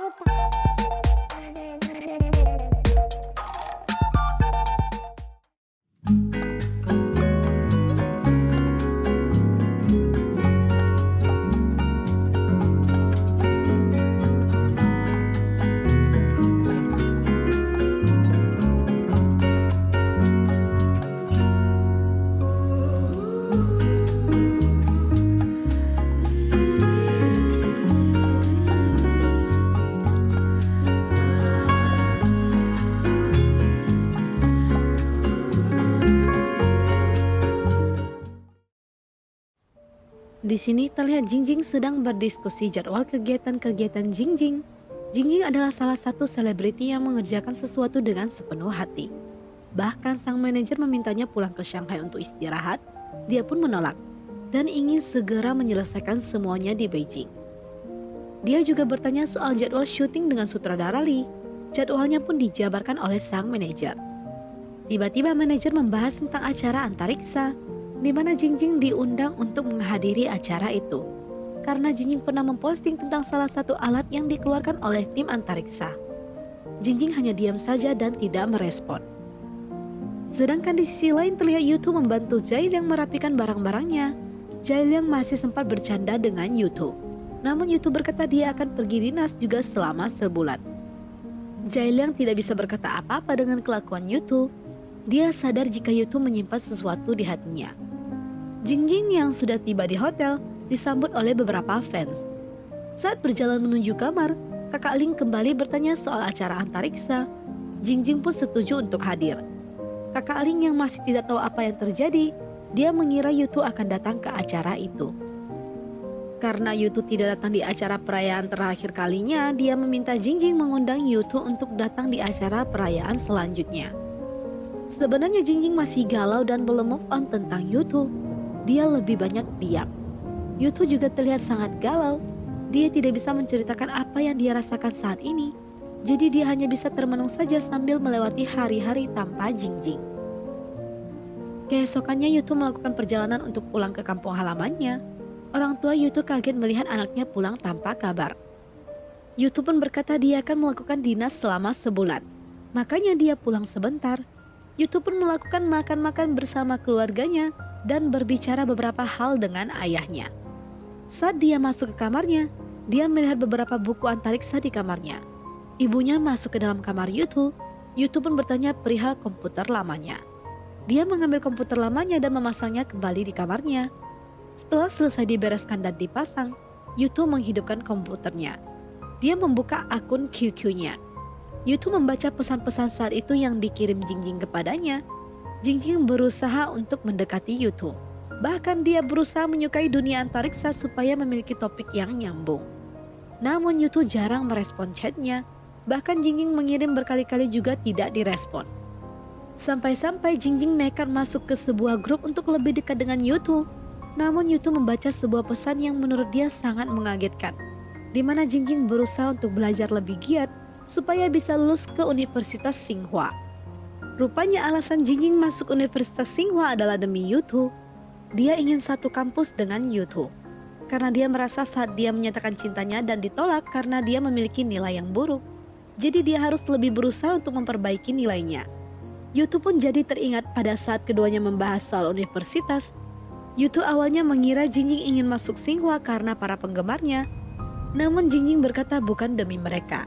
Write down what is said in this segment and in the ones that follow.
Opa. Di sini terlihat Jingjing sedang berdiskusi jadwal kegiatan-kegiatan Jingjing. Jingjing adalah salah satu selebriti yang mengerjakan sesuatu dengan sepenuh hati. Bahkan sang manajer memintanya pulang ke Shanghai untuk istirahat, dia pun menolak dan ingin segera menyelesaikan semuanya di Beijing. Dia juga bertanya soal jadwal syuting dengan sutradara Lee. Jadwalnya pun dijabarkan oleh sang manajer. Tiba-tiba manajer membahas tentang acara antariksa di mana Jingjing diundang untuk menghadiri acara itu. Karena Jingjing pernah memposting tentang salah satu alat yang dikeluarkan oleh tim antariksa. Jingjing hanya diam saja dan tidak merespon. Sedangkan di sisi lain terlihat Yutu membantu Jail yang merapikan barang-barangnya. Jail yang masih sempat bercanda dengan Yutu. Namun Yutu berkata dia akan pergi dinas juga selama sebulan. Jail yang tidak bisa berkata apa-apa dengan kelakuan Yutu. Dia sadar jika Yutu menyimpan sesuatu di hatinya. Jingjing yang sudah tiba di hotel disambut oleh beberapa fans. Saat berjalan menuju kamar, kakak Ling kembali bertanya soal acara antariksa. Jingjing pun setuju untuk hadir. Kakak Ling yang masih tidak tahu apa yang terjadi, dia mengira Yutu akan datang ke acara itu. Karena Yutu tidak datang di acara perayaan terakhir kalinya, dia meminta Jingjing mengundang Yutu untuk datang di acara perayaan selanjutnya. Sebenarnya Jingjing masih galau dan belum move on tentang Yutu dia lebih banyak diam. Yutu juga terlihat sangat galau. Dia tidak bisa menceritakan apa yang dia rasakan saat ini. Jadi dia hanya bisa termenung saja sambil melewati hari-hari tanpa Jingjing. Keesokannya Yutu melakukan perjalanan untuk pulang ke kampung halamannya. Orang tua Yutu kaget melihat anaknya pulang tanpa kabar. Yutu pun berkata dia akan melakukan dinas selama sebulan. Makanya dia pulang sebentar. Yutu pun melakukan makan-makan bersama keluarganya dan berbicara beberapa hal dengan ayahnya. Saat dia masuk ke kamarnya, dia melihat beberapa buku antariksa di kamarnya. Ibunya masuk ke dalam kamar Yutu. Yutu pun bertanya perihal komputer lamanya. Dia mengambil komputer lamanya dan memasangnya kembali di kamarnya. Setelah selesai dibereskan dan dipasang, Yutu menghidupkan komputernya. Dia membuka akun QQ-nya. Yutu membaca pesan-pesan saat itu yang dikirim Jingjing kepadanya Jingjing berusaha untuk mendekati Yutu. Bahkan dia berusaha menyukai dunia antariksa supaya memiliki topik yang nyambung. Namun Yutu jarang merespon chatnya. Bahkan Jingjing mengirim berkali-kali juga tidak direspon. Sampai-sampai Jingjing nekat masuk ke sebuah grup untuk lebih dekat dengan Yutu. Namun Yutu membaca sebuah pesan yang menurut dia sangat mengagetkan. Di mana Jingjing berusaha untuk belajar lebih giat supaya bisa lulus ke Universitas Tsinghua. Rupanya alasan Jingjing masuk Universitas Tsinghua adalah demi Yutu. Dia ingin satu kampus dengan Yutu. Karena dia merasa saat dia menyatakan cintanya dan ditolak karena dia memiliki nilai yang buruk. Jadi dia harus lebih berusaha untuk memperbaiki nilainya. Yutu pun jadi teringat pada saat keduanya membahas soal universitas. Yutu awalnya mengira Jingjing ingin masuk Tsinghua karena para penggemarnya. Namun Jingjing berkata bukan demi mereka.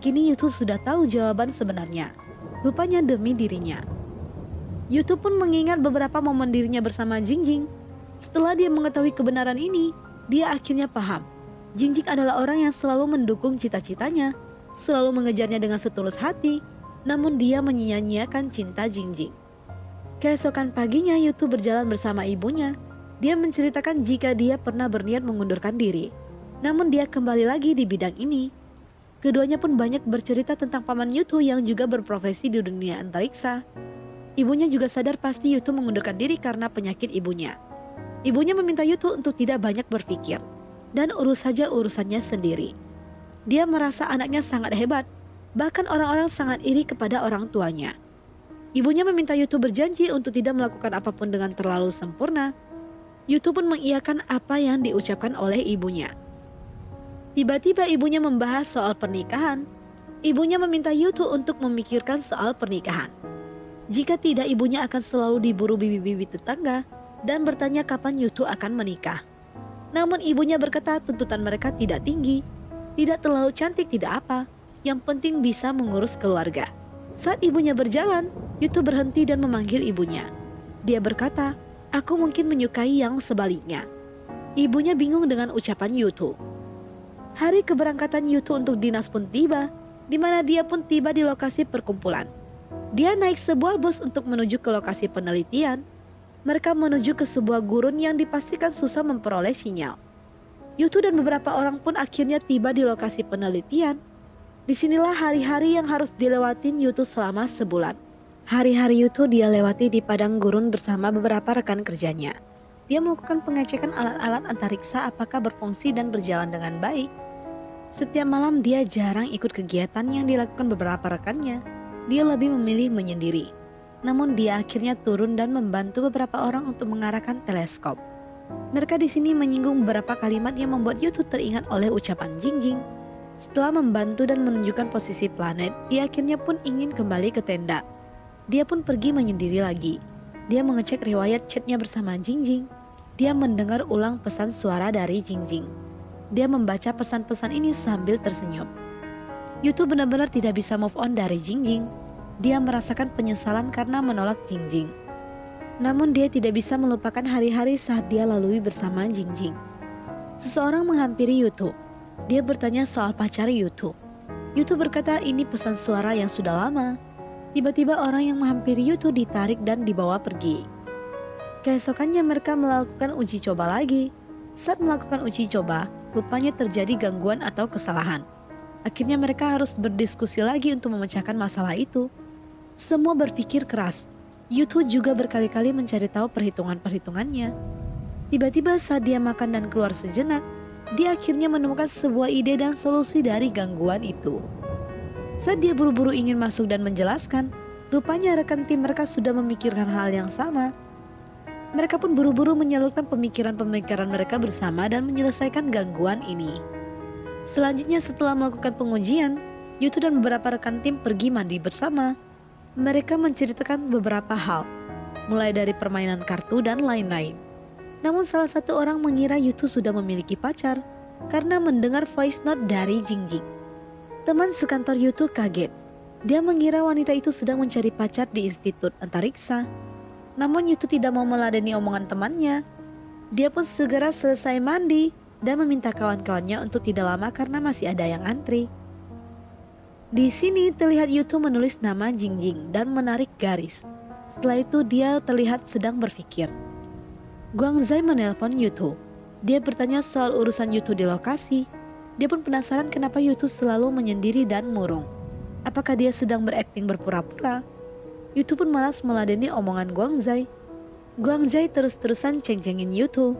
Kini Yutu sudah tahu jawaban sebenarnya rupanya demi dirinya. YouTube pun mengingat beberapa momen dirinya bersama Jingjing. Setelah dia mengetahui kebenaran ini, dia akhirnya paham. Jingjing adalah orang yang selalu mendukung cita-citanya, selalu mengejarnya dengan setulus hati, namun dia menyia-nyiakan cinta Jingjing. Keesokan paginya, YouTube berjalan bersama ibunya. Dia menceritakan jika dia pernah berniat mengundurkan diri. Namun dia kembali lagi di bidang ini Keduanya pun banyak bercerita tentang paman Yutu yang juga berprofesi di dunia antariksa. Ibunya juga sadar pasti Yutu mengundurkan diri karena penyakit ibunya. Ibunya meminta Yutu untuk tidak banyak berpikir dan urus saja urusannya sendiri. Dia merasa anaknya sangat hebat, bahkan orang-orang sangat iri kepada orang tuanya. Ibunya meminta Yutu berjanji untuk tidak melakukan apa pun dengan terlalu sempurna. Yutu pun mengiyakan apa yang diucapkan oleh ibunya. Tiba-tiba ibunya membahas soal pernikahan. Ibunya meminta Yutu untuk memikirkan soal pernikahan. Jika tidak ibunya akan selalu diburu bibi-bibi tetangga dan bertanya kapan Yutu akan menikah. Namun ibunya berkata tuntutan mereka tidak tinggi, tidak terlalu cantik tidak apa, yang penting bisa mengurus keluarga. Saat ibunya berjalan, Yutu berhenti dan memanggil ibunya. Dia berkata, aku mungkin menyukai yang sebaliknya. Ibunya bingung dengan ucapan Yutu. Hari keberangkatan Yutu untuk dinas pun tiba, di mana dia pun tiba di lokasi perkumpulan. Dia naik sebuah bus untuk menuju ke lokasi penelitian. Mereka menuju ke sebuah gurun yang dipastikan susah memperoleh sinyal. Yutu dan beberapa orang pun akhirnya tiba di lokasi penelitian. Di sinilah hari-hari yang harus dilewatin Yutu selama sebulan. Hari-hari Yutu dia lewati di padang gurun bersama beberapa rekan kerjanya. Dia melakukan pengecekan alat-alat antariksa apakah berfungsi dan berjalan dengan baik. Setiap malam dia jarang ikut kegiatan yang dilakukan beberapa rekannya. Dia lebih memilih menyendiri. Namun dia akhirnya turun dan membantu beberapa orang untuk mengarahkan teleskop. Mereka di sini menyinggung beberapa kalimat yang membuat YouTube teringat oleh ucapan Jingjing. Setelah membantu dan menunjukkan posisi planet, dia akhirnya pun ingin kembali ke tenda. Dia pun pergi menyendiri lagi. Dia mengecek riwayat chatnya bersama Jingjing. Dia mendengar ulang pesan suara dari Jingjing. Dia membaca pesan-pesan ini sambil tersenyum. Yutu benar-benar tidak bisa move on dari Jingjing. Dia merasakan penyesalan karena menolak Jingjing. Namun dia tidak bisa melupakan hari-hari saat dia lalui bersama Jingjing. Seseorang menghampiri Yutu. Dia bertanya soal pacar Yutu. Yutu berkata ini pesan suara yang sudah lama. Tiba-tiba orang yang menghampiri Yutu ditarik dan dibawa pergi. Keesokannya mereka melakukan uji coba lagi. Saat melakukan uji coba, rupanya terjadi gangguan atau kesalahan. Akhirnya mereka harus berdiskusi lagi untuk memecahkan masalah itu. Semua berpikir keras. Yutu juga berkali-kali mencari tahu perhitungan-perhitungannya. Tiba-tiba saat dia makan dan keluar sejenak, dia akhirnya menemukan sebuah ide dan solusi dari gangguan itu. Saat dia buru-buru ingin masuk dan menjelaskan, rupanya rekan tim mereka sudah memikirkan hal yang sama mereka pun buru-buru menyalurkan pemikiran-pemikiran mereka bersama dan menyelesaikan gangguan ini. Selanjutnya setelah melakukan pengujian, Yutu dan beberapa rekan tim pergi mandi bersama. Mereka menceritakan beberapa hal, mulai dari permainan kartu dan lain-lain. Namun salah satu orang mengira Yutu sudah memiliki pacar karena mendengar voice note dari Jingjing. Teman sekantor Yutu kaget. Dia mengira wanita itu sedang mencari pacar di Institut Antariksa namun Yutu tidak mau meladeni omongan temannya. Dia pun segera selesai mandi dan meminta kawan-kawannya untuk tidak lama karena masih ada yang antri. Di sini terlihat Yutu menulis nama Jingjing dan menarik garis. Setelah itu dia terlihat sedang berpikir. Guangzai menelpon Yutu. Dia bertanya soal urusan Yutu di lokasi. Dia pun penasaran kenapa Yutu selalu menyendiri dan murung. Apakah dia sedang berakting berpura-pura? Yutu pun malas meladeni omongan Guangzai. Guangzai terus-terusan ceng-cengin Yutu.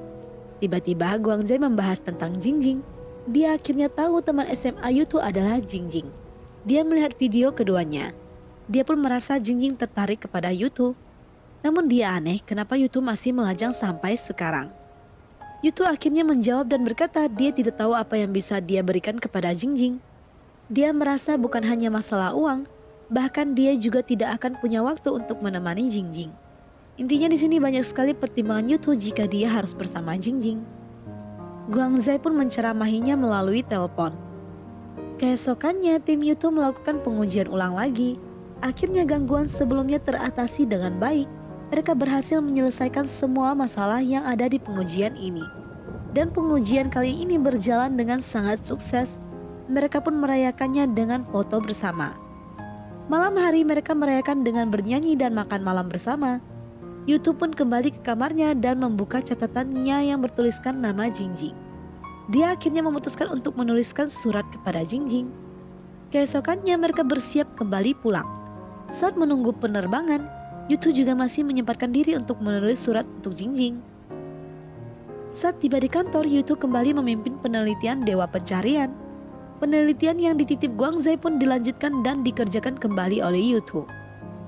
Tiba-tiba Guangzai membahas tentang Jingjing. Dia akhirnya tahu teman SMA Yutu adalah Jingjing. Dia melihat video keduanya. Dia pun merasa Jingjing tertarik kepada Yutu. Namun dia aneh kenapa Yutu masih melajang sampai sekarang. Yutu akhirnya menjawab dan berkata dia tidak tahu apa yang bisa dia berikan kepada Jingjing. Dia merasa bukan hanya masalah uang, Bahkan dia juga tidak akan punya waktu untuk menemani Jingjing. Intinya di sini banyak sekali pertimbangan Yutu jika dia harus bersama Jingjing. Guangzai pun menceramahinya melalui telepon. Keesokannya tim Yutu melakukan pengujian ulang lagi. Akhirnya gangguan sebelumnya teratasi dengan baik. Mereka berhasil menyelesaikan semua masalah yang ada di pengujian ini. Dan pengujian kali ini berjalan dengan sangat sukses. Mereka pun merayakannya dengan foto bersama. Malam hari mereka merayakan dengan bernyanyi dan makan malam bersama. Yutu pun kembali ke kamarnya dan membuka catatannya yang bertuliskan nama Jingjing. Dia akhirnya memutuskan untuk menuliskan surat kepada Jingjing. Keesokannya mereka bersiap kembali pulang. Saat menunggu penerbangan, Yutu juga masih menyempatkan diri untuk menulis surat untuk Jingjing. Saat tiba di kantor, Yutu kembali memimpin penelitian Dewa Pencarian Penelitian yang dititip Guangzai pun dilanjutkan dan dikerjakan kembali oleh Yutu.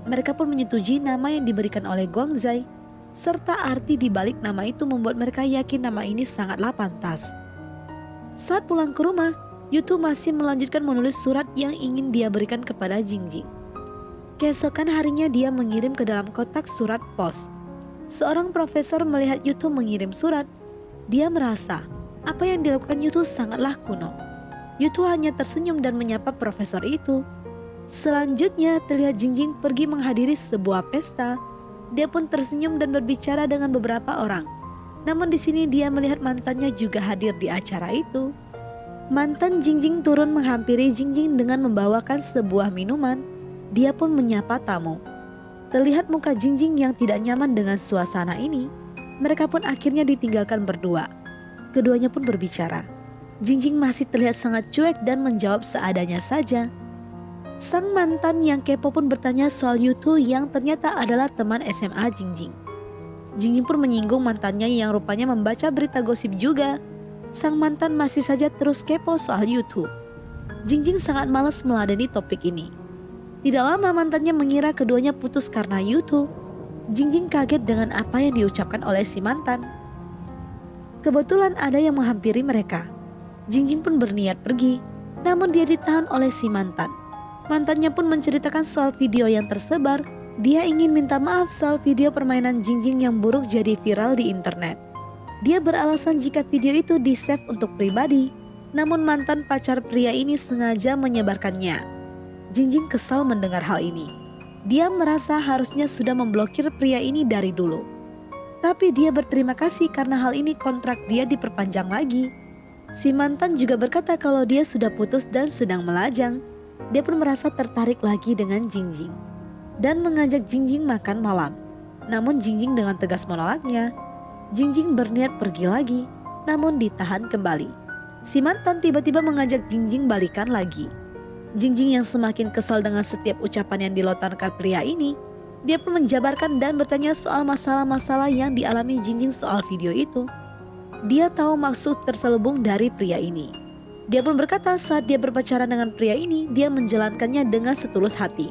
Mereka pun menyetujui nama yang diberikan oleh Guangzai, serta arti di balik nama itu membuat mereka yakin nama ini sangatlah pantas. Saat pulang ke rumah, Yutu masih melanjutkan menulis surat yang ingin dia berikan kepada Jingjing. Keesokan harinya dia mengirim ke dalam kotak surat pos. Seorang profesor melihat Yutu mengirim surat. Dia merasa apa yang dilakukan Yutu sangatlah kuno. Yutu hanya tersenyum dan menyapa profesor itu. Selanjutnya terlihat Jingjing pergi menghadiri sebuah pesta. Dia pun tersenyum dan berbicara dengan beberapa orang. Namun di sini dia melihat mantannya juga hadir di acara itu. Mantan Jingjing turun menghampiri Jingjing dengan membawakan sebuah minuman. Dia pun menyapa tamu. Terlihat muka Jingjing yang tidak nyaman dengan suasana ini. Mereka pun akhirnya ditinggalkan berdua. Keduanya pun berbicara. Jingjing masih terlihat sangat cuek dan menjawab seadanya saja. Sang mantan yang kepo pun bertanya soal Yutu yang ternyata adalah teman SMA Jingjing. Jingjing pun menyinggung mantannya yang rupanya membaca berita gosip juga. Sang mantan masih saja terus kepo soal Yutu. Jingjing sangat malas meladeni topik ini. Tidak lama mantannya mengira keduanya putus karena Yutu. Jingjing kaget dengan apa yang diucapkan oleh si mantan. Kebetulan ada yang menghampiri mereka. Jingjing pun berniat pergi, namun dia ditahan oleh si mantan. Mantannya pun menceritakan soal video yang tersebar. Dia ingin minta maaf soal video permainan Jingjing yang buruk jadi viral di internet. Dia beralasan jika video itu di-save untuk pribadi, namun mantan pacar pria ini sengaja menyebarkannya. Jingjing kesal mendengar hal ini. Dia merasa harusnya sudah memblokir pria ini dari dulu. Tapi dia berterima kasih karena hal ini kontrak dia diperpanjang lagi. Si mantan juga berkata kalau dia sudah putus dan sedang melajang. Dia pun merasa tertarik lagi dengan Jingjing dan mengajak Jingjing makan malam. Namun Jingjing dengan tegas menolaknya. Jingjing berniat pergi lagi, namun ditahan kembali. Si mantan tiba-tiba mengajak Jingjing balikan lagi. Jingjing yang semakin kesal dengan setiap ucapan yang dilontarkan pria ini, dia pun menjabarkan dan bertanya soal masalah-masalah yang dialami Jingjing soal video itu. Dia tahu maksud terselubung dari pria ini. Dia pun berkata saat dia berpacaran dengan pria ini, dia menjalankannya dengan setulus hati.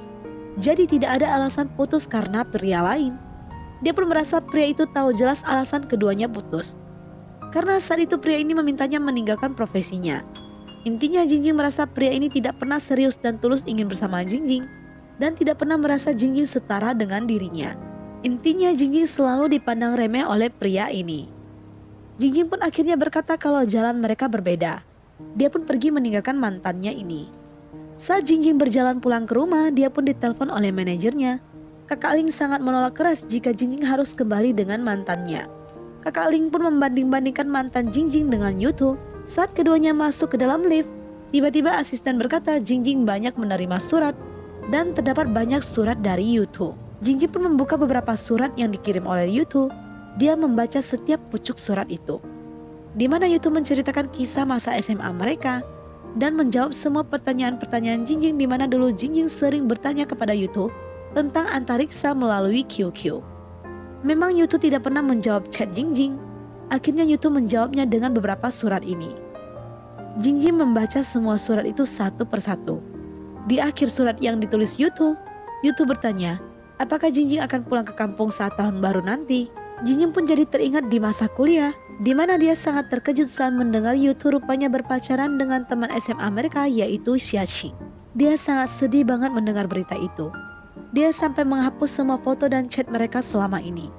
Jadi tidak ada alasan putus karena pria lain. Dia pun merasa pria itu tahu jelas alasan keduanya putus. Karena saat itu pria ini memintanya meninggalkan profesinya. Intinya Jingjing merasa pria ini tidak pernah serius dan tulus ingin bersama Jingjing dan tidak pernah merasa Jingjing setara dengan dirinya. Intinya Jingjing selalu dipandang remeh oleh pria ini. Jingjing pun akhirnya berkata kalau jalan mereka berbeda. Dia pun pergi meninggalkan mantannya ini. Saat Jingjing berjalan pulang ke rumah, dia pun ditelepon oleh manajernya. Kakak Ling sangat menolak keras jika Jingjing harus kembali dengan mantannya. Kakak Ling pun membanding-bandingkan mantan Jingjing dengan Yutu. Saat keduanya masuk ke dalam lift, tiba-tiba asisten berkata Jingjing banyak menerima surat dan terdapat banyak surat dari Yutu. Jingjing pun membuka beberapa surat yang dikirim oleh Yutu dia membaca setiap pucuk surat itu, di mana Yutu menceritakan kisah masa SMA mereka dan menjawab semua pertanyaan-pertanyaan Jingjing di mana dulu Jingjing sering bertanya kepada Yutu tentang antariksa melalui QQ. Memang Yutu tidak pernah menjawab chat Jingjing. Akhirnya Yutu menjawabnya dengan beberapa surat ini. Jingjing membaca semua surat itu satu persatu. Di akhir surat yang ditulis Yutu, Yutu bertanya, apakah Jingjing akan pulang ke kampung saat tahun baru nanti? Jinjing pun jadi teringat di masa kuliah, di mana dia sangat terkejut saat mendengar Yutu rupanya berpacaran dengan teman SMA mereka yaitu Xiaxi. Dia sangat sedih banget mendengar berita itu. Dia sampai menghapus semua foto dan chat mereka selama ini.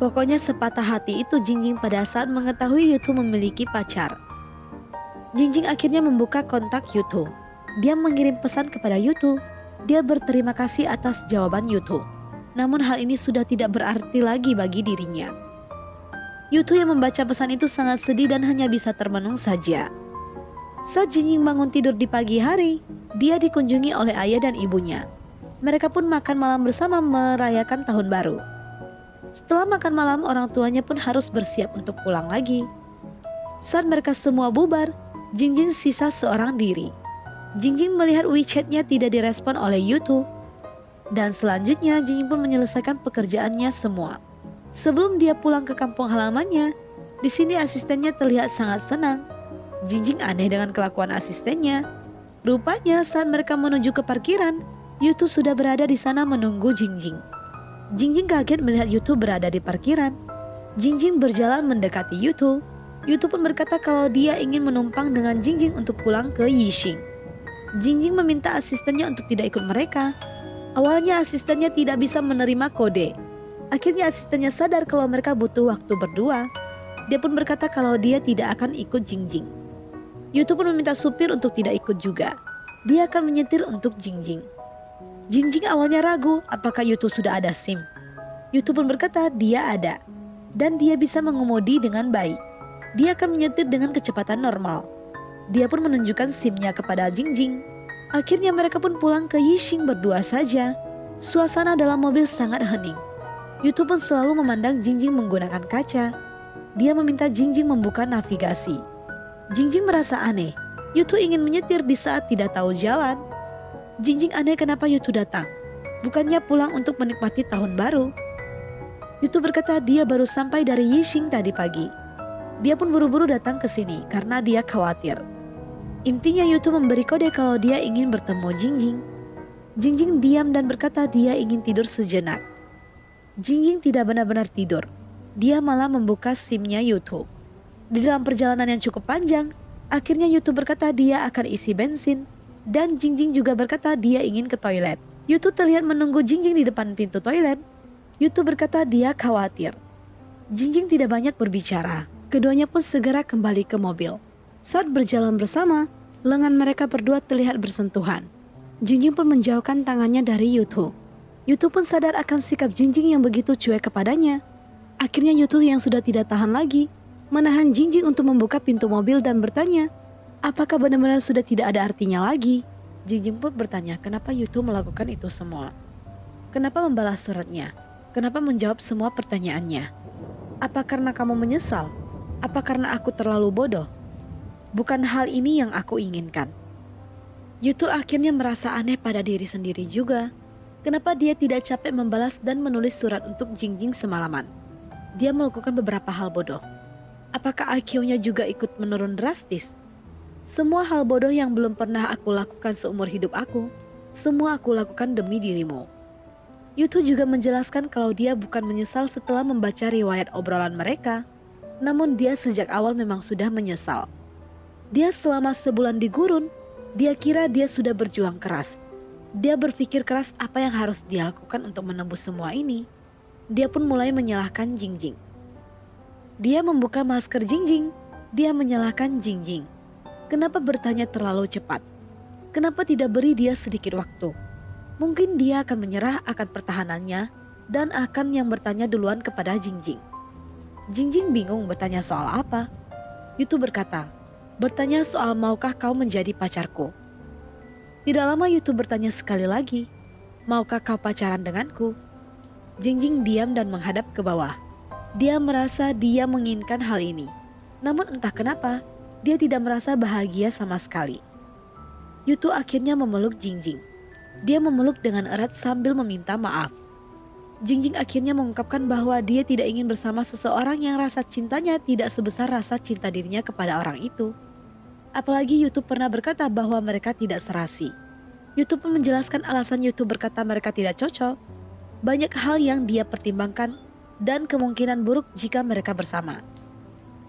Pokoknya sepatah hati itu Jinjing pada saat mengetahui Yutu memiliki pacar. Jinjing akhirnya membuka kontak Yutu. Dia mengirim pesan kepada Yutu. Dia berterima kasih atas jawaban Yutu namun hal ini sudah tidak berarti lagi bagi dirinya. Yutu yang membaca pesan itu sangat sedih dan hanya bisa termenung saja. Saat Jinjing bangun tidur di pagi hari, dia dikunjungi oleh ayah dan ibunya. Mereka pun makan malam bersama merayakan tahun baru. Setelah makan malam, orang tuanya pun harus bersiap untuk pulang lagi. Saat mereka semua bubar, Jingjing sisa seorang diri. Jingjing melihat WeChat-nya tidak direspon oleh Yutu dan selanjutnya Jingjing pun menyelesaikan pekerjaannya semua. Sebelum dia pulang ke kampung halamannya, di sini asistennya terlihat sangat senang. Jingjing aneh dengan kelakuan asistennya. Rupanya saat mereka menuju ke parkiran, Yutu sudah berada di sana menunggu Jingjing. Jingjing kaget melihat Yutu berada di parkiran. Jingjing berjalan mendekati Yutu. Yutu pun berkata kalau dia ingin menumpang dengan Jingjing untuk pulang ke Yixing. Jingjing meminta asistennya untuk tidak ikut mereka. Awalnya asistennya tidak bisa menerima kode. Akhirnya asistennya sadar kalau mereka butuh waktu berdua. Dia pun berkata kalau dia tidak akan ikut Jingjing. Yutu pun meminta supir untuk tidak ikut juga. Dia akan menyetir untuk Jingjing. Jingjing awalnya ragu apakah Yutu sudah ada SIM. Yutu pun berkata dia ada. Dan dia bisa mengemudi dengan baik dia akan menyetir dengan kecepatan normal. Dia pun menunjukkan SIM-nya kepada Jingjing. Akhirnya mereka pun pulang ke Yixing berdua saja. Suasana dalam mobil sangat hening. Yutu pun selalu memandang Jingjing menggunakan kaca. Dia meminta Jingjing membuka navigasi. Jingjing merasa aneh. Yutu ingin menyetir di saat tidak tahu jalan. Jingjing aneh kenapa Yutu datang. Bukannya pulang untuk menikmati tahun baru. Yutu berkata dia baru sampai dari Yixing tadi pagi. Dia pun buru-buru datang ke sini karena dia khawatir. Intinya Yutu memberi kode kalau dia ingin bertemu Jingjing. Jingjing diam dan berkata dia ingin tidur sejenak. Jingjing tidak benar-benar tidur. Dia malah membuka SIM-nya Yutu. Di dalam perjalanan yang cukup panjang, akhirnya Yutu berkata dia akan isi bensin dan Jingjing juga berkata dia ingin ke toilet. Yutu terlihat menunggu Jingjing di depan pintu toilet. Yutu berkata dia khawatir. Jingjing tidak banyak berbicara. Keduanya pun segera kembali ke mobil. Saat berjalan bersama, lengan mereka berdua terlihat bersentuhan. Jingjing pun menjauhkan tangannya dari Yutu. Yutu pun sadar akan sikap Jingjing yang begitu cuek kepadanya. Akhirnya Yutu yang sudah tidak tahan lagi, menahan Jingjing untuk membuka pintu mobil dan bertanya, apakah benar-benar sudah tidak ada artinya lagi? Jingjing pun bertanya kenapa Yutu melakukan itu semua. Kenapa membalas suratnya? Kenapa menjawab semua pertanyaannya? Apa karena kamu menyesal? Apa karena aku terlalu bodoh? Bukan hal ini yang aku inginkan. Yutu akhirnya merasa aneh pada diri sendiri juga. Kenapa dia tidak capek membalas dan menulis surat untuk Jingjing semalaman? Dia melakukan beberapa hal bodoh. Apakah IQ-nya juga ikut menurun drastis? Semua hal bodoh yang belum pernah aku lakukan seumur hidup aku, semua aku lakukan demi dirimu. Yutu juga menjelaskan kalau dia bukan menyesal setelah membaca riwayat obrolan mereka, namun dia sejak awal memang sudah menyesal. Dia selama sebulan di gurun, dia kira dia sudah berjuang keras. Dia berpikir keras apa yang harus dia lakukan untuk menembus semua ini. Dia pun mulai menyalahkan Jingjing. Dia membuka masker Jingjing. Dia menyalahkan Jingjing. Kenapa bertanya terlalu cepat? Kenapa tidak beri dia sedikit waktu? Mungkin dia akan menyerah akan pertahanannya dan akan yang bertanya duluan kepada Jingjing. Jingjing bingung bertanya soal apa. Yutu berkata, bertanya soal maukah kau menjadi pacarku. Tidak lama Yutu bertanya sekali lagi, maukah kau pacaran denganku? Jingjing diam dan menghadap ke bawah. Dia merasa dia menginginkan hal ini. Namun entah kenapa, dia tidak merasa bahagia sama sekali. Yutu akhirnya memeluk Jingjing. Dia memeluk dengan erat sambil meminta maaf. Jingjing akhirnya mengungkapkan bahwa dia tidak ingin bersama seseorang yang rasa cintanya tidak sebesar rasa cinta dirinya kepada orang itu. Apalagi YouTube pernah berkata bahwa mereka tidak serasi. YouTube menjelaskan alasan YouTube berkata mereka tidak cocok. Banyak hal yang dia pertimbangkan dan kemungkinan buruk jika mereka bersama.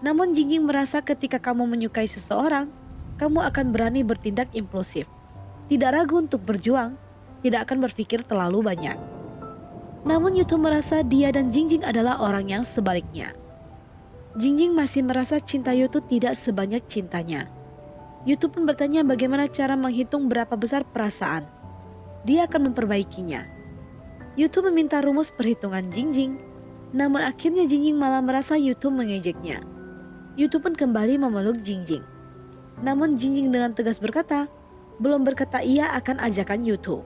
Namun Jingjing merasa ketika kamu menyukai seseorang, kamu akan berani bertindak impulsif. Tidak ragu untuk berjuang, tidak akan berpikir terlalu banyak. Namun Yuto merasa dia dan Jingjing adalah orang yang sebaliknya. Jingjing masih merasa cinta Yuto tidak sebanyak cintanya. Yuto pun bertanya bagaimana cara menghitung berapa besar perasaan. Dia akan memperbaikinya. Yuto meminta rumus perhitungan Jingjing, namun akhirnya Jingjing malah merasa Yuto mengejeknya. Yuto pun kembali memeluk Jingjing. Namun Jingjing dengan tegas berkata, belum berkata iya akan ajakan Yuto.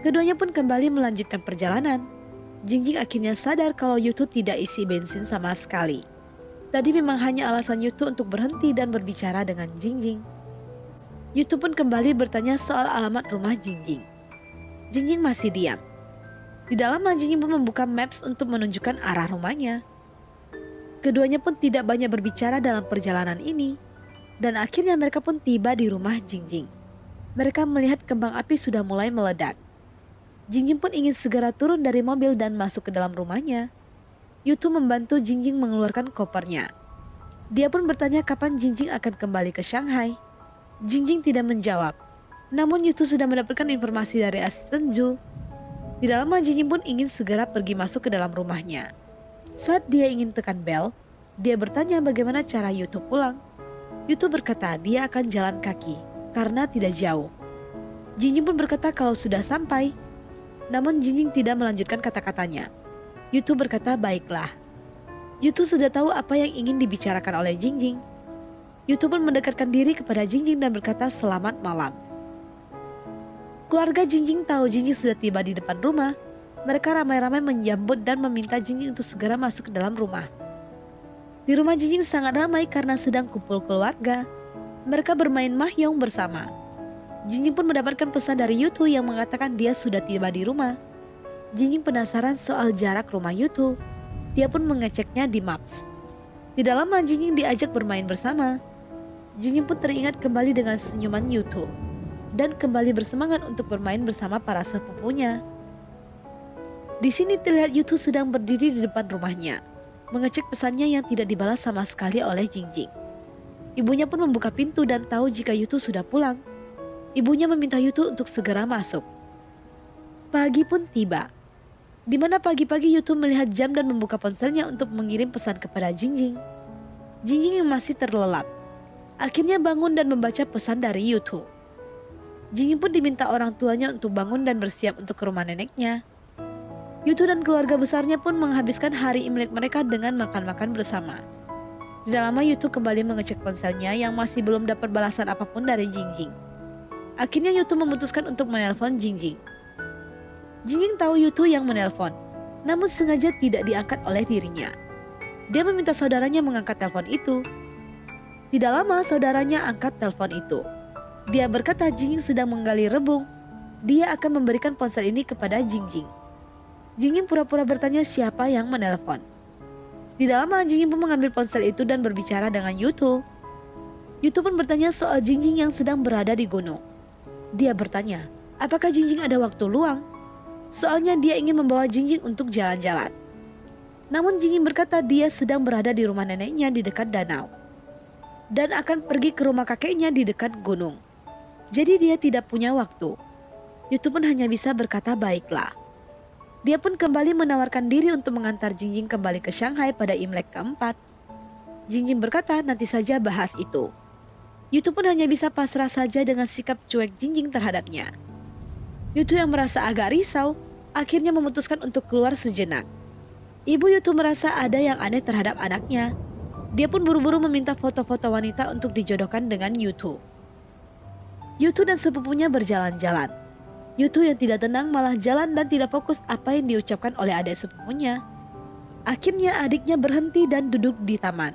Keduanya pun kembali melanjutkan perjalanan. Jingjing akhirnya sadar kalau Yutu tidak isi bensin sama sekali. Tadi memang hanya alasan Yutu untuk berhenti dan berbicara dengan Jingjing. Yutu pun kembali bertanya soal alamat rumah Jingjing. Jingjing masih diam. Tidak lama Jingjing pun membuka maps untuk menunjukkan arah rumahnya. Keduanya pun tidak banyak berbicara dalam perjalanan ini. Dan akhirnya mereka pun tiba di rumah Jingjing. Mereka melihat kembang api sudah mulai meledak. Jingjing pun ingin segera turun dari mobil dan masuk ke dalam rumahnya. Yutu membantu Jingjing mengeluarkan kopernya. Dia pun bertanya kapan Jingjing akan kembali ke Shanghai. Jingjing tidak menjawab. Namun Yutu sudah mendapatkan informasi dari asisten Zhu. Tidak lama Jingjing pun ingin segera pergi masuk ke dalam rumahnya. Saat dia ingin tekan bel, dia bertanya bagaimana cara Yutu pulang. Yutu berkata dia akan jalan kaki karena tidak jauh. Jingjing pun berkata kalau sudah sampai. Namun Jingjing tidak melanjutkan kata-katanya. Yutu berkata baiklah. Yutu sudah tahu apa yang ingin dibicarakan oleh Jingjing. Yutu pun mendekatkan diri kepada Jingjing dan berkata selamat malam. Keluarga Jingjing tahu Jingjing sudah tiba di depan rumah mereka ramai-ramai menyambut dan meminta Jingjing untuk segera masuk ke dalam rumah. Di rumah Jingjing sangat ramai karena sedang kumpul keluarga. Mereka bermain mahjong bersama. Jingjing pun mendapatkan pesan dari Yutu yang mengatakan dia sudah tiba di rumah. Jingjing penasaran soal jarak rumah Yutu. Dia pun mengeceknya di Maps. Tidak lama Jingjing diajak bermain bersama. Jingjing pun teringat kembali dengan senyuman Yutu dan kembali bersemangat untuk bermain bersama para sepupunya. Di sini terlihat Yutu sedang berdiri di depan rumahnya, mengecek pesannya yang tidak dibalas sama sekali oleh Jingjing. Ibunya pun membuka pintu dan tahu jika Yutu sudah pulang. Ibunya meminta Yutu untuk segera masuk. Pagi pun tiba. Di mana pagi-pagi Yutu melihat jam dan membuka ponselnya untuk mengirim pesan kepada Jingjing. Jingjing yang masih terlelap. Akhirnya bangun dan membaca pesan dari Yutu. Jingjing pun diminta orang tuanya untuk bangun dan bersiap untuk ke rumah neneknya. Yutu dan keluarga besarnya pun menghabiskan hari Imlek mereka dengan makan-makan bersama. Tidak lama Yutu kembali mengecek ponselnya yang masih belum dapat balasan apa pun dari Jingjing. Akhirnya Yutu memutuskan untuk menelpon Jingjing. Jingjing tahu Yutu yang menelpon, namun sengaja tidak diangkat oleh dirinya. Dia meminta saudaranya mengangkat telepon itu. Tidak lama saudaranya angkat telepon itu. Dia berkata Jingjing sedang menggali rebung. Dia akan memberikan ponsel ini kepada Jingjing. Jingjing pura-pura bertanya siapa yang menelpon. Tidak lama Jingjing pun mengambil ponsel itu dan berbicara dengan Yutu. Yutu pun bertanya soal Jingjing yang sedang berada di gunung. Dia bertanya, apakah Jingjing ada waktu luang? Soalnya dia ingin membawa Jingjing untuk jalan-jalan. Namun Jingjing berkata dia sedang berada di rumah neneknya di dekat danau. Dan akan pergi ke rumah kakeknya di dekat gunung. Jadi dia tidak punya waktu. Yutu pun hanya bisa berkata baiklah. Dia pun kembali menawarkan diri untuk mengantar Jingjing kembali ke Shanghai pada Imlek keempat. Jingjing berkata nanti saja bahas itu. Yutu pun hanya bisa pasrah saja dengan sikap cuek Jingjing terhadapnya. Yutu yang merasa agak risau, akhirnya memutuskan untuk keluar sejenak. Ibu Yutu merasa ada yang aneh terhadap anaknya. Dia pun buru-buru meminta foto-foto wanita untuk dijodohkan dengan Yutu. Yutu dan sepupunya berjalan-jalan. Yutu yang tidak tenang malah jalan dan tidak fokus apa yang diucapkan oleh adik sepupunya. Akhirnya adiknya berhenti dan duduk di taman.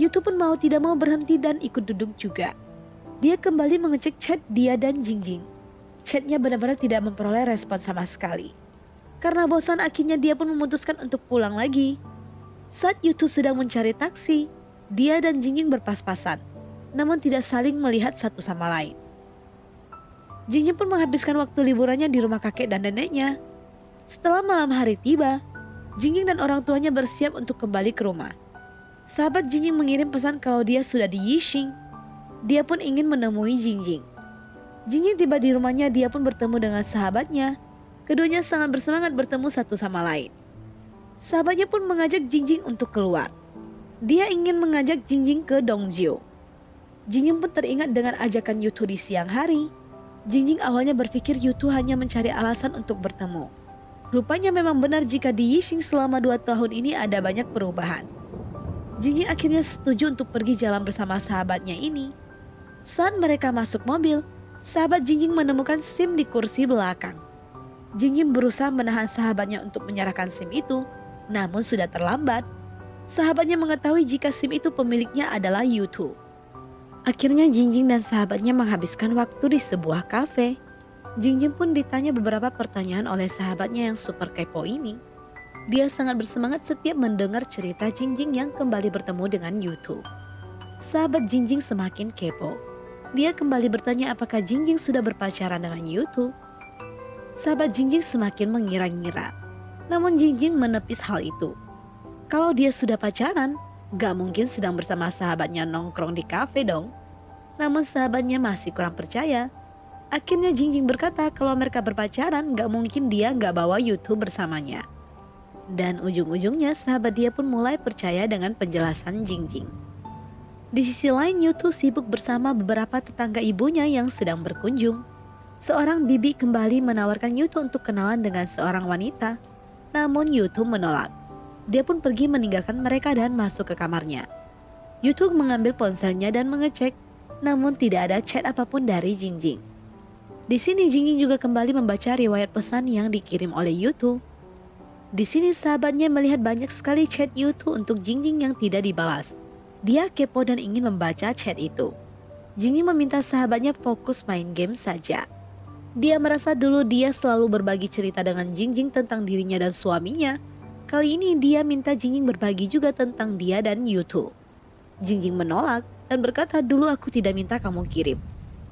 Yutu pun mau tidak mau berhenti dan ikut duduk juga. Dia kembali mengecek chat dia dan Jingjing. Chatnya benar-benar tidak memperoleh respon sama sekali. Karena bosan akhirnya dia pun memutuskan untuk pulang lagi. Saat Yutu sedang mencari taksi, dia dan Jingjing berpas-pasan, namun tidak saling melihat satu sama lain. Jingjing pun menghabiskan waktu liburannya di rumah kakek dan neneknya. Setelah malam hari tiba, Jingjing dan orang tuanya bersiap untuk kembali ke rumah. Sahabat Jingjing mengirim pesan kalau dia sudah di Yixing. Dia pun ingin menemui Jingjing. Jingjing tiba di rumahnya, dia pun bertemu dengan sahabatnya. Keduanya sangat bersemangat bertemu satu sama lain. Sahabatnya pun mengajak Jingjing untuk keluar. Dia ingin mengajak Jingjing ke Dongjiu. Jingjing pun teringat dengan ajakan Yutu di siang hari. Jingjing awalnya berpikir Yutu hanya mencari alasan untuk bertemu. Rupanya memang benar jika di Yixing selama dua tahun ini ada banyak perubahan. Jingjing akhirnya setuju untuk pergi jalan bersama sahabatnya ini. Saat mereka masuk mobil, sahabat Jingjing menemukan SIM di kursi belakang. Jingjing berusaha menahan sahabatnya untuk menyerahkan SIM itu, namun sudah terlambat. Sahabatnya mengetahui jika SIM itu pemiliknya adalah Yutu. Akhirnya Jingjing dan sahabatnya menghabiskan waktu di sebuah kafe. Jingjing pun ditanya beberapa pertanyaan oleh sahabatnya yang super kepo ini. Dia sangat bersemangat setiap mendengar cerita Jingjing yang kembali bertemu dengan Yutu. Sahabat Jingjing semakin kepo. Dia kembali bertanya apakah Jingjing sudah berpacaran dengan Yutu. Sahabat Jingjing semakin mengira-ngira. Namun Jingjing menepis hal itu. Kalau dia sudah pacaran, Gak mungkin sedang bersama sahabatnya nongkrong di kafe dong. Namun sahabatnya masih kurang percaya. Akhirnya Jingjing berkata kalau mereka berpacaran gak mungkin dia gak bawa YouTube bersamanya. Dan ujung-ujungnya sahabat dia pun mulai percaya dengan penjelasan Jingjing. Di sisi lain Yutu sibuk bersama beberapa tetangga ibunya yang sedang berkunjung. Seorang bibi kembali menawarkan Yutu untuk kenalan dengan seorang wanita. Namun Yutu menolak. Dia pun pergi meninggalkan mereka dan masuk ke kamarnya. Yutu mengambil ponselnya dan mengecek, namun tidak ada chat apa pun dari Jingjing. Di sini Jingjing juga kembali membaca riwayat pesan yang dikirim oleh Yutu. Di sini sahabatnya melihat banyak sekali chat Yutu untuk Jingjing yang tidak dibalas. Dia kepo dan ingin membaca chat itu. Jingjing meminta sahabatnya fokus main game saja. Dia merasa dulu dia selalu berbagi cerita dengan Jingjing tentang dirinya dan suaminya, Kali ini dia minta Jingjing berbagi juga tentang dia dan Yutu. Jingjing menolak dan berkata dulu aku tidak minta kamu kirim.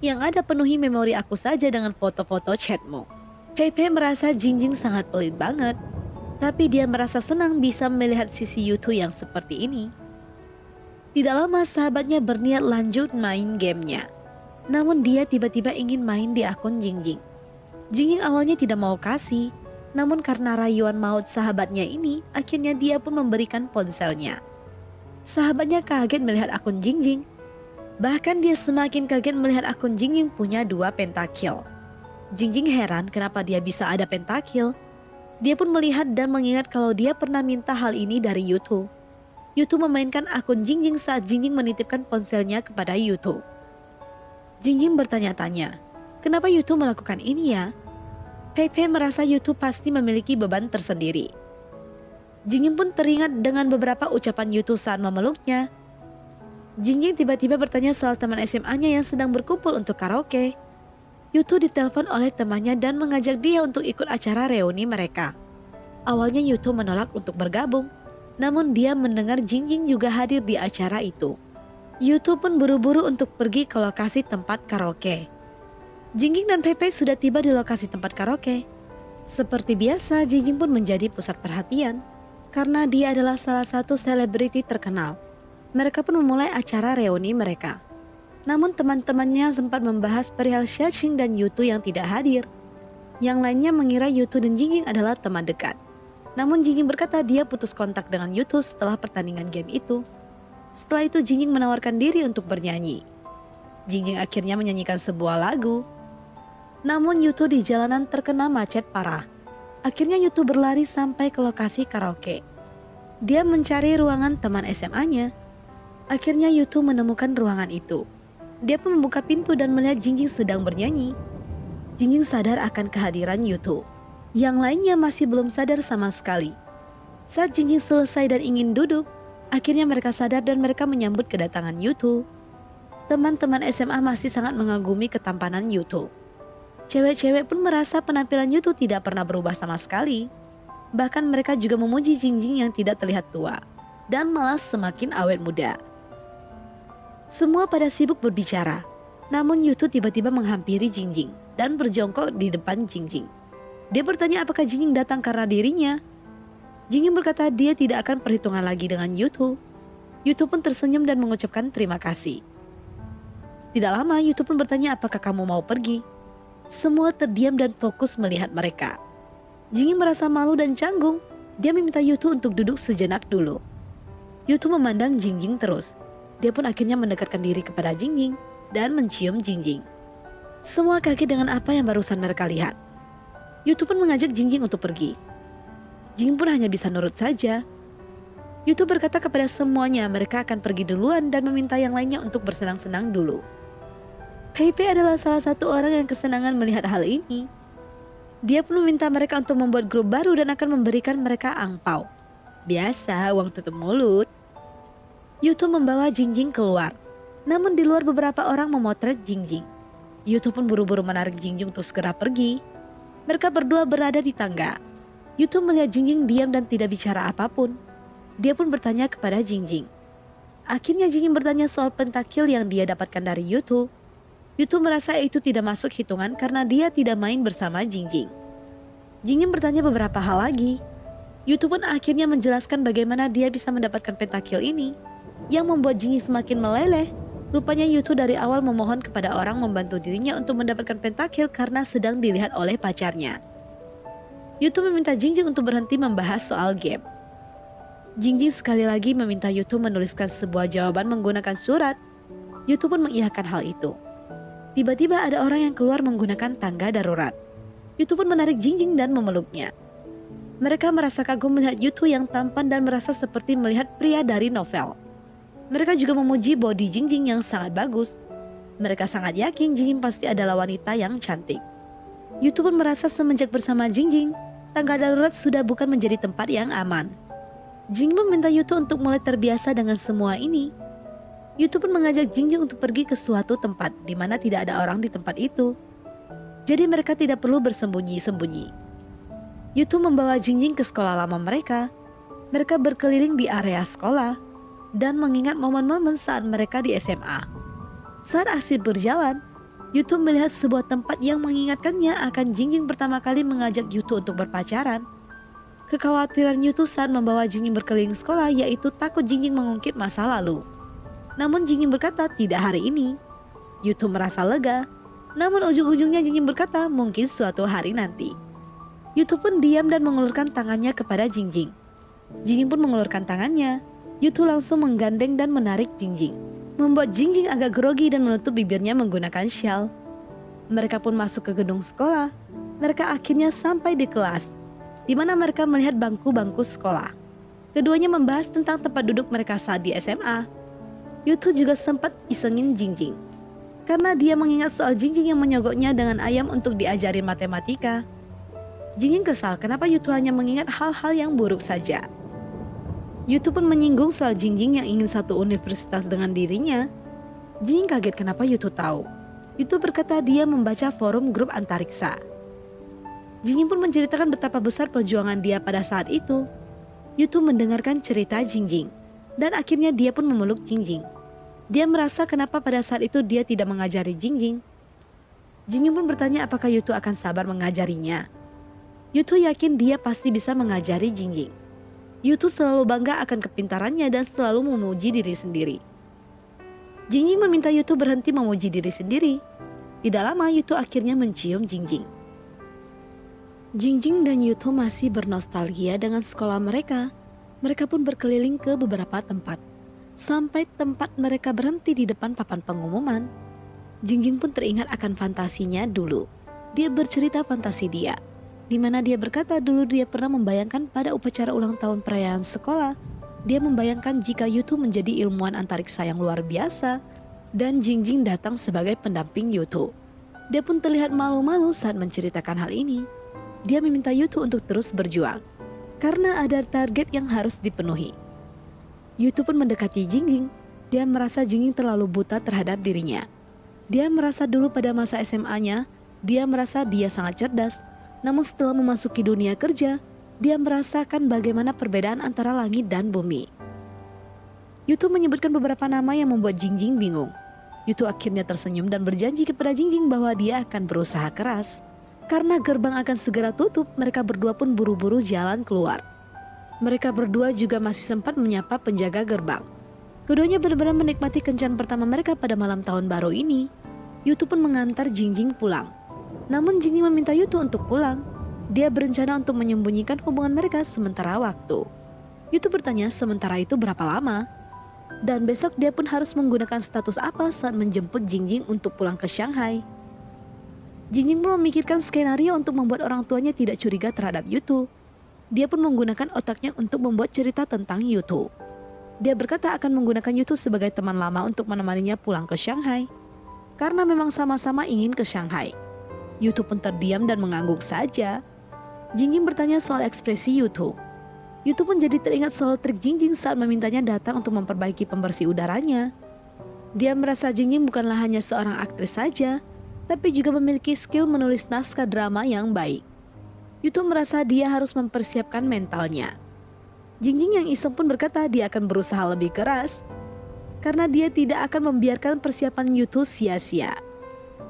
Yang ada penuhi memori aku saja dengan foto-foto chatmu. Pepe merasa Jingjing sangat pelit banget. Tapi dia merasa senang bisa melihat sisi Yutu yang seperti ini. Tidak lama sahabatnya berniat lanjut main gamenya. Namun dia tiba-tiba ingin main di akun Jingjing. Jingjing awalnya tidak mau kasih, namun karena rayuan maut sahabatnya ini, akhirnya dia pun memberikan ponselnya. Sahabatnya kaget melihat akun Jingjing. Bahkan dia semakin kaget melihat akun Jingjing punya dua pentakill. Jingjing heran kenapa dia bisa ada pentakill. Dia pun melihat dan mengingat kalau dia pernah minta hal ini dari Yutu. Yutu memainkan akun Jingjing saat Jingjing menitipkan ponselnya kepada Yutu. Jingjing bertanya-tanya, kenapa Yutu melakukan ini ya? Pepe merasa YouTube pasti memiliki beban tersendiri. Jingjing pun teringat dengan beberapa ucapan YouTube saat memeluknya. Jingjing tiba-tiba bertanya soal teman SMA-nya yang sedang berkumpul untuk karaoke. Yutu ditelepon oleh temannya dan mengajak dia untuk ikut acara reuni mereka. Awalnya Yutu menolak untuk bergabung, namun dia mendengar Jingjing juga hadir di acara itu. Yutu pun buru-buru untuk pergi ke lokasi tempat karaoke. Jingjing dan Pepe sudah tiba di lokasi tempat karaoke. Seperti biasa, Jingjing pun menjadi pusat perhatian karena dia adalah salah satu selebriti terkenal. Mereka pun memulai acara reuni mereka. Namun teman-temannya sempat membahas perihal Xiaoqing dan Yutu yang tidak hadir. Yang lainnya mengira Yutu dan Jingjing adalah teman dekat. Namun Jingjing berkata dia putus kontak dengan Yutu setelah pertandingan game itu. Setelah itu Jingjing menawarkan diri untuk bernyanyi. Jingjing akhirnya menyanyikan sebuah lagu namun Yuto di jalanan terkena macet parah. Akhirnya Yuto berlari sampai ke lokasi karaoke. Dia mencari ruangan teman SMA-nya. Akhirnya Yuto menemukan ruangan itu. Dia pun membuka pintu dan melihat Jingjing sedang bernyanyi. Jingjing sadar akan kehadiran Yuto. Yang lainnya masih belum sadar sama sekali. Saat Jingjing selesai dan ingin duduk, akhirnya mereka sadar dan mereka menyambut kedatangan Yuto. Teman-teman SMA masih sangat mengagumi ketampanan Yuto. Cewek-cewek pun merasa penampilan Yutu tidak pernah berubah sama sekali. Bahkan mereka juga memuji Jingjing yang tidak terlihat tua dan malah semakin awet muda. Semua pada sibuk berbicara, namun Yutu tiba-tiba menghampiri Jingjing dan berjongkok di depan Jingjing. Dia bertanya apakah Jingjing datang karena dirinya. Jingjing berkata dia tidak akan perhitungan lagi dengan Yutu. Yutu pun tersenyum dan mengucapkan terima kasih. Tidak lama Yutu pun bertanya apakah kamu mau pergi. Semua terdiam dan fokus melihat mereka. Jingi merasa malu dan canggung. Dia meminta Yutu untuk duduk sejenak dulu. Yutu memandang Jingjing terus. Dia pun akhirnya mendekatkan diri kepada Jingjing dan mencium Jingjing. Semua kaget dengan apa yang barusan mereka lihat. Yutu pun mengajak Jingjing untuk pergi. Jingjing pun hanya bisa nurut saja. Yutu berkata kepada semuanya mereka akan pergi duluan dan meminta yang lainnya untuk bersenang-senang dulu. Pepe adalah salah satu orang yang kesenangan melihat hal ini. Dia pun meminta mereka untuk membuat grup baru dan akan memberikan mereka angpau. Biasa, uang tutup mulut. Yuto membawa Jingjing keluar. Namun di luar beberapa orang memotret Jingjing. Yuto pun buru-buru menarik Jingjing untuk segera pergi. Mereka berdua berada di tangga. Yuto melihat Jingjing diam dan tidak bicara apa pun. Dia pun bertanya kepada Jingjing. Akhirnya Jingjing bertanya soal pentakil yang dia dapatkan dari Yuto. Yutu merasa itu tidak masuk hitungan karena dia tidak main bersama Jingjing. Jingjing bertanya beberapa hal lagi. YouTube pun akhirnya menjelaskan bagaimana dia bisa mendapatkan pentakil ini. Yang membuat Jingjing semakin meleleh, rupanya YouTube dari awal memohon kepada orang membantu dirinya untuk mendapatkan pentakil karena sedang dilihat oleh pacarnya. YouTube meminta Jingjing untuk berhenti membahas soal game. Jingjing sekali lagi meminta YouTube menuliskan sebuah jawaban menggunakan surat. YouTube pun mengiyakan hal itu. Tiba-tiba ada orang yang keluar menggunakan tangga darurat. YouTube pun menarik Jingjing dan memeluknya. Mereka merasa kagum melihat Yutu yang tampan dan merasa seperti melihat pria dari novel. Mereka juga memuji body Jingjing yang sangat bagus. Mereka sangat yakin Jingjing pasti adalah wanita yang cantik. Yutu pun merasa semenjak bersama Jingjing, tangga darurat sudah bukan menjadi tempat yang aman. Jingjing meminta Yutu untuk mulai terbiasa dengan semua ini. Yutu pun mengajak Jingjing untuk pergi ke suatu tempat di mana tidak ada orang di tempat itu. Jadi mereka tidak perlu bersembunyi-sembunyi. Yutu membawa Jingjing ke sekolah lama mereka. Mereka berkeliling di area sekolah dan mengingat momen-momen saat mereka di SMA. Saat aksi berjalan, Yutu melihat sebuah tempat yang mengingatkannya akan Jingjing pertama kali mengajak Yutu untuk berpacaran. Kekhawatiran Yutu saat membawa Jingjing berkeliling sekolah yaitu takut Jingjing mengungkit masa lalu. Namun Jingjing berkata tidak hari ini. Yutu merasa lega, namun ujung-ujungnya Jingjing berkata mungkin suatu hari nanti. Yutu pun diam dan mengulurkan tangannya kepada Jingjing. Jingjing pun mengulurkan tangannya. Yutu langsung menggandeng dan menarik Jingjing. Membuat Jingjing agak grogi dan menutup bibirnya menggunakan shawl. Mereka pun masuk ke gedung sekolah. Mereka akhirnya sampai di kelas, di mana mereka melihat bangku-bangku sekolah. Keduanya membahas tentang tempat duduk mereka saat di SMA. Yutu juga sempat isengin Jingjing. Karena dia mengingat soal Jingjing yang menyogoknya dengan ayam untuk diajari matematika. Jingjing kesal kenapa Yutu hanya mengingat hal-hal yang buruk saja. Yutu pun menyinggung soal Jingjing yang ingin satu universitas dengan dirinya. Jingjing kaget kenapa Yutu tahu. Yutu berkata dia membaca forum grup antariksa. Jingjing pun menceritakan betapa besar perjuangan dia pada saat itu. Yutu mendengarkan cerita Jingjing dan akhirnya dia pun memeluk Jingjing. Dia merasa kenapa pada saat itu dia tidak mengajari Jingjing. Jingjing pun bertanya apakah Yutu akan sabar mengajarinya. Yutu yakin dia pasti bisa mengajari Jingjing. Yutu selalu bangga akan kepintarannya dan selalu memuji diri sendiri. Jingjing meminta Yutu berhenti memuji diri sendiri. Tidak lama Yutu akhirnya mencium Jingjing. Jingjing dan Yutu masih bernostalgia dengan sekolah mereka. Mereka pun berkeliling ke beberapa tempat. Sampai tempat mereka berhenti di depan papan pengumuman. Jingjing pun teringat akan fantasinya dulu. Dia bercerita fantasi dia di mana dia berkata dulu dia pernah membayangkan pada upacara ulang tahun perayaan sekolah, dia membayangkan jika Yutu menjadi ilmuwan antariksa yang luar biasa dan Jingjing datang sebagai pendamping Yutu. Dia pun terlihat malu-malu saat menceritakan hal ini. Dia meminta Yutu untuk terus berjuang karena ada target yang harus dipenuhi. Yutu pun mendekati Jingjing. Dia merasa Jingjing terlalu buta terhadap dirinya. Dia merasa dulu pada masa SMA-nya, dia merasa dia sangat cerdas namun setelah memasuki dunia kerja, dia merasakan bagaimana perbedaan antara langit dan bumi. Yutu menyebutkan beberapa nama yang membuat Jingjing bingung. Yutu akhirnya tersenyum dan berjanji kepada Jingjing bahwa dia akan berusaha keras. Karena gerbang akan segera tutup, mereka berdua pun buru-buru jalan keluar. Mereka berdua juga masih sempat menyapa penjaga gerbang. Keduanya benar-benar menikmati kencan pertama mereka pada malam tahun baru ini. Yutu pun mengantar Jingjing pulang. Namun Jingjing meminta Yutu untuk pulang. Dia berencana untuk menyembunyikan hubungan mereka sementara waktu. Yutu bertanya sementara itu berapa lama. Dan besok dia pun harus menggunakan status apa saat menjemput Jingjing untuk pulang ke Shanghai. Jingjing pun memikirkan skenario untuk membuat orang tuanya tidak curiga terhadap Yutu. Dia pun menggunakan otaknya untuk membuat cerita tentang Yutu. Dia berkata akan menggunakan Yutu sebagai teman lama untuk menemaninya pulang ke Shanghai. Karena memang sama-sama ingin ke Shanghai. Yutu pun terdiam dan mengangguk saja. Jingjing bertanya soal ekspresi Yutu. Yutu pun jadi teringat soal trik Jingjing saat memintanya datang untuk memperbaiki pembersih udaranya. Dia merasa Jingjing bukanlah hanya seorang aktris saja, tapi juga memiliki skill menulis naskah drama yang baik. Yutu merasa dia harus mempersiapkan mentalnya. Jingjing yang iseng pun berkata dia akan berusaha lebih keras karena dia tidak akan membiarkan persiapan Yutu sia-sia.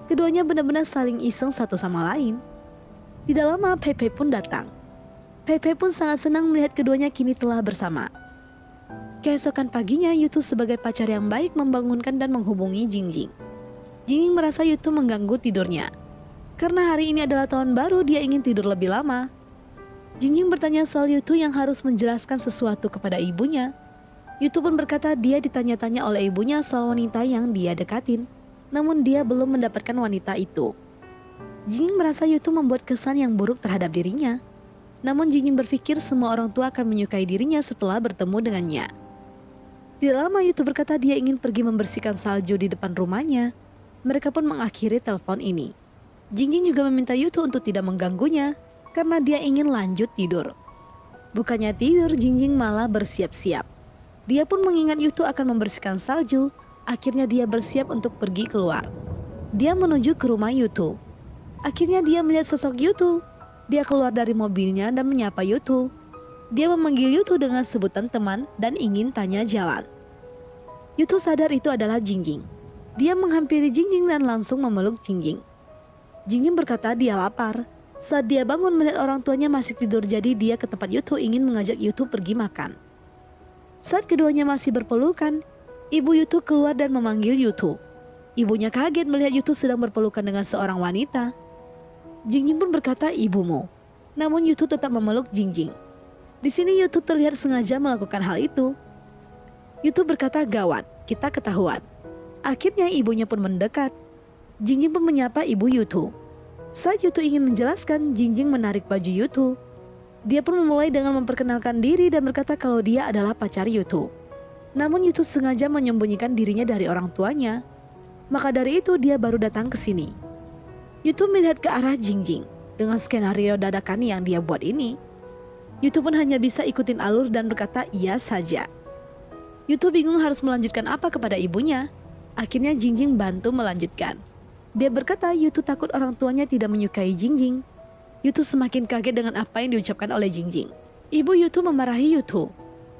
Keduanya benar-benar saling iseng satu sama lain. Tidak lama Pepe pun datang. Pepe pun sangat senang melihat keduanya kini telah bersama. Keesokan paginya, Yutu sebagai pacar yang baik membangunkan dan menghubungi Jingjing. Jingjing merasa Yutu mengganggu tidurnya. Karena hari ini adalah tahun baru, dia ingin tidur lebih lama. Jingjing bertanya soal Yutu yang harus menjelaskan sesuatu kepada ibunya. Yutu pun berkata dia ditanya-tanya oleh ibunya soal wanita yang dia dekatin. Namun dia belum mendapatkan wanita itu. Jingjing merasa Yutu membuat kesan yang buruk terhadap dirinya. Namun Jingjing berpikir semua orang tua akan menyukai dirinya setelah bertemu dengannya. Tidak lama Yutu berkata dia ingin pergi membersihkan salju di depan rumahnya. Mereka pun mengakhiri telepon ini. Jingjing juga meminta Yutu untuk tidak mengganggunya karena dia ingin lanjut tidur. Bukannya tidur, Jingjing malah bersiap-siap. Dia pun mengingat Yutu akan membersihkan salju, akhirnya dia bersiap untuk pergi keluar. Dia menuju ke rumah Yutu. Akhirnya dia melihat sosok Yutu dia keluar dari mobilnya dan menyapa Yutu. Dia memanggil Yutu dengan sebutan teman dan ingin tanya jalan. Yutu sadar itu adalah Jingjing. Dia menghampiri Jingjing dan langsung memeluk Jingjing. Jingjing berkata dia lapar. Saat dia bangun melihat orang tuanya masih tidur jadi dia ke tempat Yutu ingin mengajak Yutu pergi makan. Saat keduanya masih berpelukan, ibu Yutu keluar dan memanggil Yutu. Ibunya kaget melihat Yutu sedang berpelukan dengan seorang wanita. Jingjing pun berkata ibumu. Namun Yutu tetap memeluk Jingjing. Di sini Yutu terlihat sengaja melakukan hal itu. Yutu berkata gawat, kita ketahuan. Akhirnya ibunya pun mendekat. Jingjing pun menyapa ibu Yutu. Saat Yutu ingin menjelaskan, Jingjing menarik baju Yutu. Dia pun memulai dengan memperkenalkan diri dan berkata kalau dia adalah pacar Yutu. Namun Yutu sengaja menyembunyikan dirinya dari orang tuanya. Maka dari itu dia baru datang ke sini. Yutu melihat ke arah Jingjing dengan skenario dadakan yang dia buat ini. Yutu pun hanya bisa ikutin alur dan berkata iya saja. Yutu bingung harus melanjutkan apa kepada ibunya. Akhirnya Jingjing bantu melanjutkan. Dia berkata Yutu takut orang tuanya tidak menyukai Jingjing. Yutu semakin kaget dengan apa yang diucapkan oleh Jingjing. Ibu Yutu memarahi Yutu.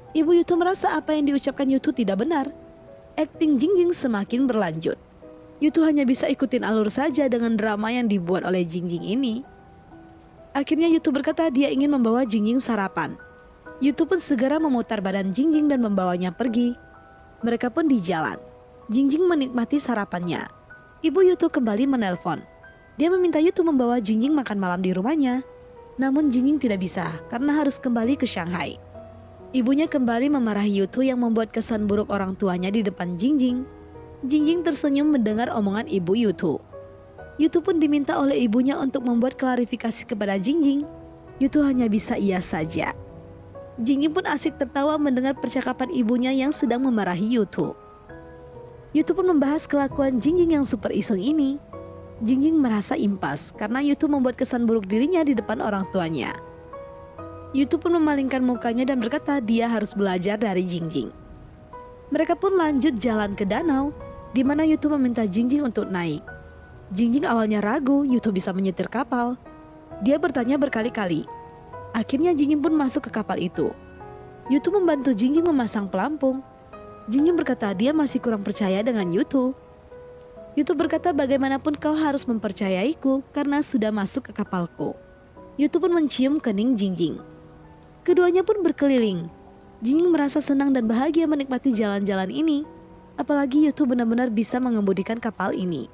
Ibu Yutu merasa apa yang diucapkan Yutu tidak benar. Acting Jingjing semakin berlanjut. Yutu hanya bisa ikutin alur saja dengan drama yang dibuat oleh Jingjing ini. Akhirnya Yutu berkata dia ingin membawa Jingjing sarapan. Yutu pun segera memutar badan Jingjing dan membawanya pergi. Mereka pun di jalan. Jingjing menikmati sarapannya. Ibu Yutu kembali menelpon. Dia meminta Yutu membawa Jingjing makan malam di rumahnya. Namun Jingjing tidak bisa karena harus kembali ke Shanghai. Ibunya kembali memarahi Yutu yang membuat kesan buruk orang tuanya di depan Jingjing. Jingjing tersenyum mendengar omongan ibu Yutu. Yutu pun diminta oleh ibunya untuk membuat klarifikasi kepada Jingjing. Yutu hanya bisa iya saja. Jingjing pun asik tertawa mendengar percakapan ibunya yang sedang memarahi Yutu. Yutu pun membahas kelakuan Jingjing yang super iseng ini. Jingjing merasa impas karena Yutu membuat kesan buruk dirinya di depan orang tuanya. Yutu pun memalingkan mukanya dan berkata dia harus belajar dari Jingjing. Mereka pun lanjut jalan ke danau di mana Yutu meminta Jingjing untuk naik. Jingjing awalnya ragu Yutu bisa menyetir kapal. Dia bertanya berkali-kali. Akhirnya Jingjing pun masuk ke kapal itu. Yutu membantu Jingjing memasang pelampung. Jingjing berkata dia masih kurang percaya dengan Yutu. Yutu berkata bagaimanapun kau harus mempercayaiku karena sudah masuk ke kapalku. Yutu pun mencium kening Jingjing. Keduanya pun berkeliling. Jingjing merasa senang dan bahagia menikmati jalan-jalan ini apalagi Yutu benar-benar bisa mengemudikan kapal ini.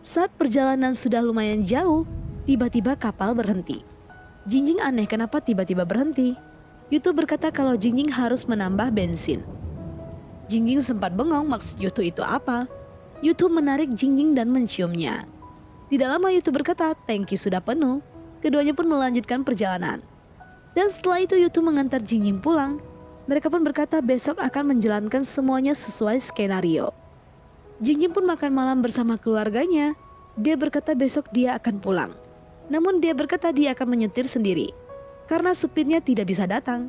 Saat perjalanan sudah lumayan jauh, tiba-tiba kapal berhenti. Jingjing aneh kenapa tiba-tiba berhenti. Yutu berkata kalau Jingjing harus menambah bensin. Jingjing sempat bengong maksud Yutu itu apa. Yutu menarik Jingjing dan menciumnya. Tidak lama Yutu berkata tangki sudah penuh. Keduanya pun melanjutkan perjalanan. Dan setelah itu Yutu mengantar Jingjing pulang mereka pun berkata besok akan menjalankan semuanya sesuai skenario. Jingjing pun makan malam bersama keluarganya. Dia berkata besok dia akan pulang. Namun dia berkata dia akan menyetir sendiri. Karena supirnya tidak bisa datang.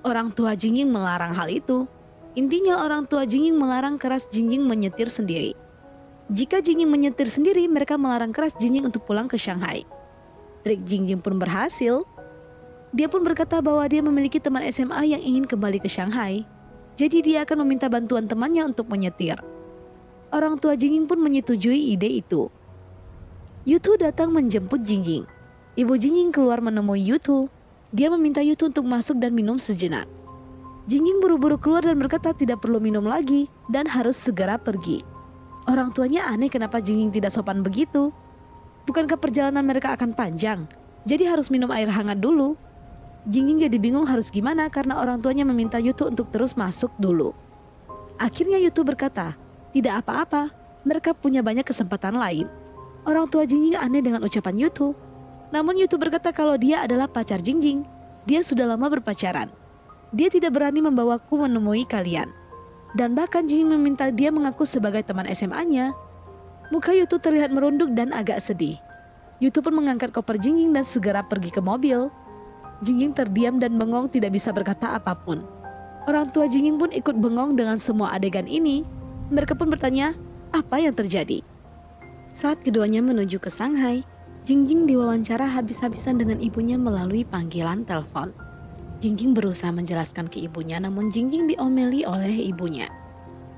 Orang tua Jingjing melarang hal itu. Intinya orang tua Jingjing melarang keras Jingjing menyetir sendiri. Jika Jingjing menyetir sendiri, mereka melarang keras Jingjing untuk pulang ke Shanghai. Trik Jingjing pun berhasil dia pun berkata bahwa dia memiliki teman SMA yang ingin kembali ke Shanghai. Jadi dia akan meminta bantuan temannya untuk menyetir. Orang tua Jingjing pun menyetujui ide itu. Yutu datang menjemput Jingjing. Ibu Jingjing keluar menemui Yutu. Dia meminta Yutu untuk masuk dan minum sejenak. Jingjing buru-buru keluar dan berkata tidak perlu minum lagi dan harus segera pergi. Orang tuanya aneh kenapa Jingjing tidak sopan begitu. Bukankah perjalanan mereka akan panjang? Jadi harus minum air hangat dulu. Jingjing jadi bingung harus gimana karena orang tuanya meminta Yutu untuk terus masuk dulu. Akhirnya Yutu berkata, tidak apa-apa, mereka punya banyak kesempatan lain. Orang tua Jingjing aneh dengan ucapan Yutu, namun Yutu berkata kalau dia adalah pacar Jingjing. Dia sudah lama berpacaran. Dia tidak berani membawaku menemui kalian. Dan bahkan Jingjing meminta dia mengaku sebagai teman SMA-nya. Muka Yutu terlihat merunduk dan agak sedih. Yutu pun mengangkat koper Jingjing dan segera pergi ke mobil. Jingjing terdiam dan bengong tidak bisa berkata apa pun. Orang tua Jingjing pun ikut bengong dengan semua adegan ini. Mereka pun bertanya, apa yang terjadi? Saat keduanya menuju ke Shanghai, Jingjing diwawancara habis-habisan dengan ibunya melalui panggilan telepon. Jingjing berusaha menjelaskan ke ibunya namun Jingjing diomeli oleh ibunya.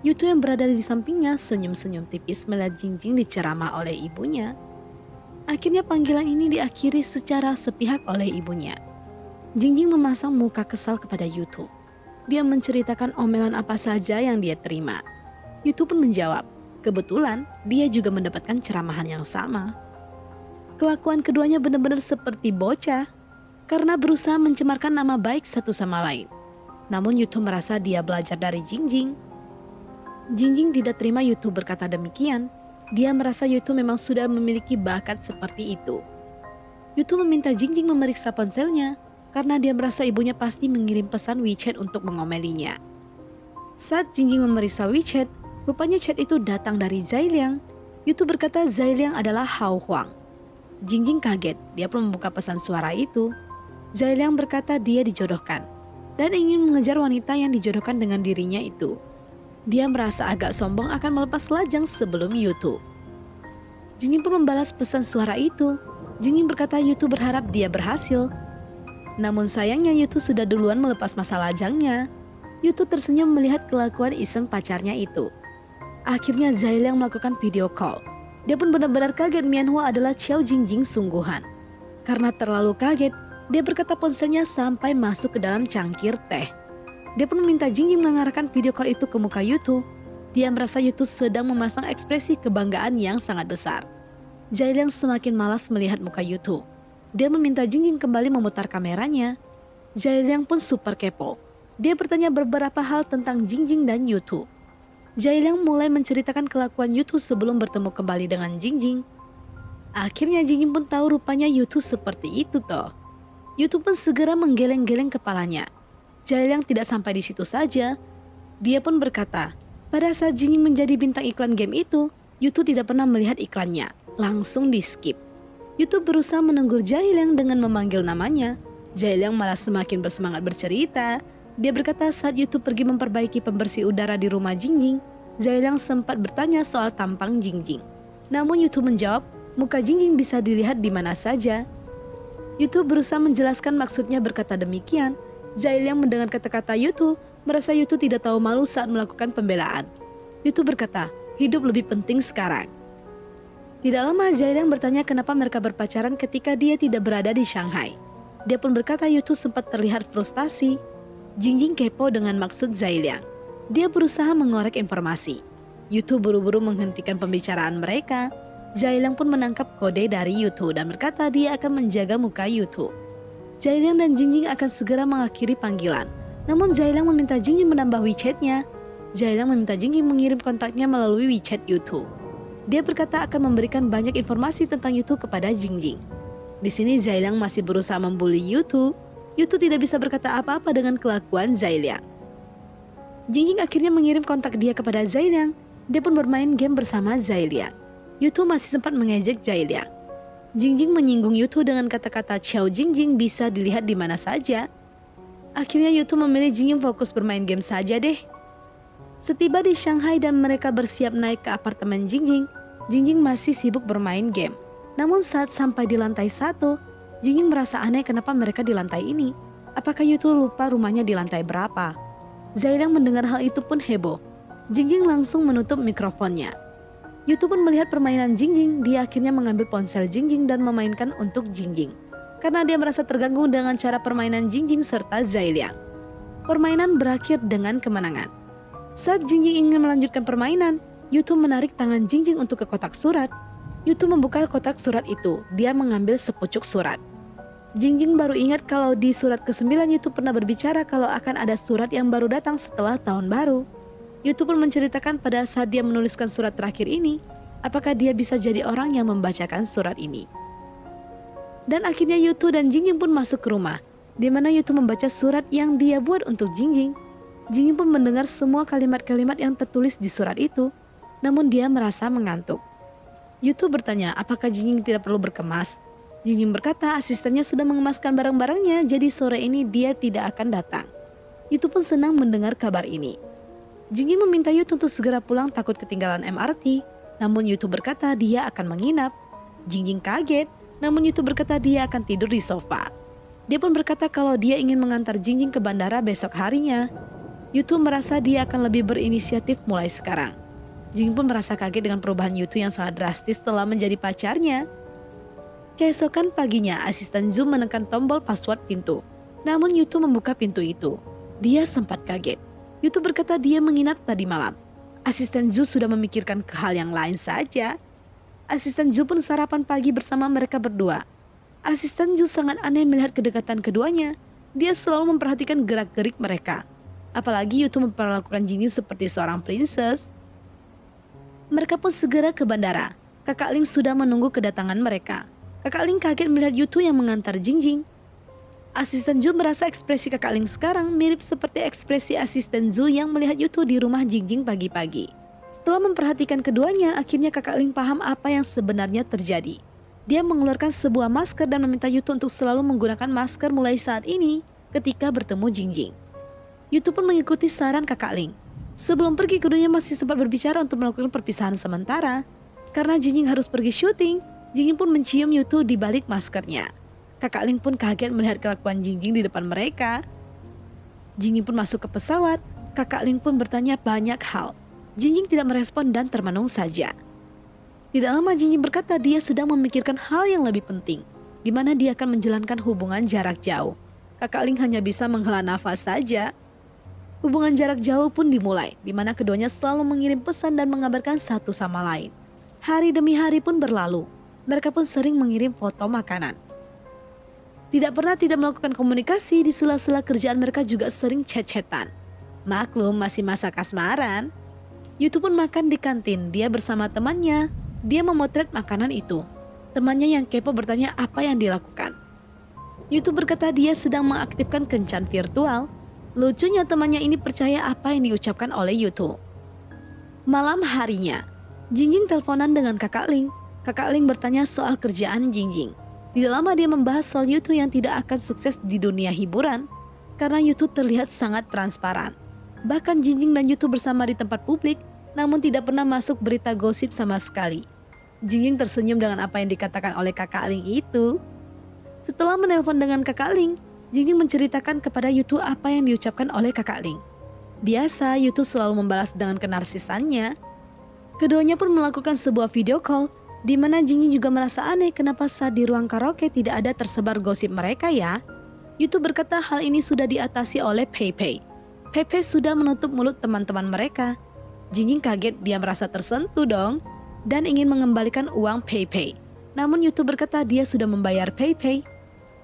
Yutu yang berada di sampingnya senyum-senyum tipis melihat Jingjing diceramah oleh ibunya. Akhirnya panggilan ini diakhiri secara sepihak oleh ibunya. Jingjing memasang muka kesal kepada Yutu. Dia menceritakan omelan apa saja yang dia terima. Yutu pun menjawab, kebetulan dia juga mendapatkan ceramahan yang sama. Kelakuan keduanya benar-benar seperti bocah karena berusaha mencemarkan nama baik satu sama lain. Namun Yutu merasa dia belajar dari Jingjing. Jingjing tidak terima Yutu berkata demikian. Dia merasa Yutu memang sudah memiliki bakat seperti itu. Yutu meminta Jingjing memeriksa ponselnya karena dia merasa ibunya pasti mengirim pesan WeChat untuk mengomelinya. Saat Jingjing memeriksa WeChat, rupanya chat itu datang dari Zailiang. Yutu berkata Zailiang adalah Hao Huang. Jingjing kaget, dia pun membuka pesan suara itu. Zailiang berkata dia dijodohkan dan ingin mengejar wanita yang dijodohkan dengan dirinya itu. Dia merasa agak sombong akan melepas lajang sebelum Yutu. Jingjing pun membalas pesan suara itu. Jingjing berkata Yutu berharap dia berhasil. Namun sayangnya Yutu sudah duluan melepas masa lajangnya. Yutu tersenyum melihat kelakuan iseng pacarnya itu. Akhirnya Zailiang melakukan video call. Dia pun benar-benar kaget Mianhua adalah Xiao Jingjing sungguhan. Karena terlalu kaget, dia berkata ponselnya sampai masuk ke dalam cangkir teh. Dia pun meminta Jingjing mengarahkan video call itu ke muka Yutu. Dia merasa Yutu sedang memasang ekspresi kebanggaan yang sangat besar. Jailiang semakin malas melihat muka Yutu. Dia meminta Jingjing kembali memutar kameranya. Jailiang pun super kepo. Dia bertanya beberapa hal tentang Jingjing dan Yutu. Jailiang mulai menceritakan kelakuan Yutu sebelum bertemu kembali dengan Jingjing. Akhirnya Jingjing pun tahu rupanya Yutu seperti itu toh. Yutu pun segera menggeleng-geleng kepalanya. Jailiang tidak sampai di situ saja. Dia pun berkata, pada saat Jingjing menjadi bintang iklan game itu, Yutu tidak pernah melihat iklannya. Langsung di skip. Yutu berusaha menegur Jailiang dengan memanggil namanya. Jailiang malah semakin bersemangat bercerita dia berkata saat YouTube pergi memperbaiki pembersih udara di rumah Jingjing, Zailiang sempat bertanya soal tampang Jingjing. Namun YouTube menjawab, muka Jingjing bisa dilihat di mana saja. YouTube berusaha menjelaskan maksudnya berkata demikian. Zailiang mendengar kata-kata YouTube, merasa YouTube tidak tahu malu saat melakukan pembelaan. YouTube berkata, hidup lebih penting sekarang. Tidak lama Zailiang bertanya kenapa mereka berpacaran ketika dia tidak berada di Shanghai. Dia pun berkata YouTube sempat terlihat frustasi Jingjing kepo dengan maksud Zailiang. Dia berusaha mengorek informasi. Yutu buru-buru menghentikan pembicaraan mereka. Zailiang pun menangkap kode dari Yutu dan berkata dia akan menjaga muka Yutu. Zailiang dan Jingjing akan segera mengakhiri panggilan. Namun Zailiang meminta Jingjing menambah WeChat-nya. Zailiang meminta Jingjing mengirim kontaknya melalui WeChat Yutu. Dia berkata akan memberikan banyak informasi tentang Yutu kepada Jingjing. Di sini Zailiang masih berusaha membuli Yutu Yutu tidak bisa berkata apa-apa dengan kelakuan Zailiang. Jingjing akhirnya mengirim kontak dia kepada Zailiang. Dia pun bermain game bersama Zailiang. Yutu masih sempat mengejek Zailiang. Jingjing menyinggung Yutu dengan kata-kata Xiao Jingjing bisa dilihat di mana saja. Akhirnya Yutu memilih Jingjing fokus bermain game saja deh. Setiba di Shanghai dan mereka bersiap naik ke apartemen Jingjing, Jingjing masih sibuk bermain game. Namun saat sampai di lantai satu, Jingjing merasa aneh kenapa mereka di lantai ini. Apakah Yutu lupa rumahnya di lantai berapa? Zaidang mendengar hal itu pun heboh. Jingjing langsung menutup mikrofonnya. Yutu pun melihat permainan Jingjing, dia akhirnya mengambil ponsel Jingjing dan memainkan untuk Jingjing. karena dia merasa terganggu dengan cara permainan Jingjing serta Zailiang. Permainan berakhir dengan kemenangan. Saat Jingjing ingin melanjutkan permainan, Yutu menarik tangan Jingjing untuk ke kotak surat. Yutu membuka kotak surat itu. Dia mengambil sepucuk surat. Jingjing baru ingat kalau di surat ke-9 Yutu pernah berbicara kalau akan ada surat yang baru datang setelah tahun baru. Yutu pun menceritakan pada saat dia menuliskan surat terakhir ini, apakah dia bisa jadi orang yang membacakan surat ini. Dan akhirnya Yutu dan Jingjing pun masuk ke rumah, di mana Yutu membaca surat yang dia buat untuk Jingjing. Jingjing pun mendengar semua kalimat-kalimat yang tertulis di surat itu, namun dia merasa mengantuk. Yutu bertanya apakah Jingjing tidak perlu berkemas. Jingjing berkata asistennya sudah mengemaskan barang-barangnya, jadi sore ini dia tidak akan datang. Yutu pun senang mendengar kabar ini. Jingjing meminta Yutu untuk segera pulang takut ketinggalan MRT, namun Yutu berkata dia akan menginap. Jingjing kaget namun Yutu berkata dia akan tidur di sofa. Dia pun berkata kalau dia ingin mengantar Jingjing ke bandara besok harinya. Yutu merasa dia akan lebih berinisiatif mulai sekarang. Jing pun merasa kaget dengan perubahan Yutu yang sangat drastis setelah menjadi pacarnya. Keesokan paginya, asisten Zoom menekan tombol password pintu. Namun Yutu membuka pintu itu. Dia sempat kaget. Yutu berkata dia menginap tadi malam. Asisten Zoom sudah memikirkan ke hal yang lain saja. Asisten Ju pun sarapan pagi bersama mereka berdua. Asisten Ju sangat aneh melihat kedekatan keduanya. Dia selalu memperhatikan gerak-gerik mereka. Apalagi Yutu memperlakukan Jingjing seperti seorang princess. Mereka pun segera ke bandara. Kakak Ling sudah menunggu kedatangan mereka. Kakak Ling kaget melihat Yutu yang mengantar Jingjing. Asisten Ju merasa ekspresi kakak Ling sekarang mirip seperti ekspresi asisten Zu yang melihat Yutu di rumah Jingjing pagi-pagi. Setelah memperhatikan keduanya, akhirnya kakak Ling paham apa yang sebenarnya terjadi. Dia mengeluarkan sebuah masker dan meminta Yutu untuk selalu menggunakan masker mulai saat ini ketika bertemu Jingjing. Yutu pun mengikuti saran kakak Ling. Sebelum pergi, keduanya masih sempat berbicara untuk melakukan perpisahan sementara. Karena Jingjing harus pergi syuting, Jingjing pun mencium Yutu di balik maskernya. Kakak Ling pun kaget melihat kelakuan Jingjing di depan mereka. Jingjing pun masuk ke pesawat. Kakak Ling pun bertanya banyak hal. Jingjing tidak merespon dan termenung saja. Tidak lama Jingjing berkata dia sedang memikirkan hal yang lebih penting, di mana dia akan menjalankan hubungan jarak jauh. Kakak Ling hanya bisa menghela nafas saja. Hubungan jarak jauh pun dimulai, di mana keduanya selalu mengirim pesan dan mengabarkan satu sama lain. Hari demi hari pun berlalu, mereka pun sering mengirim foto makanan. Tidak pernah tidak melakukan komunikasi di sela-sela kerjaan mereka juga sering chat-chatan. Maklum masih masa kasmaran, Yutu pun makan di kantin. Dia bersama temannya. Dia memotret makanan itu. Temannya yang kepo bertanya apa yang dilakukan. Yutu berkata dia sedang mengaktifkan kencan virtual. Lucunya temannya ini percaya apa yang diucapkan oleh Yutu. Malam harinya, Jingjing teleponan dengan kakak Ling. Kakak Ling bertanya soal kerjaan Jingjing. Tidak lama dia membahas soal Yutu yang tidak akan sukses di dunia hiburan karena Yutu terlihat sangat transparan. Bahkan Jingjing dan Yutu bersama di tempat publik namun tidak pernah masuk berita gosip sama sekali. Jingjing tersenyum dengan apa yang dikatakan oleh kakak Ling itu. Setelah menelpon dengan kakak Ling, Jingjing menceritakan kepada Yutu apa yang diucapkan oleh kakak Ling. Biasa, Yutu selalu membalas dengan kenarsisannya. Keduanya pun melakukan sebuah video call di mana Jingjing juga merasa aneh kenapa saat di ruang karaoke tidak ada tersebar gosip mereka ya. Yutu berkata hal ini sudah diatasi oleh Pei Pei. Pepe sudah menutup mulut teman-teman mereka Jingjing kaget dia merasa tersentuh dong dan ingin mengembalikan uang PayPay. Namun YouTube berkata dia sudah membayar PayPay.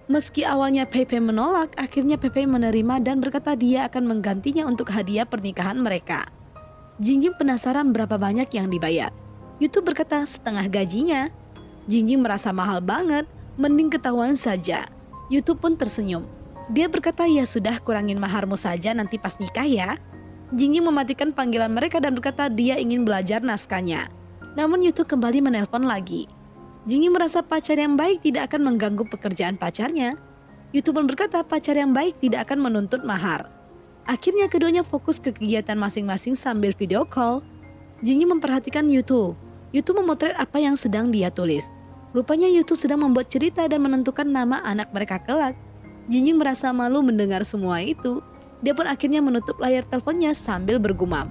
Meski awalnya PayPay menolak, akhirnya PayPay menerima dan berkata dia akan menggantinya untuk hadiah pernikahan mereka. Jingjing penasaran berapa banyak yang dibayar. YouTube berkata setengah gajinya. Jingjing merasa mahal banget, mending ketahuan saja. YouTube pun tersenyum. Dia berkata ya sudah kurangin maharmu saja nanti pas nikah ya. Jingjing mematikan panggilan mereka dan berkata dia ingin belajar naskahnya. Namun Yutu kembali menelpon lagi. Jingjing merasa pacar yang baik tidak akan mengganggu pekerjaan pacarnya. Yutu pun berkata pacar yang baik tidak akan menuntut mahar. Akhirnya keduanya fokus ke kegiatan masing-masing sambil video call. Jingjing memperhatikan Yutu. Yutu memotret apa yang sedang dia tulis. Rupanya Yutu sedang membuat cerita dan menentukan nama anak mereka kelak. Jingjing merasa malu mendengar semua itu. Dia pun akhirnya menutup layar teleponnya sambil bergumam.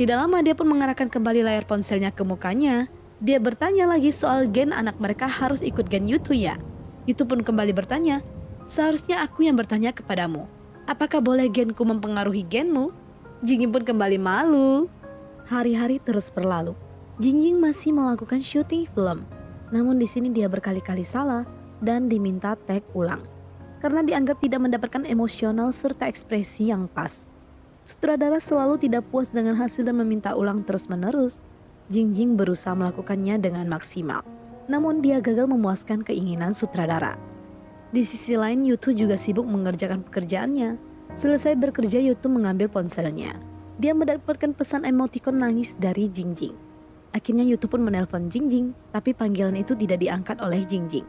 Tidak lama dia pun mengarahkan kembali layar ponselnya ke mukanya. Dia bertanya lagi soal gen anak mereka harus ikut gen Yutu ya. Yutu pun kembali bertanya, seharusnya aku yang bertanya kepadamu. Apakah boleh genku mempengaruhi genmu? Jingjing pun kembali malu. Hari-hari terus berlalu. Jingjing masih melakukan syuting film. Namun di sini dia berkali-kali salah dan diminta tag ulang. Karena dianggap tidak mendapatkan emosional serta ekspresi yang pas. Sutradara selalu tidak puas dengan hasil dan meminta ulang terus-menerus. Jingjing berusaha melakukannya dengan maksimal. Namun dia gagal memuaskan keinginan sutradara. Di sisi lain, Yutu juga sibuk mengerjakan pekerjaannya. Selesai bekerja, Yutu mengambil ponselnya. Dia mendapatkan pesan emotikon nangis dari Jingjing. Akhirnya Yutu pun menelpon Jingjing, tapi panggilan itu tidak diangkat oleh Jingjing.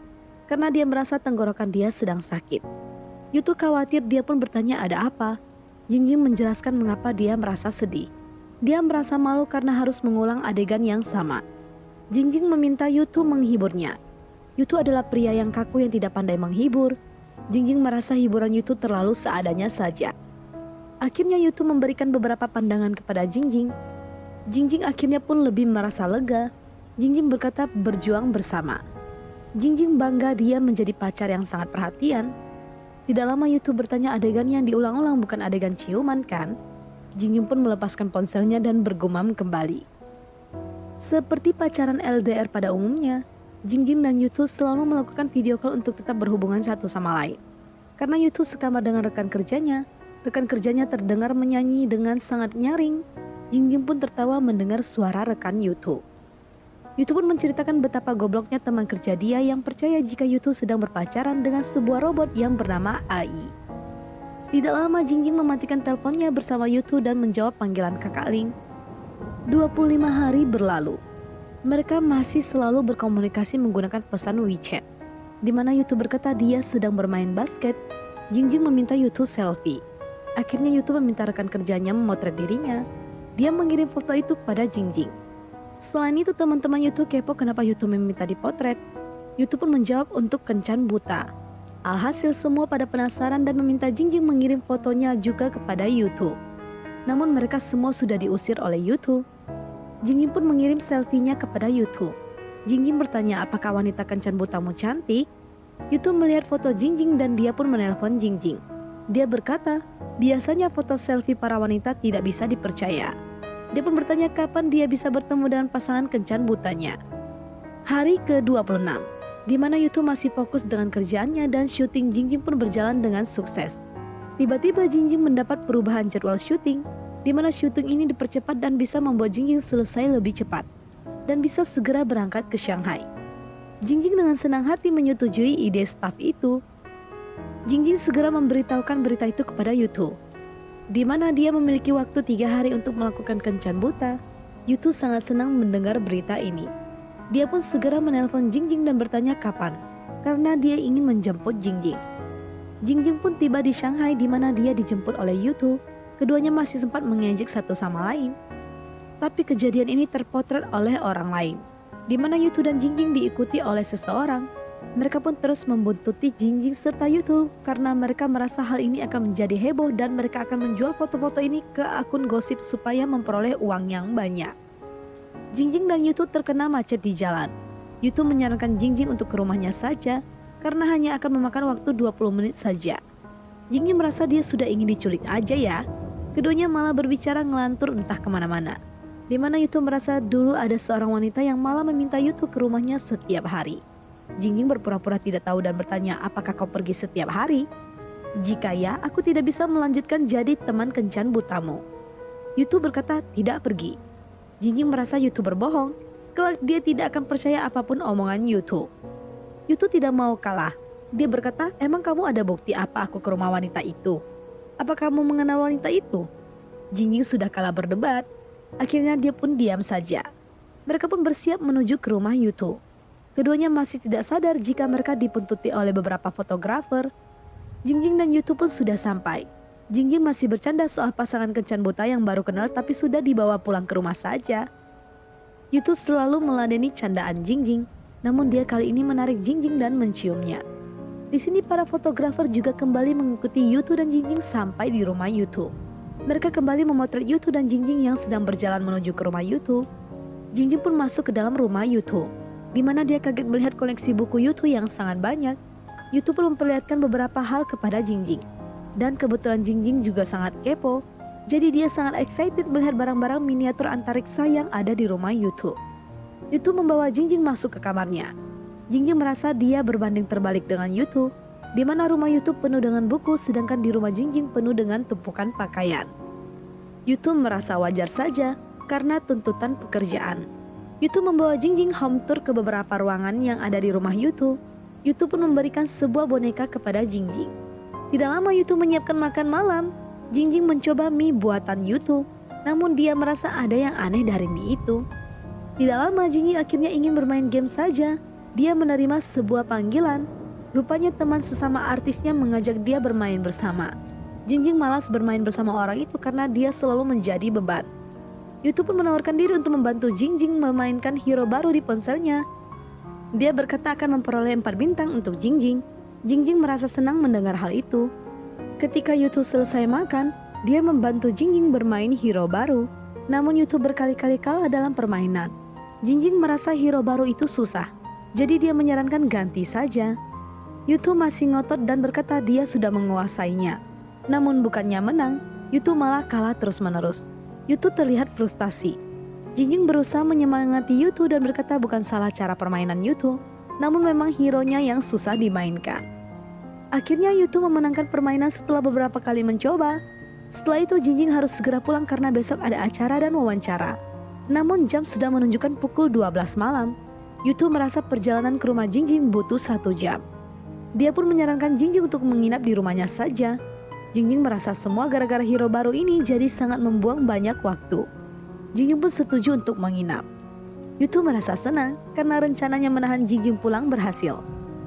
Karena dia merasa tenggorokan dia sedang sakit. Yutu khawatir dia pun bertanya ada apa. Jingjing menjelaskan mengapa dia merasa sedih. Dia merasa malu karena harus mengulang adegan yang sama. Jingjing meminta Yutu menghiburnya. Yutu adalah pria yang kaku yang tidak pandai menghibur. Jingjing merasa hiburan Yutu terlalu seadanya saja. Akhirnya Yutu memberikan beberapa pandangan kepada Jingjing Jingjing akhirnya pun lebih merasa lega. Jingjing berkata berjuang bersama. Jingjing bangga dia menjadi pacar yang sangat perhatian. Tidak lama YouTube bertanya adegan yang diulang-ulang bukan adegan ciuman kan? Jingjing pun melepaskan ponselnya dan bergumam kembali. Seperti pacaran LDR pada umumnya, Jingjing dan Yutu selalu melakukan video call untuk tetap berhubungan satu sama lain. Karena Yutu sekamar dengan rekan kerjanya, rekan kerjanya terdengar menyanyi dengan sangat nyaring Jingjing pun tertawa mendengar suara rekan Yutu. Yutu pun menceritakan betapa gobloknya teman kerja dia yang percaya jika Yutu sedang berpacaran dengan sebuah robot yang bernama AI. Tidak lama Jingjing mematikan teleponnya bersama Yutu dan menjawab panggilan kakak Ling. 25 hari berlalu. Mereka masih selalu berkomunikasi menggunakan pesan WeChat. Di mana Yutu berkata dia sedang bermain basket, Jingjing meminta Yutu selfie. Akhirnya Yutu meminta rekan kerjanya memotret dirinya dia mengirim foto itu pada Jingjing. Selain itu teman-teman YouTube kepo kenapa YouTube meminta dipotret. YouTube pun menjawab untuk kencan buta. Alhasil semua pada penasaran dan meminta Jingjing mengirim fotonya juga kepada YouTube. Namun mereka semua sudah diusir oleh YouTube. Jingjing pun mengirim selfie-nya kepada YouTube. Jingjing bertanya apakah wanita kencan butamu cantik? YouTube melihat foto Jingjing dan dia pun menelpon Jingjing. Dia berkata, biasanya foto selfie para wanita tidak bisa dipercaya. Dia pun bertanya kapan dia bisa bertemu dengan pasangan kencan butanya. Hari ke-26, di mana Yutu masih fokus dengan kerjaannya dan syuting Jingjing pun berjalan dengan sukses. Tiba-tiba Jingjing mendapat perubahan jadwal syuting, di mana syuting ini dipercepat dan bisa membuat Jingjing selesai lebih cepat dan bisa segera berangkat ke Shanghai. Jingjing dengan senang hati menyetujui ide staf itu. Jingjing segera memberitahukan berita itu kepada Yutu di mana dia memiliki waktu tiga hari untuk melakukan kencan buta. Yutu sangat senang mendengar berita ini. Dia pun segera menelpon Jingjing dan bertanya kapan, karena dia ingin menjemput Jingjing. Jingjing pun tiba di Shanghai di mana dia dijemput oleh Yutu. Keduanya masih sempat mengejek satu sama lain. Tapi kejadian ini terpotret oleh orang lain, di mana Yutu dan Jingjing diikuti oleh seseorang mereka pun terus membuntuti Jingjing serta YouTube karena mereka merasa hal ini akan menjadi heboh dan mereka akan menjual foto-foto ini ke akun gosip supaya memperoleh uang yang banyak. Jingjing dan YouTube terkena macet di jalan. YouTube menyarankan Jingjing untuk ke rumahnya saja karena hanya akan memakan waktu 20 menit saja. Jingjing merasa dia sudah ingin diculik aja ya. Keduanya malah berbicara ngelantur entah ke mana-mana. Di mana YouTube merasa dulu ada seorang wanita yang malah meminta YouTube ke rumahnya setiap hari. Jingjing berpura-pura tidak tahu dan bertanya, apakah kau pergi setiap hari? Jika ya, aku tidak bisa melanjutkan jadi teman kencan butamu. Yutu berkata tidak pergi. Jingjing merasa Yutu berbohong. Kelak dia tidak akan percaya apa pun omongan Yutu. Yutu tidak mau kalah. Dia berkata, emang kamu ada bukti apa aku ke rumah wanita itu? Apa kamu mengenal wanita itu? Jingjing sudah kalah berdebat. Akhirnya dia pun diam saja. Mereka pun bersiap menuju ke rumah Yutu. Keduanya masih tidak sadar jika mereka dipuntuti oleh beberapa fotografer. Jingjing dan Yutu pun sudah sampai. Jingjing masih bercanda soal pasangan kencan buta yang baru kenal tapi sudah dibawa pulang ke rumah saja. Yutu selalu meladeni candaan Jingjing, namun dia kali ini menarik Jingjing dan menciumnya. Di sini para fotografer juga kembali mengikuti Yutu dan Jingjing sampai di rumah Yutu. Mereka kembali memotret Yutu dan Jingjing yang sedang berjalan menuju ke rumah Yutu. Jingjing pun masuk ke dalam rumah Yutu di mana dia kaget melihat koleksi buku Yutu yang sangat banyak. YouTube pun memperlihatkan beberapa hal kepada Jingjing. Dan kebetulan Jingjing juga sangat kepo, jadi dia sangat excited melihat barang-barang miniatur antariksa yang ada di rumah YouTube. YouTube membawa Jingjing masuk ke kamarnya. Jingjing merasa dia berbanding terbalik dengan YouTube, di mana rumah YouTube penuh dengan buku sedangkan di rumah Jingjing penuh dengan tumpukan pakaian. YouTube merasa wajar saja karena tuntutan pekerjaan. YouTube membawa Jingjing home tour ke beberapa ruangan yang ada di rumah YouTube. YouTube pun memberikan sebuah boneka kepada Jingjing. Tidak lama YouTube menyiapkan makan malam. Jingjing mencoba mie buatan YouTube, namun dia merasa ada yang aneh dari mie itu. Tidak lama Jingjing akhirnya ingin bermain game saja. Dia menerima sebuah panggilan. Rupanya teman sesama artisnya mengajak dia bermain bersama. Jingjing malas bermain bersama orang itu karena dia selalu menjadi beban. YouTube pun menawarkan diri untuk membantu Jingjing memainkan hero baru di ponselnya. Dia berkata akan memperoleh 4 bintang untuk Jingjing. Jingjing merasa senang mendengar hal itu. Ketika YouTube selesai makan, dia membantu Jingjing bermain hero baru. Namun YouTube berkali-kali kalah dalam permainan. Jingjing merasa hero baru itu susah, jadi dia menyarankan ganti saja. YouTube masih ngotot dan berkata dia sudah menguasainya. Namun bukannya menang, YouTube malah kalah terus-menerus. Yutu terlihat frustasi. Jingjing berusaha menyemangati Yutu dan berkata bukan salah cara permainan Yutu, namun memang hero-nya yang susah dimainkan. Akhirnya Yutu memenangkan permainan setelah beberapa kali mencoba. Setelah itu Jingjing harus segera pulang karena besok ada acara dan wawancara. Namun jam sudah menunjukkan pukul 12 malam. Yutu merasa perjalanan ke rumah Jingjing butuh satu jam. Dia pun menyarankan Jingjing untuk menginap di rumahnya saja Jingjing merasa semua gara-gara hero baru ini jadi sangat membuang banyak waktu. Jingjing pun setuju untuk menginap. Yutu merasa senang karena rencananya menahan Jingjing pulang berhasil.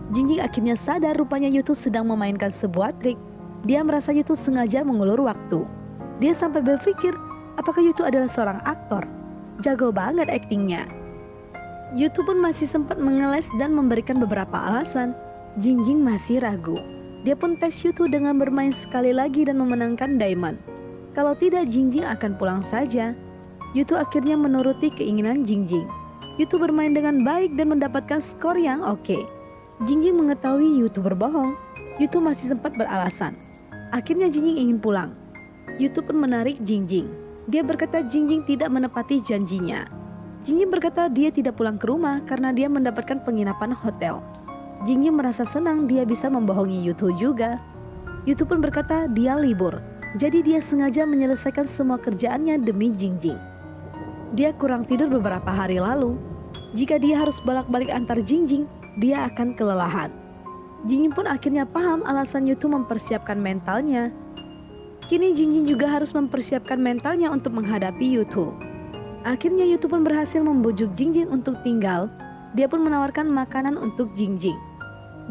Jingjing akhirnya sadar rupanya Yutu sedang memainkan sebuah trik. Dia merasa Yutu sengaja mengulur waktu. Dia sampai berpikir, apakah Yutu adalah seorang aktor? Jago banget aktingnya. Yutu pun masih sempat mengeles dan memberikan beberapa alasan. Jingjing masih ragu. Dia pun tes Yutu dengan bermain sekali lagi dan memenangkan Diamond. Kalau tidak, Jingjing akan pulang saja. Yutu akhirnya menuruti keinginan Jingjing. Yutu bermain dengan baik dan mendapatkan skor yang oke. Okay. Jingjing mengetahui Yutu berbohong. Yutu masih sempat beralasan. Akhirnya Jingjing ingin pulang. Yutu pun menarik Jingjing. Dia berkata Jingjing tidak menepati janjinya. Jingjing berkata dia tidak pulang ke rumah karena dia mendapatkan penginapan hotel. Jingjing merasa senang dia bisa membohongi Yutu juga. Yutu pun berkata dia libur, jadi dia sengaja menyelesaikan semua kerjaannya demi Jingjing. Dia kurang tidur beberapa hari lalu. Jika dia harus bolak-balik antar Jingjing, dia akan kelelahan. Jingjing pun akhirnya paham alasan Yutu mempersiapkan mentalnya. Kini Jingjing juga harus mempersiapkan mentalnya untuk menghadapi Yutu. Akhirnya Yutu pun berhasil membujuk Jingjing untuk tinggal. Dia pun menawarkan makanan untuk Jingjing.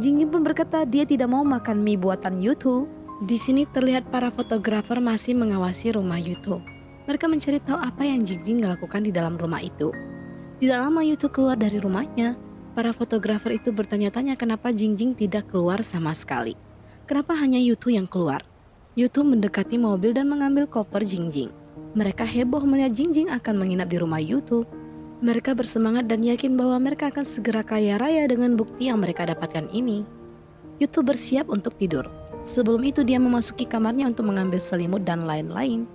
Jingjing pun berkata dia tidak mau makan mie buatan Yutu. Di sini terlihat para fotografer masih mengawasi rumah Yutu. Mereka mencari tahu apa yang Jingjing lakukan di dalam rumah itu. Tidak lama Yutu keluar dari rumahnya, para fotografer itu bertanya-tanya kenapa Jingjing tidak keluar sama sekali. Kenapa hanya Yutu yang keluar? Yutu mendekati mobil dan mengambil koper Jingjing. Mereka heboh melihat Jingjing akan menginap di rumah Yutu mereka bersemangat dan yakin bahwa mereka akan segera kaya raya dengan bukti yang mereka dapatkan ini. Yutu bersiap untuk tidur. Sebelum itu dia memasuki kamarnya untuk mengambil selimut dan lain-lain.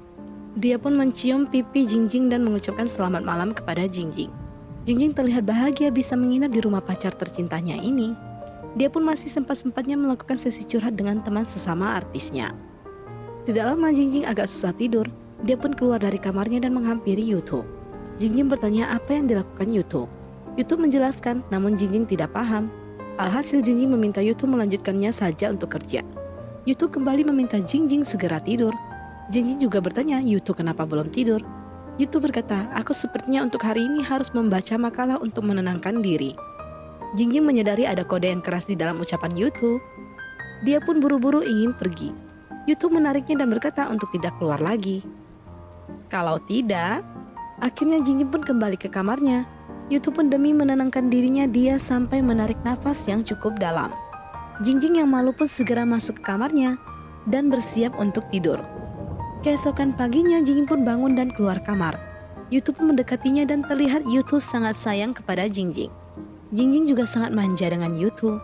Dia pun mencium pipi Jingjing dan mengucapkan selamat malam kepada Jingjing. Jingjing terlihat bahagia bisa menginap di rumah pacar tercintanya ini. Dia pun masih sempat-sempatnya melakukan sesi curhat dengan teman sesama artisnya. Tidak lama Jingjing agak susah tidur, dia pun keluar dari kamarnya dan menghampiri Yutu. Jingjing bertanya apa yang dilakukan Yutu. Yutu menjelaskan, namun Jingjing tidak paham. Alhasil Jingjing meminta Yutu melanjutkannya saja untuk kerja. Yutu kembali meminta Jingjing segera tidur. Jingjing juga bertanya, Yutu kenapa belum tidur? Yutu berkata, aku sepertinya untuk hari ini harus membaca makalah untuk menenangkan diri. Jingjing menyadari ada kode yang keras di dalam ucapan Yutu. Dia pun buru-buru ingin pergi. Yutu menariknya dan berkata untuk tidak keluar lagi. Kalau tidak, Akhirnya Jingjing pun kembali ke kamarnya. Yutu pun demi menenangkan dirinya dia sampai menarik nafas yang cukup dalam. Jingjing yang malu pun segera masuk ke kamarnya dan bersiap untuk tidur. Keesokan paginya Jingjing pun bangun dan keluar kamar. Yutu pun mendekatinya dan terlihat Yutu sangat sayang kepada Jingjing. Jingjing juga sangat manja dengan Yutu.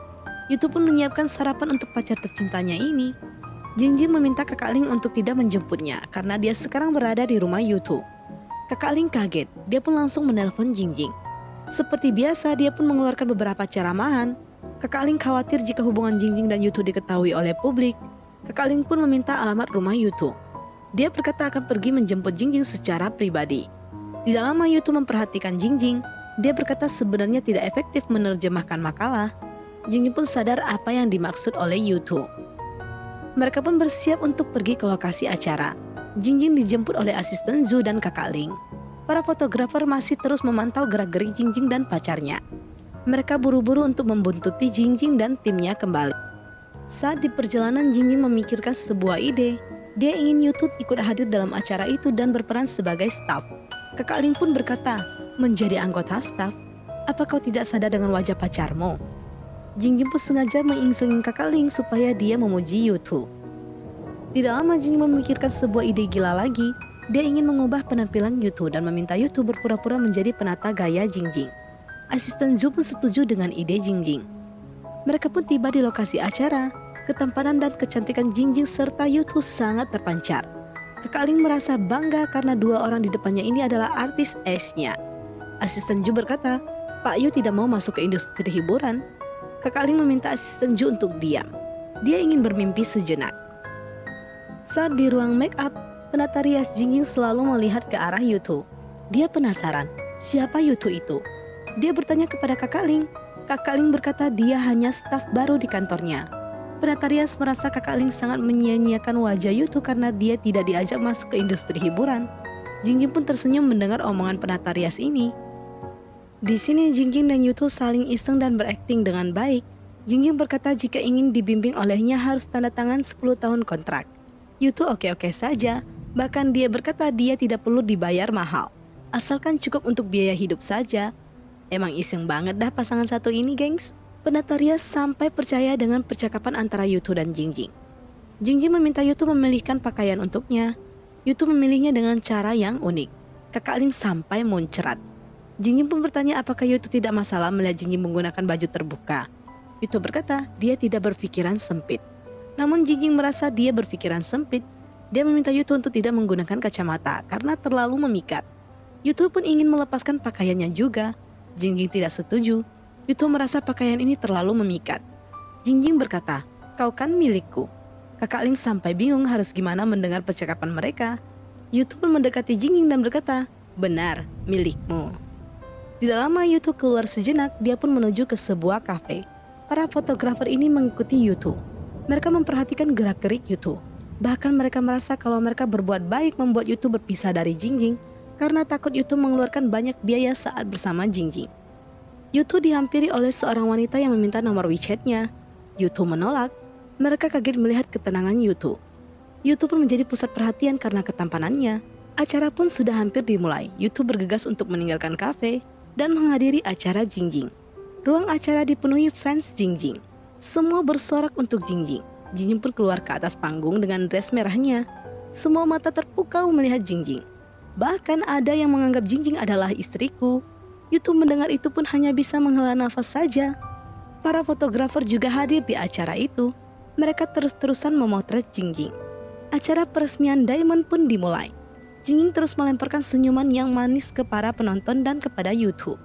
Yutu pun menyiapkan sarapan untuk pacar tercintanya ini. Jingjing meminta kakak Ling untuk tidak menjemputnya karena dia sekarang berada di rumah Yutu. Kakak Ling kaget, dia pun langsung menelpon Jingjing. Seperti biasa, dia pun mengeluarkan beberapa ceramahan. Kakak Ling khawatir jika hubungan Jingjing dan Yutu diketahui oleh publik. Kakak Ling pun meminta alamat rumah Yutu. Dia berkata akan pergi menjemput Jingjing secara pribadi. Tidak lama Yutu memperhatikan Jingjing. Dia berkata sebenarnya tidak efektif menerjemahkan makalah. Jingjing pun sadar apa yang dimaksud oleh Yutu. Mereka pun bersiap untuk pergi ke lokasi acara. Jingjing dijemput oleh asisten Zhu dan kakak Ling. Para fotografer masih terus memantau gerak-gerik Jingjing dan pacarnya. Mereka buru-buru untuk membuntuti Jingjing dan timnya kembali. Saat di perjalanan Jingjing memikirkan sebuah ide. Dia ingin Yutut ikut hadir dalam acara itu dan berperan sebagai staff. Kakak Ling pun berkata, menjadi anggota staff, apa kau tidak sadar dengan wajah pacarmu? Jingjing pun sengaja mengingsengin kakak Ling supaya dia memuji Yutu. Tidak lama Jingjing memikirkan sebuah ide gila lagi. Dia ingin mengubah penampilan Yutu dan meminta Yutu berpura-pura menjadi penata gaya Jingjing. Asisten Zhu pun setuju dengan ide Jingjing. Mereka pun tiba di lokasi acara. Ketampanan dan kecantikan Jingjing serta Yutu sangat terpancar. Kakak Ling merasa bangga karena dua orang di depannya ini adalah artis S-nya. Asisten Zhu berkata, Pak Yu tidak mau masuk ke industri hiburan, Kakak Ling meminta asisten Ju untuk diam. Dia ingin bermimpi sejenak. Saat di ruang make up, penata rias Jingjing selalu melihat ke arah Yutu. Dia penasaran, siapa Yutu itu? Dia bertanya kepada kakak Ling. Kakak Ling berkata dia hanya staf baru di kantornya. Penata rias merasa kakak Ling sangat menyia-nyiakan wajah Yutu karena dia tidak diajak masuk ke industri hiburan. Jingjing pun tersenyum mendengar omongan penata rias ini. Di sini Jingjing dan Yuto saling iseng dan berakting dengan baik. Jingjing berkata jika ingin dibimbing olehnya harus tanda tangan 10 tahun kontrak. Yuto oke-oke saja, bahkan dia berkata dia tidak perlu dibayar mahal. Asalkan cukup untuk biaya hidup saja. Emang iseng banget dah pasangan satu ini, gengs. Penataria sampai percaya dengan percakapan antara Yuto dan Jingjing. Jingjing meminta Yuto memilihkan pakaian untuknya. Yuto memilihnya dengan cara yang unik. Kakak Ling sampai muncrat. Jingjing pun bertanya apakah Yuto tidak masalah melihat Jingjing menggunakan baju terbuka. Yuto berkata dia tidak berpikiran sempit. Namun Jingjing merasa dia berpikiran sempit. Dia meminta Yuto untuk tidak menggunakan kacamata karena terlalu memikat. Yuto pun ingin melepaskan pakaiannya juga. Jingjing tidak setuju. Yuto merasa pakaian ini terlalu memikat. Jingjing berkata, kau kan milikku. Kakak Ling sampai bingung harus gimana mendengar percakapan mereka. Yuto pun mendekati Jingjing dan berkata, benar, milikmu. Tidak lama Yutu keluar sejenak, dia pun menuju ke sebuah kafe. Para fotografer ini mengikuti Yutu. Mereka memperhatikan gerak-gerik Yutu. Bahkan mereka merasa kalau mereka berbuat baik membuat Yutu berpisah dari Jingjing karena takut Yutu mengeluarkan banyak biaya saat bersama Jingjing. Yutu dihampiri oleh seorang wanita yang meminta nomor WeChat-nya. Yutu menolak. Mereka kaget melihat ketenangan Yutu. Yutu pun menjadi pusat perhatian karena ketampanannya. Acara pun sudah hampir dimulai. Yutu bergegas untuk meninggalkan kafe dan menghadiri acara Jingjing. Ruang acara dipenuhi fans Jingjing. Semua bersorak untuk Jingjing. Jingjing pun keluar ke atas panggung dengan dress merahnya. Semua mata terpukau melihat Jingjing. Bahkan ada yang menganggap Jingjing adalah istriku. Yutu mendengar itu pun hanya bisa menghela nafas saja. Para fotografer juga hadir di acara itu. Mereka terus-terusan memotret Jingjing. Acara peresmian Diamond pun dimulai. Jingjing terus melemparkan senyuman yang manis ke para penonton dan kepada YouTube.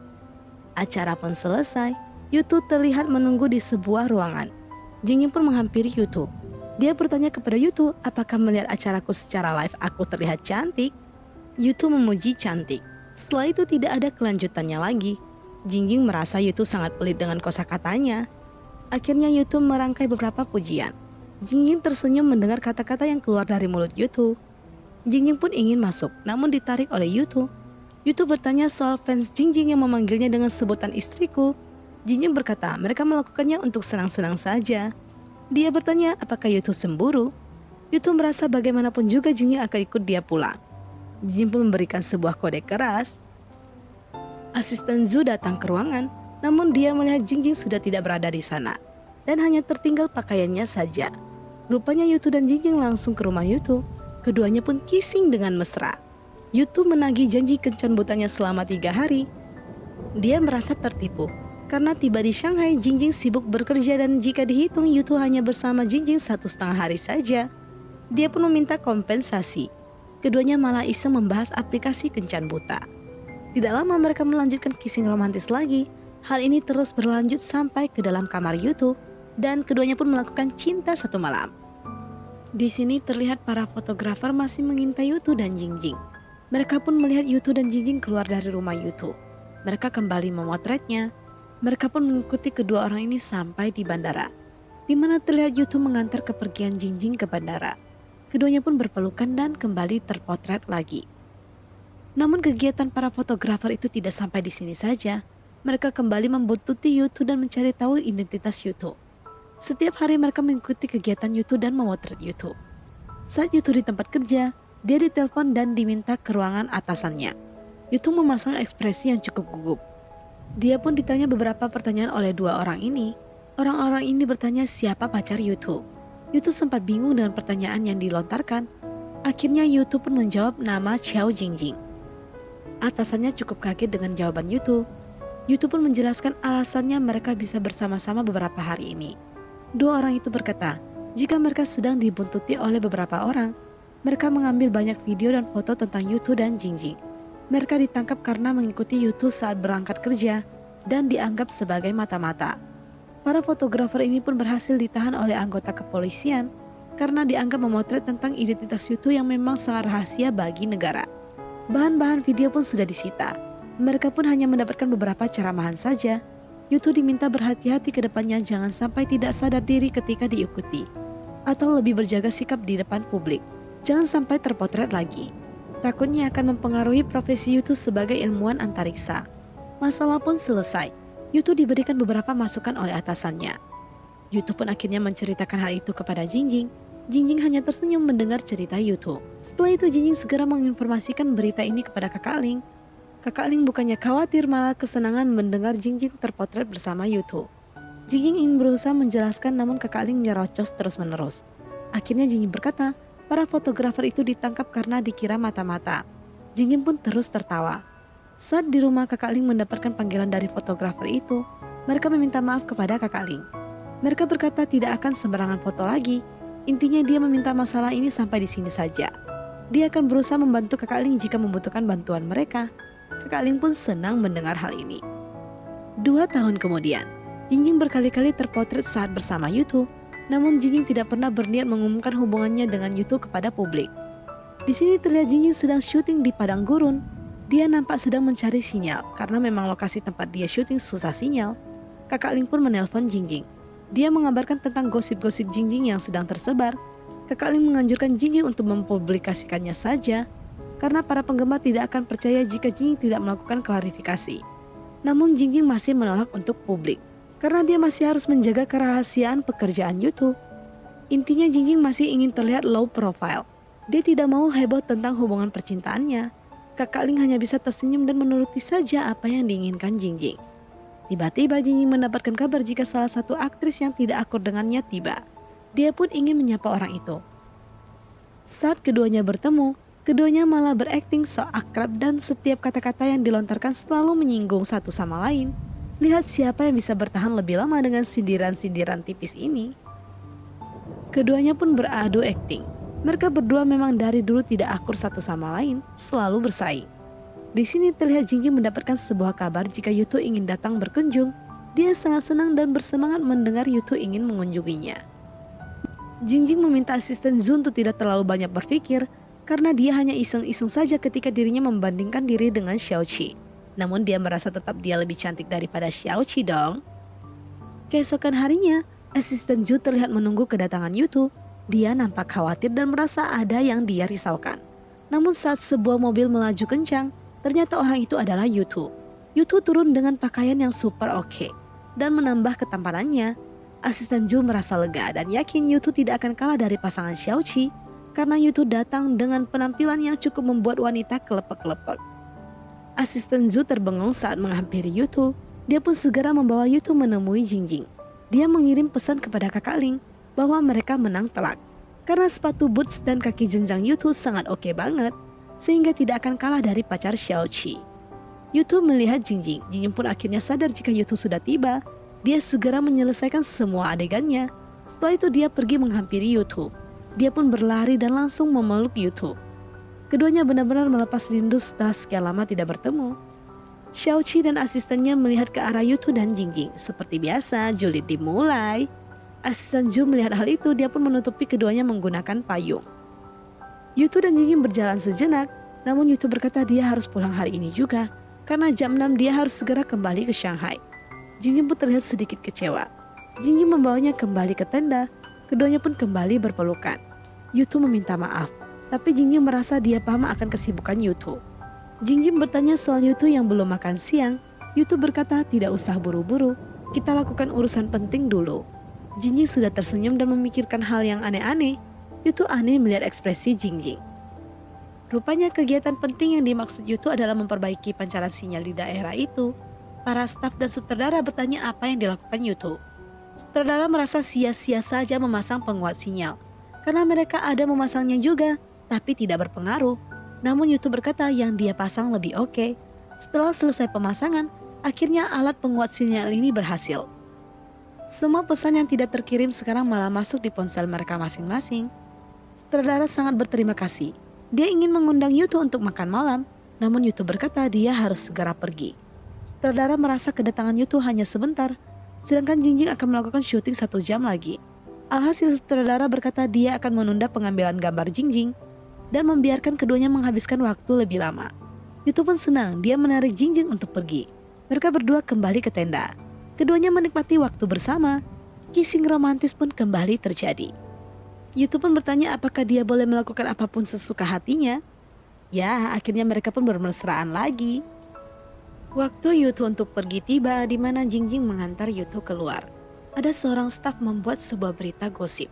Acara pun selesai, YouTube terlihat menunggu di sebuah ruangan. Jingjing pun menghampiri YouTube. Dia bertanya kepada YouTube, apakah melihat acaraku secara live aku terlihat cantik? YouTube memuji cantik. Setelah itu tidak ada kelanjutannya lagi. Jingjing merasa YouTube sangat pelit dengan kosakatanya. Akhirnya YouTube merangkai beberapa pujian. Jingjing tersenyum mendengar kata-kata yang keluar dari mulut YouTube. Jingjing pun ingin masuk, namun ditarik oleh Yutu. Yutu bertanya soal fans Jingjing yang memanggilnya dengan sebutan istriku. Jingjing berkata mereka melakukannya untuk senang-senang saja. Dia bertanya apakah Yutu cemburu. Yutu merasa bagaimanapun juga Jingjing akan ikut dia pulang. Jingjing pun memberikan sebuah kode keras. Asisten Zu datang ke ruangan, namun dia melihat Jingjing sudah tidak berada di sana dan hanya tertinggal pakaiannya saja. Rupanya Yutu dan Jingjing langsung ke rumah Yutu Keduanya pun kissing dengan mesra. Yutu menagih janji kencan butannya selama tiga hari. Dia merasa tertipu Karena tiba di Shanghai, Jingjing sibuk bekerja dan jika dihitung Yutu hanya bersama Jingjing satu setengah hari saja. Dia pun meminta kompensasi. Keduanya malah iseng membahas aplikasi kencan buta. Tidak lama mereka melanjutkan kissing romantis lagi. Hal ini terus berlanjut sampai ke dalam kamar Yutu dan keduanya pun melakukan cinta satu malam. Di sini terlihat para fotografer masih mengintai Yutu dan Jingjing. Mereka pun melihat Yutu dan Jingjing keluar dari rumah Yutu. Mereka kembali memotretnya. Mereka pun mengikuti kedua orang ini sampai di bandara, di mana terlihat Yutu mengantar kepergian Jingjing ke bandara. Keduanya pun berpelukan dan kembali terpotret lagi. Namun kegiatan para fotografer itu tidak sampai di sini saja. Mereka kembali membuntuti Yutu dan mencari tahu identitas Yutu. Setiap hari mereka mengikuti kegiatan Yutu dan memotret Yutu. Saat Yutu di tempat kerja, dia ditelepon dan diminta ke ruangan atasannya. Yutu memasang ekspresi yang cukup gugup. Dia pun ditanya beberapa pertanyaan oleh dua orang ini. Orang-orang ini bertanya siapa pacar Yutu. Yutu sempat bingung dengan pertanyaan yang dilontarkan. Akhirnya Yutu pun menjawab nama Xiao Jingjing. Atasannya cukup kaget dengan jawaban Yutu. Yutu pun menjelaskan alasannya mereka bisa bersama-sama beberapa hari ini. Dua orang itu berkata, jika mereka sedang dibuntuti oleh beberapa orang, mereka mengambil banyak video dan foto tentang Yutu dan Jingjing. Mereka ditangkap karena mengikuti Yutu saat berangkat kerja dan dianggap sebagai mata-mata. Para fotografer ini pun berhasil ditahan oleh anggota kepolisian karena dianggap memotret tentang identitas Yutu yang memang sangat rahasia bagi negara. Bahan-bahan video pun sudah disita. Mereka pun hanya mendapatkan beberapa ceramahan saja Yutu diminta berhati-hati ke depannya jangan sampai tidak sadar diri ketika diikuti, atau lebih berjaga sikap di depan publik. Jangan sampai terpotret lagi. Takutnya akan mempengaruhi profesi Yutu sebagai ilmuwan antariksa. Masalah pun selesai. Yutu diberikan beberapa masukan oleh atasannya. Yutu pun akhirnya menceritakan hal itu kepada Jingjing. Jingjing hanya tersenyum mendengar cerita Yutu. Setelah itu Jingjing segera menginformasikan berita ini kepada kakak Ling Kakak Ling bukannya khawatir malah kesenangan mendengar Jingjing terpotret bersama Yutu. Jingjing ingin berusaha menjelaskan namun kakak Ling nyerocos terus menerus. Akhirnya Jingjing berkata, para fotografer itu ditangkap karena dikira mata-mata. Jingjing pun terus tertawa. Saat di rumah kakak Ling mendapatkan panggilan dari fotografer itu, mereka meminta maaf kepada kakak Ling. Mereka berkata tidak akan sembarangan foto lagi. Intinya dia meminta masalah ini sampai di sini saja. Dia akan berusaha membantu kakak Ling jika membutuhkan bantuan mereka. Kakak Ling pun senang mendengar hal ini. Dua tahun kemudian, Jingjing berkali-kali terpotret saat bersama Yutu, namun Jingjing tidak pernah berniat mengumumkan hubungannya dengan Yutu kepada publik. Di sini terlihat Jingjing sedang syuting di padang gurun. Dia nampak sedang mencari sinyal karena memang lokasi tempat dia syuting susah sinyal. Kakak Ling pun menelpon Jingjing. Dia mengabarkan tentang gosip-gosip Jingjing yang sedang tersebar. Kakak Ling menganjurkan Jingjing untuk mempublikasikannya saja karena para penggemar tidak akan percaya jika Jingjing tidak melakukan klarifikasi. Namun Jingjing masih menolak untuk publik karena dia masih harus menjaga kerahasiaan pekerjaan YouTube. Intinya Jingjing masih ingin terlihat low profile. Dia tidak mau heboh tentang hubungan percintaannya. Kakak Ling hanya bisa tersenyum dan menuruti saja apa yang diinginkan Jingjing. Tiba-tiba Jingjing mendapatkan kabar jika salah satu aktris yang tidak akur dengannya tiba. Dia pun ingin menyapa orang itu. Saat keduanya bertemu, Keduanya malah berakting so akrab dan setiap kata-kata yang dilontarkan selalu menyinggung satu sama lain. Lihat siapa yang bisa bertahan lebih lama dengan sindiran-sindiran tipis ini. Keduanya pun beradu akting. Mereka berdua memang dari dulu tidak akur satu sama lain, selalu bersaing. Di sini terlihat Jingjing mendapatkan sebuah kabar jika Yuto ingin datang berkunjung. Dia sangat senang dan bersemangat mendengar Yuto ingin mengunjunginya. Jingjing meminta asisten Zun untuk tidak terlalu banyak berpikir karena dia hanya iseng-iseng saja ketika dirinya membandingkan diri dengan Xiaoqi. Namun dia merasa tetap dia lebih cantik daripada Xiaoqi dong. Keesokan harinya, asisten Zhu terlihat menunggu kedatangan Yutu. Dia nampak khawatir dan merasa ada yang dia risaukan. Namun saat sebuah mobil melaju kencang, ternyata orang itu adalah Yutu. Yutu turun dengan pakaian yang super oke okay dan menambah ketampanannya. Asisten Zhu merasa lega dan yakin Yutu tidak akan kalah dari pasangan Xiaoqi karena Yutu datang dengan penampilan yang cukup membuat wanita kelepek-kelepek. Asisten Zu terbengong saat menghampiri Yutu. Dia pun segera membawa Yutu menemui Jingjing. Dia mengirim pesan kepada kakak Ling bahwa mereka menang telak. Karena sepatu boots dan kaki jenjang Yutu sangat oke okay banget, sehingga tidak akan kalah dari pacar Xiao Qi. Yutu melihat Jingjing. Jingjing pun akhirnya sadar jika Yutu sudah tiba. Dia segera menyelesaikan semua adegannya. Setelah itu dia pergi menghampiri Yutu. Dia pun berlari dan langsung memeluk Yutu. Keduanya benar-benar melepas rindu setelah sekian lama tidak bertemu. Xiaoqi dan asistennya melihat ke arah Yutu dan Jingjing. Seperti biasa, julid dimulai. Asisten Ju melihat hal itu, dia pun menutupi keduanya menggunakan payung. Yutu dan Jingjing berjalan sejenak, namun Yutu berkata dia harus pulang hari ini juga karena jam 6 dia harus segera kembali ke Shanghai. Jingjing pun terlihat sedikit kecewa. Jingjing membawanya kembali ke tenda, keduanya pun kembali berpelukan. Yutu meminta maaf, tapi Jingjing merasa dia paham akan kesibukan Yutu. Jingjing bertanya soal Yutu yang belum makan siang. Yutu berkata tidak usah buru-buru, kita lakukan urusan penting dulu. Jingjing sudah tersenyum dan memikirkan hal yang aneh-aneh. Yutu aneh melihat ekspresi Jingjing. Rupanya kegiatan penting yang dimaksud Yuto adalah memperbaiki pancaran sinyal di daerah itu. Para staf dan sutradara bertanya apa yang dilakukan Yuto. Sutradara merasa sia-sia saja memasang penguat sinyal. Karena mereka ada memasangnya juga, tapi tidak berpengaruh. Namun Yuto berkata yang dia pasang lebih oke. Okay. Setelah selesai pemasangan, akhirnya alat penguat sinyal ini berhasil. Semua pesan yang tidak terkirim sekarang malah masuk di ponsel mereka masing-masing. Sutradara sangat berterima kasih dia ingin mengundang Yuto untuk makan malam, namun Yuto berkata dia harus segera pergi. Sutradara merasa kedatangan Yuto hanya sebentar, sedangkan Jingjing akan melakukan syuting satu jam lagi. Alhasil sutradara berkata dia akan menunda pengambilan gambar Jingjing dan membiarkan keduanya menghabiskan waktu lebih lama. Yuto pun senang dia menarik Jingjing untuk pergi. Mereka berdua kembali ke tenda. Keduanya menikmati waktu bersama. Kissing romantis pun kembali terjadi. YouTube pun bertanya apakah dia boleh melakukan apa pun sesuka hatinya. Ya, akhirnya mereka pun bermesraan lagi. Waktu Yutu untuk pergi tiba di mana Jingjing mengantar Yutu keluar. Ada seorang staf membuat sebuah berita gosip.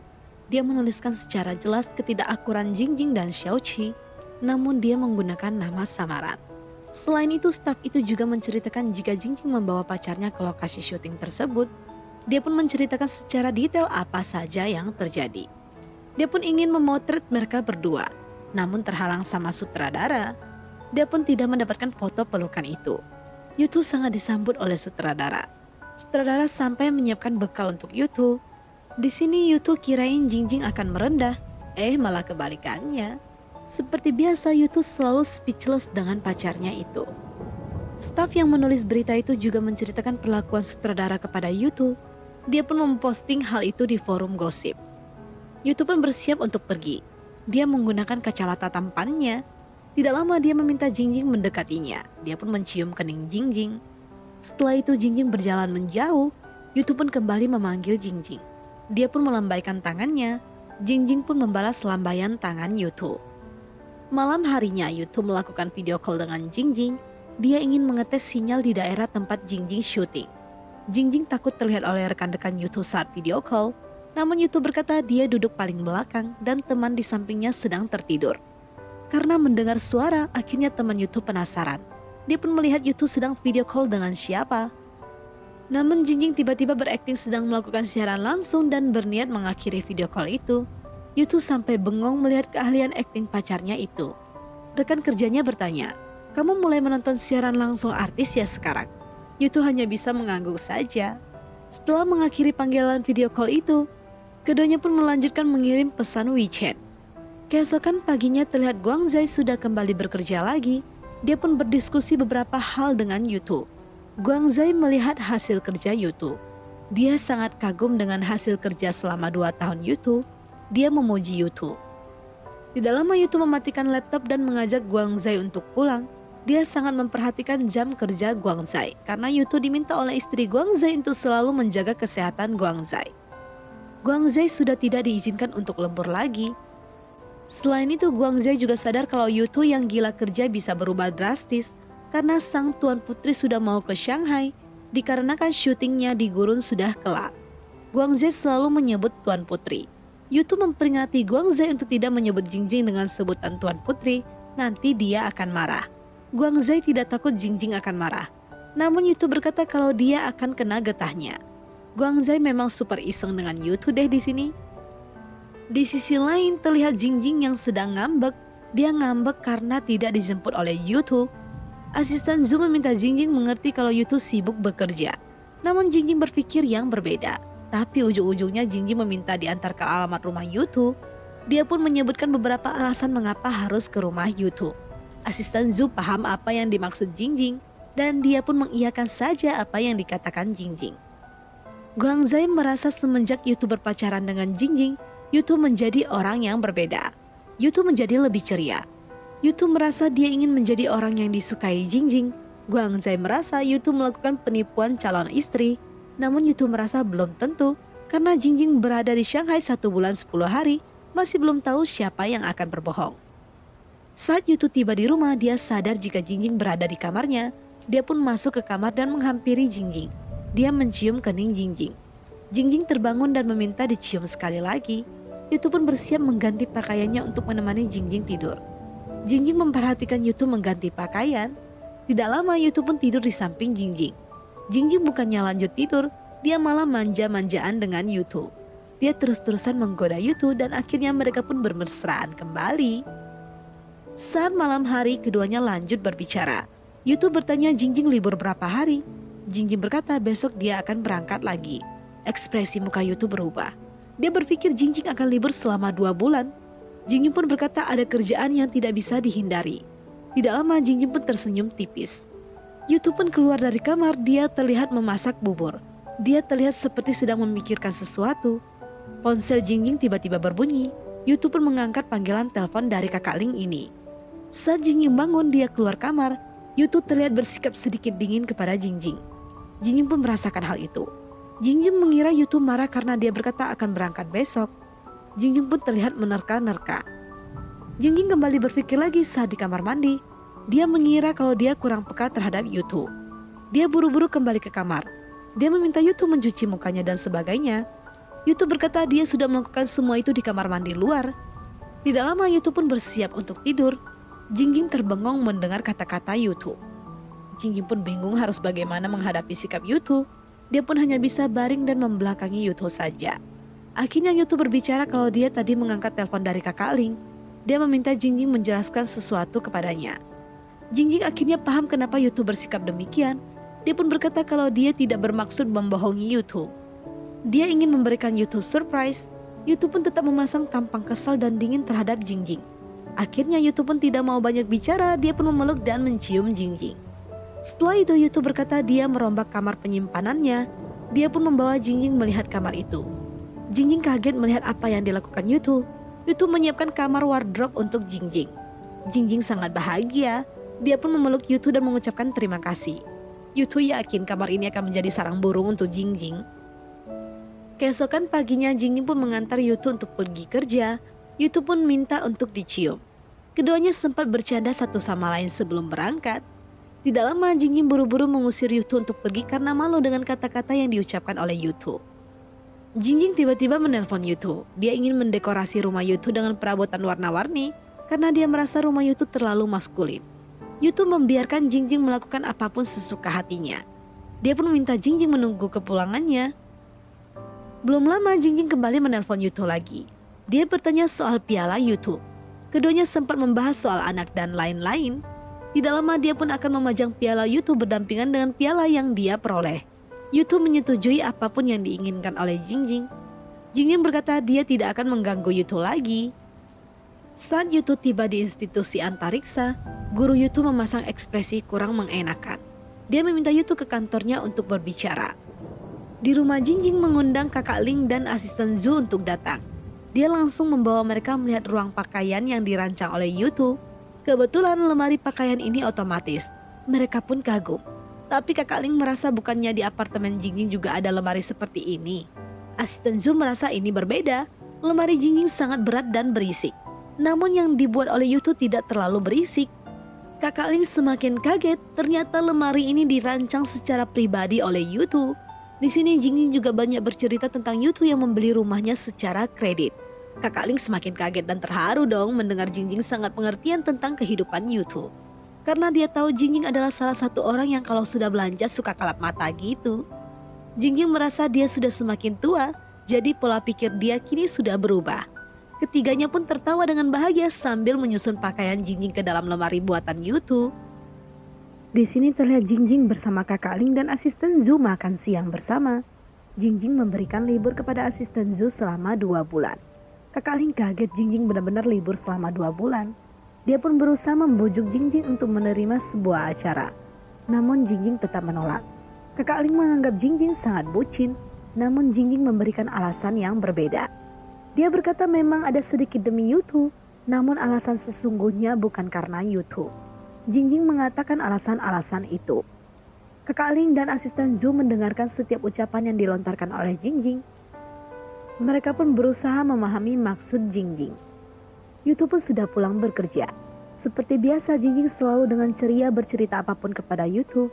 Dia menuliskan secara jelas ketidakakuran Jingjing dan Xiaoqi, namun dia menggunakan nama samaran. Selain itu, staf itu juga menceritakan jika Jingjing membawa pacarnya ke lokasi syuting tersebut. Dia pun menceritakan secara detail apa saja yang terjadi. Dia pun ingin memotret mereka berdua, namun terhalang sama sutradara. Dia pun tidak mendapatkan foto pelukan itu. Yutu sangat disambut oleh sutradara. Sutradara sampai menyiapkan bekal untuk Yutu. Di sini Yutu kirain Jingjing akan merendah, eh malah kebalikannya. Seperti biasa Yutu selalu speechless dengan pacarnya itu. Staf yang menulis berita itu juga menceritakan perlakuan sutradara kepada Yutu. Dia pun memposting hal itu di forum gosip. YouTube pun bersiap untuk pergi. Dia menggunakan kacamata tampannya. Tidak lama dia meminta Jingjing mendekatinya. Dia pun mencium kening Jingjing. Setelah itu Jingjing berjalan menjauh. YouTube pun kembali memanggil Jingjing. Dia pun melambaikan tangannya. Jingjing pun membalas lambaian tangan YouTube. Malam harinya YouTube melakukan video call dengan Jingjing. Dia ingin mengetes sinyal di daerah tempat Jingjing syuting. Jingjing takut terlihat oleh rekan-rekan YouTube saat video call, namun Yutu berkata dia duduk paling belakang dan teman di sampingnya sedang tertidur. Karena mendengar suara, akhirnya teman Yutu penasaran. Dia pun melihat Yutu sedang video call dengan siapa. Namun Jinjing tiba-tiba berakting sedang melakukan siaran langsung dan berniat mengakhiri video call itu. Yutu sampai bengong melihat keahlian akting pacarnya itu. Rekan kerjanya bertanya, kamu mulai menonton siaran langsung artis ya sekarang? Yutu hanya bisa mengangguk saja. Setelah mengakhiri panggilan video call itu, Keduanya pun melanjutkan mengirim pesan WeChat. Keesokan paginya terlihat Guangzai sudah kembali bekerja lagi. Dia pun berdiskusi beberapa hal dengan Yutu. Guangzai melihat hasil kerja Yutu. Dia sangat kagum dengan hasil kerja selama dua tahun Yutu. Dia memuji Yutu. Tidak lama Yutu mematikan laptop dan mengajak Guangzai untuk pulang. Dia sangat memperhatikan jam kerja Guangzai karena Yutu diminta oleh istri Guangzai untuk selalu menjaga kesehatan Guangzai. Guangzai sudah tidak diizinkan untuk lembur lagi. Selain itu, Guangzai juga sadar kalau Yutu yang gila kerja bisa berubah drastis karena sang tuan putri sudah mau ke Shanghai dikarenakan syutingnya di gurun sudah kelak. Guangzai selalu menyebut tuan putri. Yutu memperingati Guangzai untuk tidak menyebut Jingjing dengan sebutan tuan putri, nanti dia akan marah. Guangzai tidak takut Jingjing akan marah. Namun Yutu berkata kalau dia akan kena getahnya. Guangzai memang super iseng dengan Yutu deh di sini. Di sisi lain terlihat Jingjing yang sedang ngambek. Dia ngambek karena tidak dijemput oleh Yutu. Asisten Zu meminta Jingjing mengerti kalau Yutu sibuk bekerja. Namun Jingjing berpikir yang berbeda. Tapi ujung-ujungnya Jingjing meminta diantar ke alamat rumah Yutu. Dia pun menyebutkan beberapa alasan mengapa harus ke rumah Yutu. Asisten Zu paham apa yang dimaksud Jingjing dan dia pun mengiyakan saja apa yang dikatakan Jingjing. Guangzai merasa semenjak Yutu berpacaran dengan Jingjing, Yutu menjadi orang yang berbeda. Yutu menjadi lebih ceria. Yutu merasa dia ingin menjadi orang yang disukai Jingjing. Guangzai merasa Yutu melakukan penipuan calon istri. Namun Yutu merasa belum tentu karena Jingjing berada di Shanghai satu bulan 10 hari masih belum tahu siapa yang akan berbohong. Saat Yutu tiba di rumah, dia sadar jika Jingjing berada di kamarnya. Dia pun masuk ke kamar dan menghampiri Jingjing. Dia mencium kening Jingjing. Jingjing terbangun dan meminta dicium sekali lagi. Yutu pun bersiap mengganti pakaiannya untuk menemani Jingjing tidur. Jingjing memperhatikan Yutu mengganti pakaian. Tidak lama Yutu pun tidur di samping Jingjing. Jingjing bukannya lanjut tidur, dia malah manja-manjaan dengan Yutu. Dia terus-terusan menggoda Yutu dan akhirnya mereka pun bermesraan kembali. Saat malam hari keduanya lanjut berbicara. Yutu bertanya Jingjing libur berapa hari. Jingjing berkata besok dia akan berangkat lagi. Ekspresi muka Yutu berubah. Dia berpikir Jingjing akan libur selama dua bulan Jingjing pun berkata ada kerjaan yang tidak bisa dihindari. Tidak lama Jingjing pun tersenyum tipis. Yutu pun keluar dari kamar, dia terlihat memasak bubur. Dia terlihat seperti sedang memikirkan sesuatu. Ponsel Jingjing tiba-tiba berbunyi. Yutu pun mengangkat panggilan telepon dari kakak Ling ini. Saat Jingjing bangun, dia keluar kamar. Yutu terlihat bersikap sedikit dingin kepada Jingjing. Jingjing pun merasakan hal itu. Jingjing mengira Yutu marah karena dia berkata akan berangkat besok. Jingjing pun terlihat menerka-nerka. Jingjing kembali berpikir lagi saat di kamar mandi. Dia mengira kalau dia kurang peka terhadap Yutu. Dia buru-buru kembali ke kamar. Dia meminta Yutu mencuci mukanya dan sebagainya. Yutu berkata dia sudah melakukan semua itu di kamar mandi luar. Tidak lama Yutu pun bersiap untuk tidur. Jingjing terbengong mendengar kata-kata Yutu. Jingjing pun bingung harus bagaimana menghadapi sikap Yutu. Dia pun hanya bisa baring dan membelakangi Yutu saja. Akhirnya Yutu berbicara kalau dia tadi mengangkat telepon dari kakak Ling. Dia meminta Jingjing menjelaskan sesuatu kepadanya. Jingjing akhirnya paham kenapa Yutu bersikap demikian. Dia pun berkata kalau dia tidak bermaksud membohongi Yutu. Dia ingin memberikan Yutu surprise. Yutu pun tetap memasang tampang kesal dan dingin terhadap Jingjing. Akhirnya Yutu pun tidak mau banyak bicara, dia pun memeluk dan mencium Jingjing. Setelah itu Yutu berkata dia merombak kamar penyimpanannya. Dia pun membawa Jingjing melihat kamar itu. Jingjing kaget melihat apa yang dilakukan Yutu. Yutu menyiapkan kamar wardrobe untuk Jingjing. Jingjing sangat bahagia. Dia pun memeluk Yutu dan mengucapkan terima kasih. Yutu yakin kamar ini akan menjadi sarang burung untuk Jingjing. Keesokan paginya Jingjing pun mengantar Yutu untuk pergi kerja. Yutu pun minta untuk dicium. Keduanya sempat bercanda satu sama lain sebelum berangkat. Tidak lama Jingjing buru-buru mengusir Yutu untuk pergi karena malu dengan kata-kata yang diucapkan oleh Yutu. Jingjing tiba-tiba menelpon Yutu. Dia ingin mendekorasi rumah Yutu dengan perabotan warna-warni karena dia merasa rumah Yutu terlalu maskulin. Yutu membiarkan Jingjing melakukan apa pun sesuka hatinya. Dia pun meminta Jingjing menunggu kepulangannya. Belum lama Jingjing kembali menelpon Yutu lagi. Dia bertanya soal piala Yutu. Keduanya sempat membahas soal anak dan lain-lain. Tidak lama dia pun akan memajang piala Yutu berdampingan dengan piala yang dia peroleh. Yutu menyetujui apa pun yang diinginkan oleh Jingjing. Jingjing berkata dia tidak akan mengganggu Yutu lagi. Saat Yutu tiba di institusi antariksa, guru Yutu memasang ekspresi kurang mengenakan. Dia meminta Yutu ke kantornya untuk berbicara. Di rumah Jingjing mengundang kakak Ling dan asisten Zu untuk datang. Dia langsung membawa mereka melihat ruang pakaian yang dirancang oleh Yutu. Kebetulan lemari pakaian ini otomatis. Mereka pun kagum. Tapi kakak Ling merasa bukannya di apartemen Jingjing juga ada lemari seperti ini. Asisten Zoom merasa ini berbeda. Lemari Jingjing sangat berat dan berisik. Namun yang dibuat oleh Yutu tidak terlalu berisik. Kakak Ling semakin kaget, ternyata lemari ini dirancang secara pribadi oleh Yutu. Di sini Jingjing juga banyak bercerita tentang Yutu yang membeli rumahnya secara kredit. Kakak Ling semakin kaget dan terharu dong mendengar Jingjing sangat pengertian tentang kehidupan Yutu karena dia tahu Jingjing adalah salah satu orang yang kalau sudah belanja suka kalap mata gitu. Jingjing merasa dia sudah semakin tua, jadi pola pikir dia kini sudah berubah. Ketiganya pun tertawa dengan bahagia sambil menyusun pakaian Jingjing ke dalam lemari buatan Yutu. Di sini terlihat Jingjing bersama kakak Ling dan asisten Zhu makan siang bersama. Jingjing memberikan libur kepada asisten Zhu selama dua bulan. Kakak Ling kaget Jingjing benar-benar libur selama dua bulan. Dia pun berusaha membujuk Jingjing untuk menerima sebuah acara. Namun Jingjing tetap menolak. Kakak Ling menganggap Jingjing sangat bucin, namun Jingjing memberikan alasan yang berbeda. Dia berkata memang ada sedikit demi YouTube, namun alasan sesungguhnya bukan karena YouTube. Jingjing mengatakan alasan-alasan itu. Kakak Ling dan asisten Zhu mendengarkan setiap ucapan yang dilontarkan oleh Jingjing. Mereka pun berusaha memahami maksud Jingjing. Yutu pun sudah pulang bekerja. Seperti biasa Jingjing selalu dengan ceria bercerita apa pun kepada Yutu.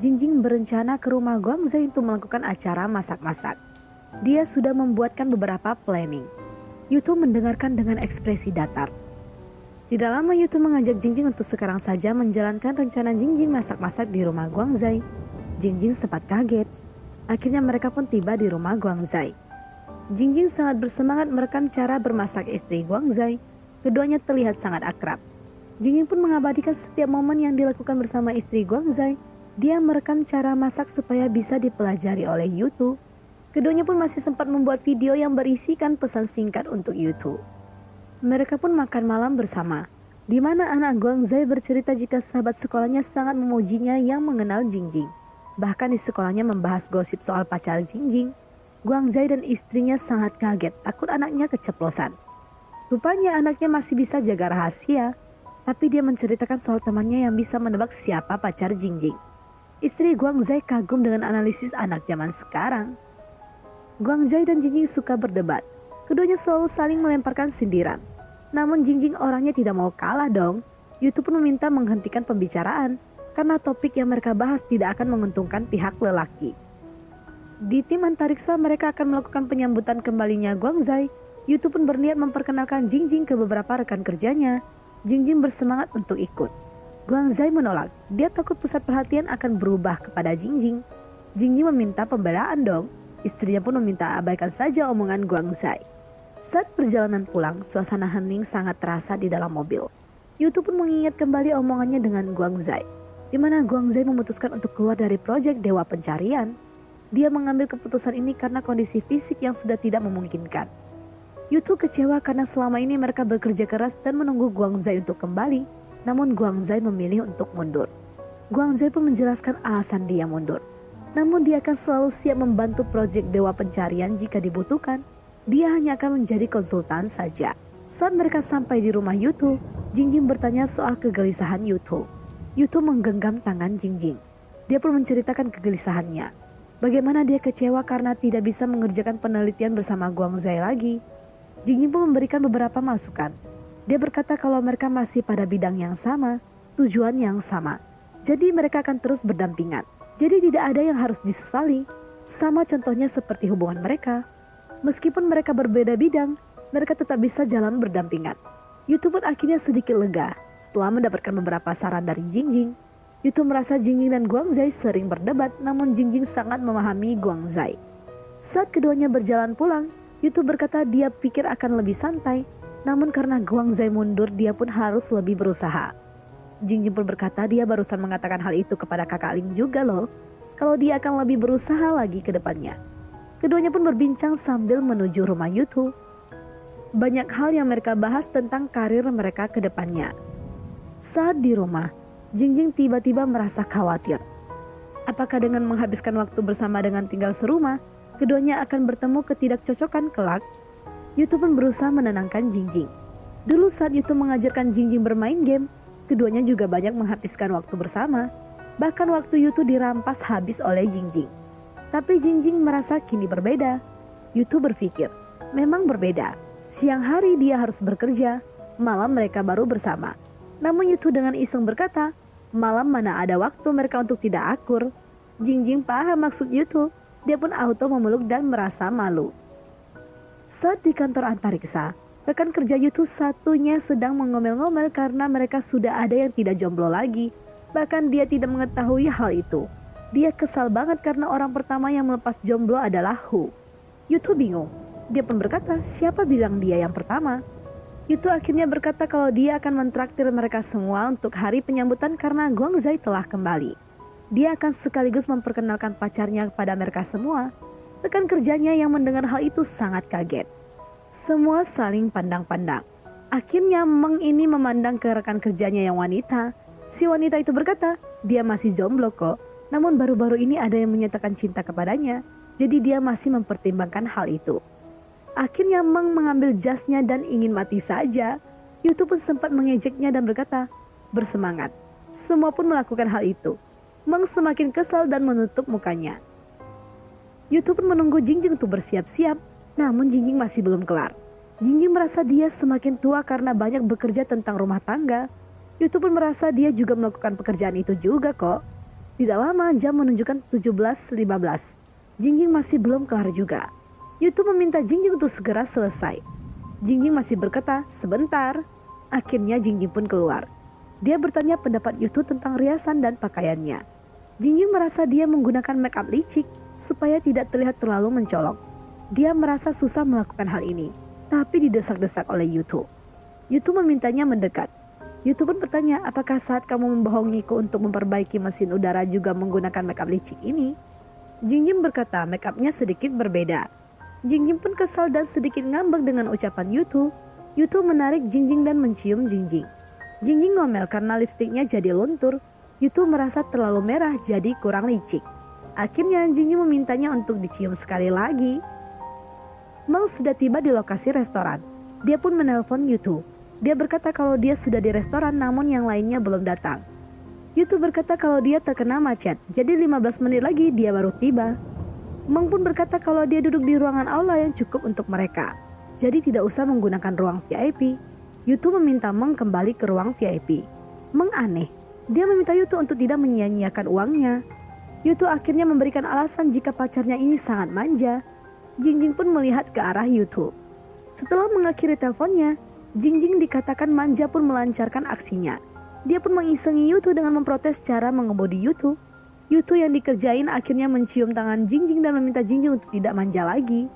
Jingjing berencana ke rumah Guangzai untuk melakukan acara masak-masak. Dia sudah membuatkan beberapa planning. Yutu mendengarkan dengan ekspresi datar. Tidak lama Yutu mengajak Jingjing untuk sekarang saja menjalankan rencana Jingjing masak-masak di rumah Guangzai. Jingjing sempat kaget. Akhirnya mereka pun tiba di rumah Guangzai. Jingjing sangat bersemangat merekam cara bermasak istri Guangzai. Keduanya terlihat sangat akrab. Jingjing pun mengabadikan setiap momen yang dilakukan bersama istri Guangzai. Dia merekam cara masak supaya bisa dipelajari oleh Yutu. Keduanya pun masih sempat membuat video yang berisikan pesan singkat untuk Yutu. Mereka pun makan malam bersama, di mana anak Guangzai bercerita jika sahabat sekolahnya sangat memujinya yang mengenal Jingjing. Bahkan di sekolahnya membahas gosip soal pacar Jingjing. Guangzai dan istrinya sangat kaget takut anaknya keceplosan. Rupanya anaknya masih bisa jaga rahasia, tapi dia menceritakan soal temannya yang bisa menebak siapa pacar Jingjing. Istri Guangzai kagum dengan analisis anak zaman sekarang. Guangzai dan Jingjing suka berdebat. Keduanya selalu saling melemparkan sindiran. Namun Jingjing orangnya tidak mau kalah dong. YouTube pun meminta menghentikan pembicaraan karena topik yang mereka bahas tidak akan menguntungkan pihak lelaki. Di tim antariksa mereka akan melakukan penyambutan kembalinya Guangzai. Yutu pun berniat memperkenalkan Jingjing ke beberapa rekan kerjanya. Jingjing bersemangat untuk ikut. Guangzai menolak. Dia takut pusat perhatian akan berubah kepada Jingjing. Jingjing meminta pembelaan dong. Istrinya pun meminta abaikan saja omongan Guangzai. Saat perjalanan pulang, suasana hening sangat terasa di dalam mobil. Yutu pun mengingat kembali omongannya dengan Guangzai, di mana Guangzai memutuskan untuk keluar dari proyek Dewa Pencarian dia mengambil keputusan ini karena kondisi fisik yang sudah tidak memungkinkan. Yutu kecewa karena selama ini mereka bekerja keras dan menunggu Guangzai untuk kembali, namun Guangzai memilih untuk mundur. Guangzai pun menjelaskan alasan dia mundur. Namun dia akan selalu siap membantu proyek Dewa Pencarian jika dibutuhkan. Dia hanya akan menjadi konsultan saja. Saat mereka sampai di rumah Yutu, Jingjing bertanya soal kegelisahan Yutu. Yutu menggenggam tangan Jingjing. Dia pun menceritakan kegelisahannya. Bagaimana dia kecewa karena tidak bisa mengerjakan penelitian bersama Guangzai lagi. Jingjing pun memberikan beberapa masukan. Dia berkata kalau mereka masih pada bidang yang sama, tujuan yang sama. Jadi mereka akan terus berdampingan. Jadi tidak ada yang harus disesali. Sama contohnya seperti hubungan mereka. Meskipun mereka berbeda bidang, mereka tetap bisa jalan berdampingan. YouTube pun akhirnya sedikit lega setelah mendapatkan beberapa saran dari Jingjing. Yutu merasa Jingjing dan Guangzai sering berdebat namun Jingjing sangat memahami Guangzai. Saat keduanya berjalan pulang, Yutu berkata dia pikir akan lebih santai, namun karena Guangzai mundur dia pun harus lebih berusaha. Jingjing pun berkata dia barusan mengatakan hal itu kepada kakak Ling juga loh, kalau dia akan lebih berusaha lagi ke depannya. Keduanya pun berbincang sambil menuju rumah Yutu. Banyak hal yang mereka bahas tentang karir mereka ke depannya. Saat di rumah, Jingjing tiba-tiba merasa khawatir. Apakah dengan menghabiskan waktu bersama dengan tinggal serumah, keduanya akan bertemu ketidakcocokan kelak? Yutu pun berusaha menenangkan Jingjing. Dulu saat Yutu mengajarkan Jingjing bermain game, keduanya juga banyak menghabiskan waktu bersama. Bahkan waktu Yutu dirampas habis oleh Jingjing. Tapi Jingjing merasa kini berbeda. Yutu berpikir, memang berbeda. Siang hari dia harus bekerja, malam mereka baru bersama. Namun Yutu dengan iseng berkata, malam mana ada waktu mereka untuk tidak akur. Jingjing paham maksud Yutu, dia pun auto memeluk dan merasa malu. Saat di kantor antariksa, rekan kerja Yutu satunya sedang mengomel-ngomel karena mereka sudah ada yang tidak jomblo lagi. Bahkan dia tidak mengetahui hal itu. Dia kesal banget karena orang pertama yang melepas jomblo adalah Hu. Yutu bingung. Dia pun berkata, siapa bilang dia yang pertama? Yutu akhirnya berkata kalau dia akan mentraktir mereka semua untuk hari penyambutan karena Guangzai telah kembali. Dia akan sekaligus memperkenalkan pacarnya kepada mereka semua. Rekan kerjanya yang mendengar hal itu sangat kaget. Semua saling pandang-pandang. Akhirnya Meng ini memandang ke rekan kerjanya yang wanita. Si wanita itu berkata, dia masih jomblo kok. Namun baru-baru ini ada yang menyatakan cinta kepadanya. Jadi dia masih mempertimbangkan hal itu. Akhirnya Meng mengambil jasnya dan ingin mati saja. Yutu pun sempat mengejeknya dan berkata, bersemangat. Semua pun melakukan hal itu. Meng semakin kesal dan menutup mukanya. Yutu pun menunggu Jingjing untuk bersiap-siap, namun Jingjing masih belum kelar. Jingjing merasa dia semakin tua karena banyak bekerja tentang rumah tangga. Yutu pun merasa dia juga melakukan pekerjaan itu juga kok. Tidak lama jam menunjukkan 17.15. Jingjing masih belum kelar juga. Yutu meminta Jingjing untuk segera selesai. Jingjing masih berkata, sebentar. Akhirnya Jingjing pun keluar. Dia bertanya pendapat Yutu tentang riasan dan pakaiannya. Jingjing merasa dia menggunakan make up licik supaya tidak terlihat terlalu mencolok. Dia merasa susah melakukan hal ini, tapi didesak-desak oleh Yutu. Yutu memintanya mendekat. Yutu pun bertanya, apakah saat kamu membohongiku untuk memperbaiki mesin udara juga menggunakan make up licik ini? Jingjing berkata make upnya sedikit berbeda. Jingjing pun kesal dan sedikit ngambek dengan ucapan Yutu. Yutu menarik Jingjing dan mencium Jingjing. Jingjing ngomel karena lipstiknya jadi luntur. Yutu merasa terlalu merah jadi kurang licik. Akhirnya Jingjing memintanya untuk dicium sekali lagi. Meng sudah tiba di lokasi restoran. Dia pun menelpon Yutu. Dia berkata kalau dia sudah di restoran namun yang lainnya belum datang. Yutu berkata kalau dia terkena macet, jadi 15 menit lagi dia baru tiba. Meng pun berkata kalau dia duduk di ruangan aula yang cukup untuk mereka. Jadi tidak usah menggunakan ruang VIP. Yutu meminta Meng kembali ke ruang VIP. Meng aneh. Dia meminta Yutu untuk tidak menyia-nyiakan uangnya. Yutu akhirnya memberikan alasan jika pacarnya ini sangat manja. Jingjing pun melihat ke arah Yutu. Setelah mengakhiri teleponnya, Jingjing dikatakan manja pun melancarkan aksinya. Dia pun mengisengi Yutu dengan memprotes cara mengemudi Yutu. Yutu yang dikerjain akhirnya mencium tangan Jingjing dan meminta Jingjing untuk tidak manja lagi.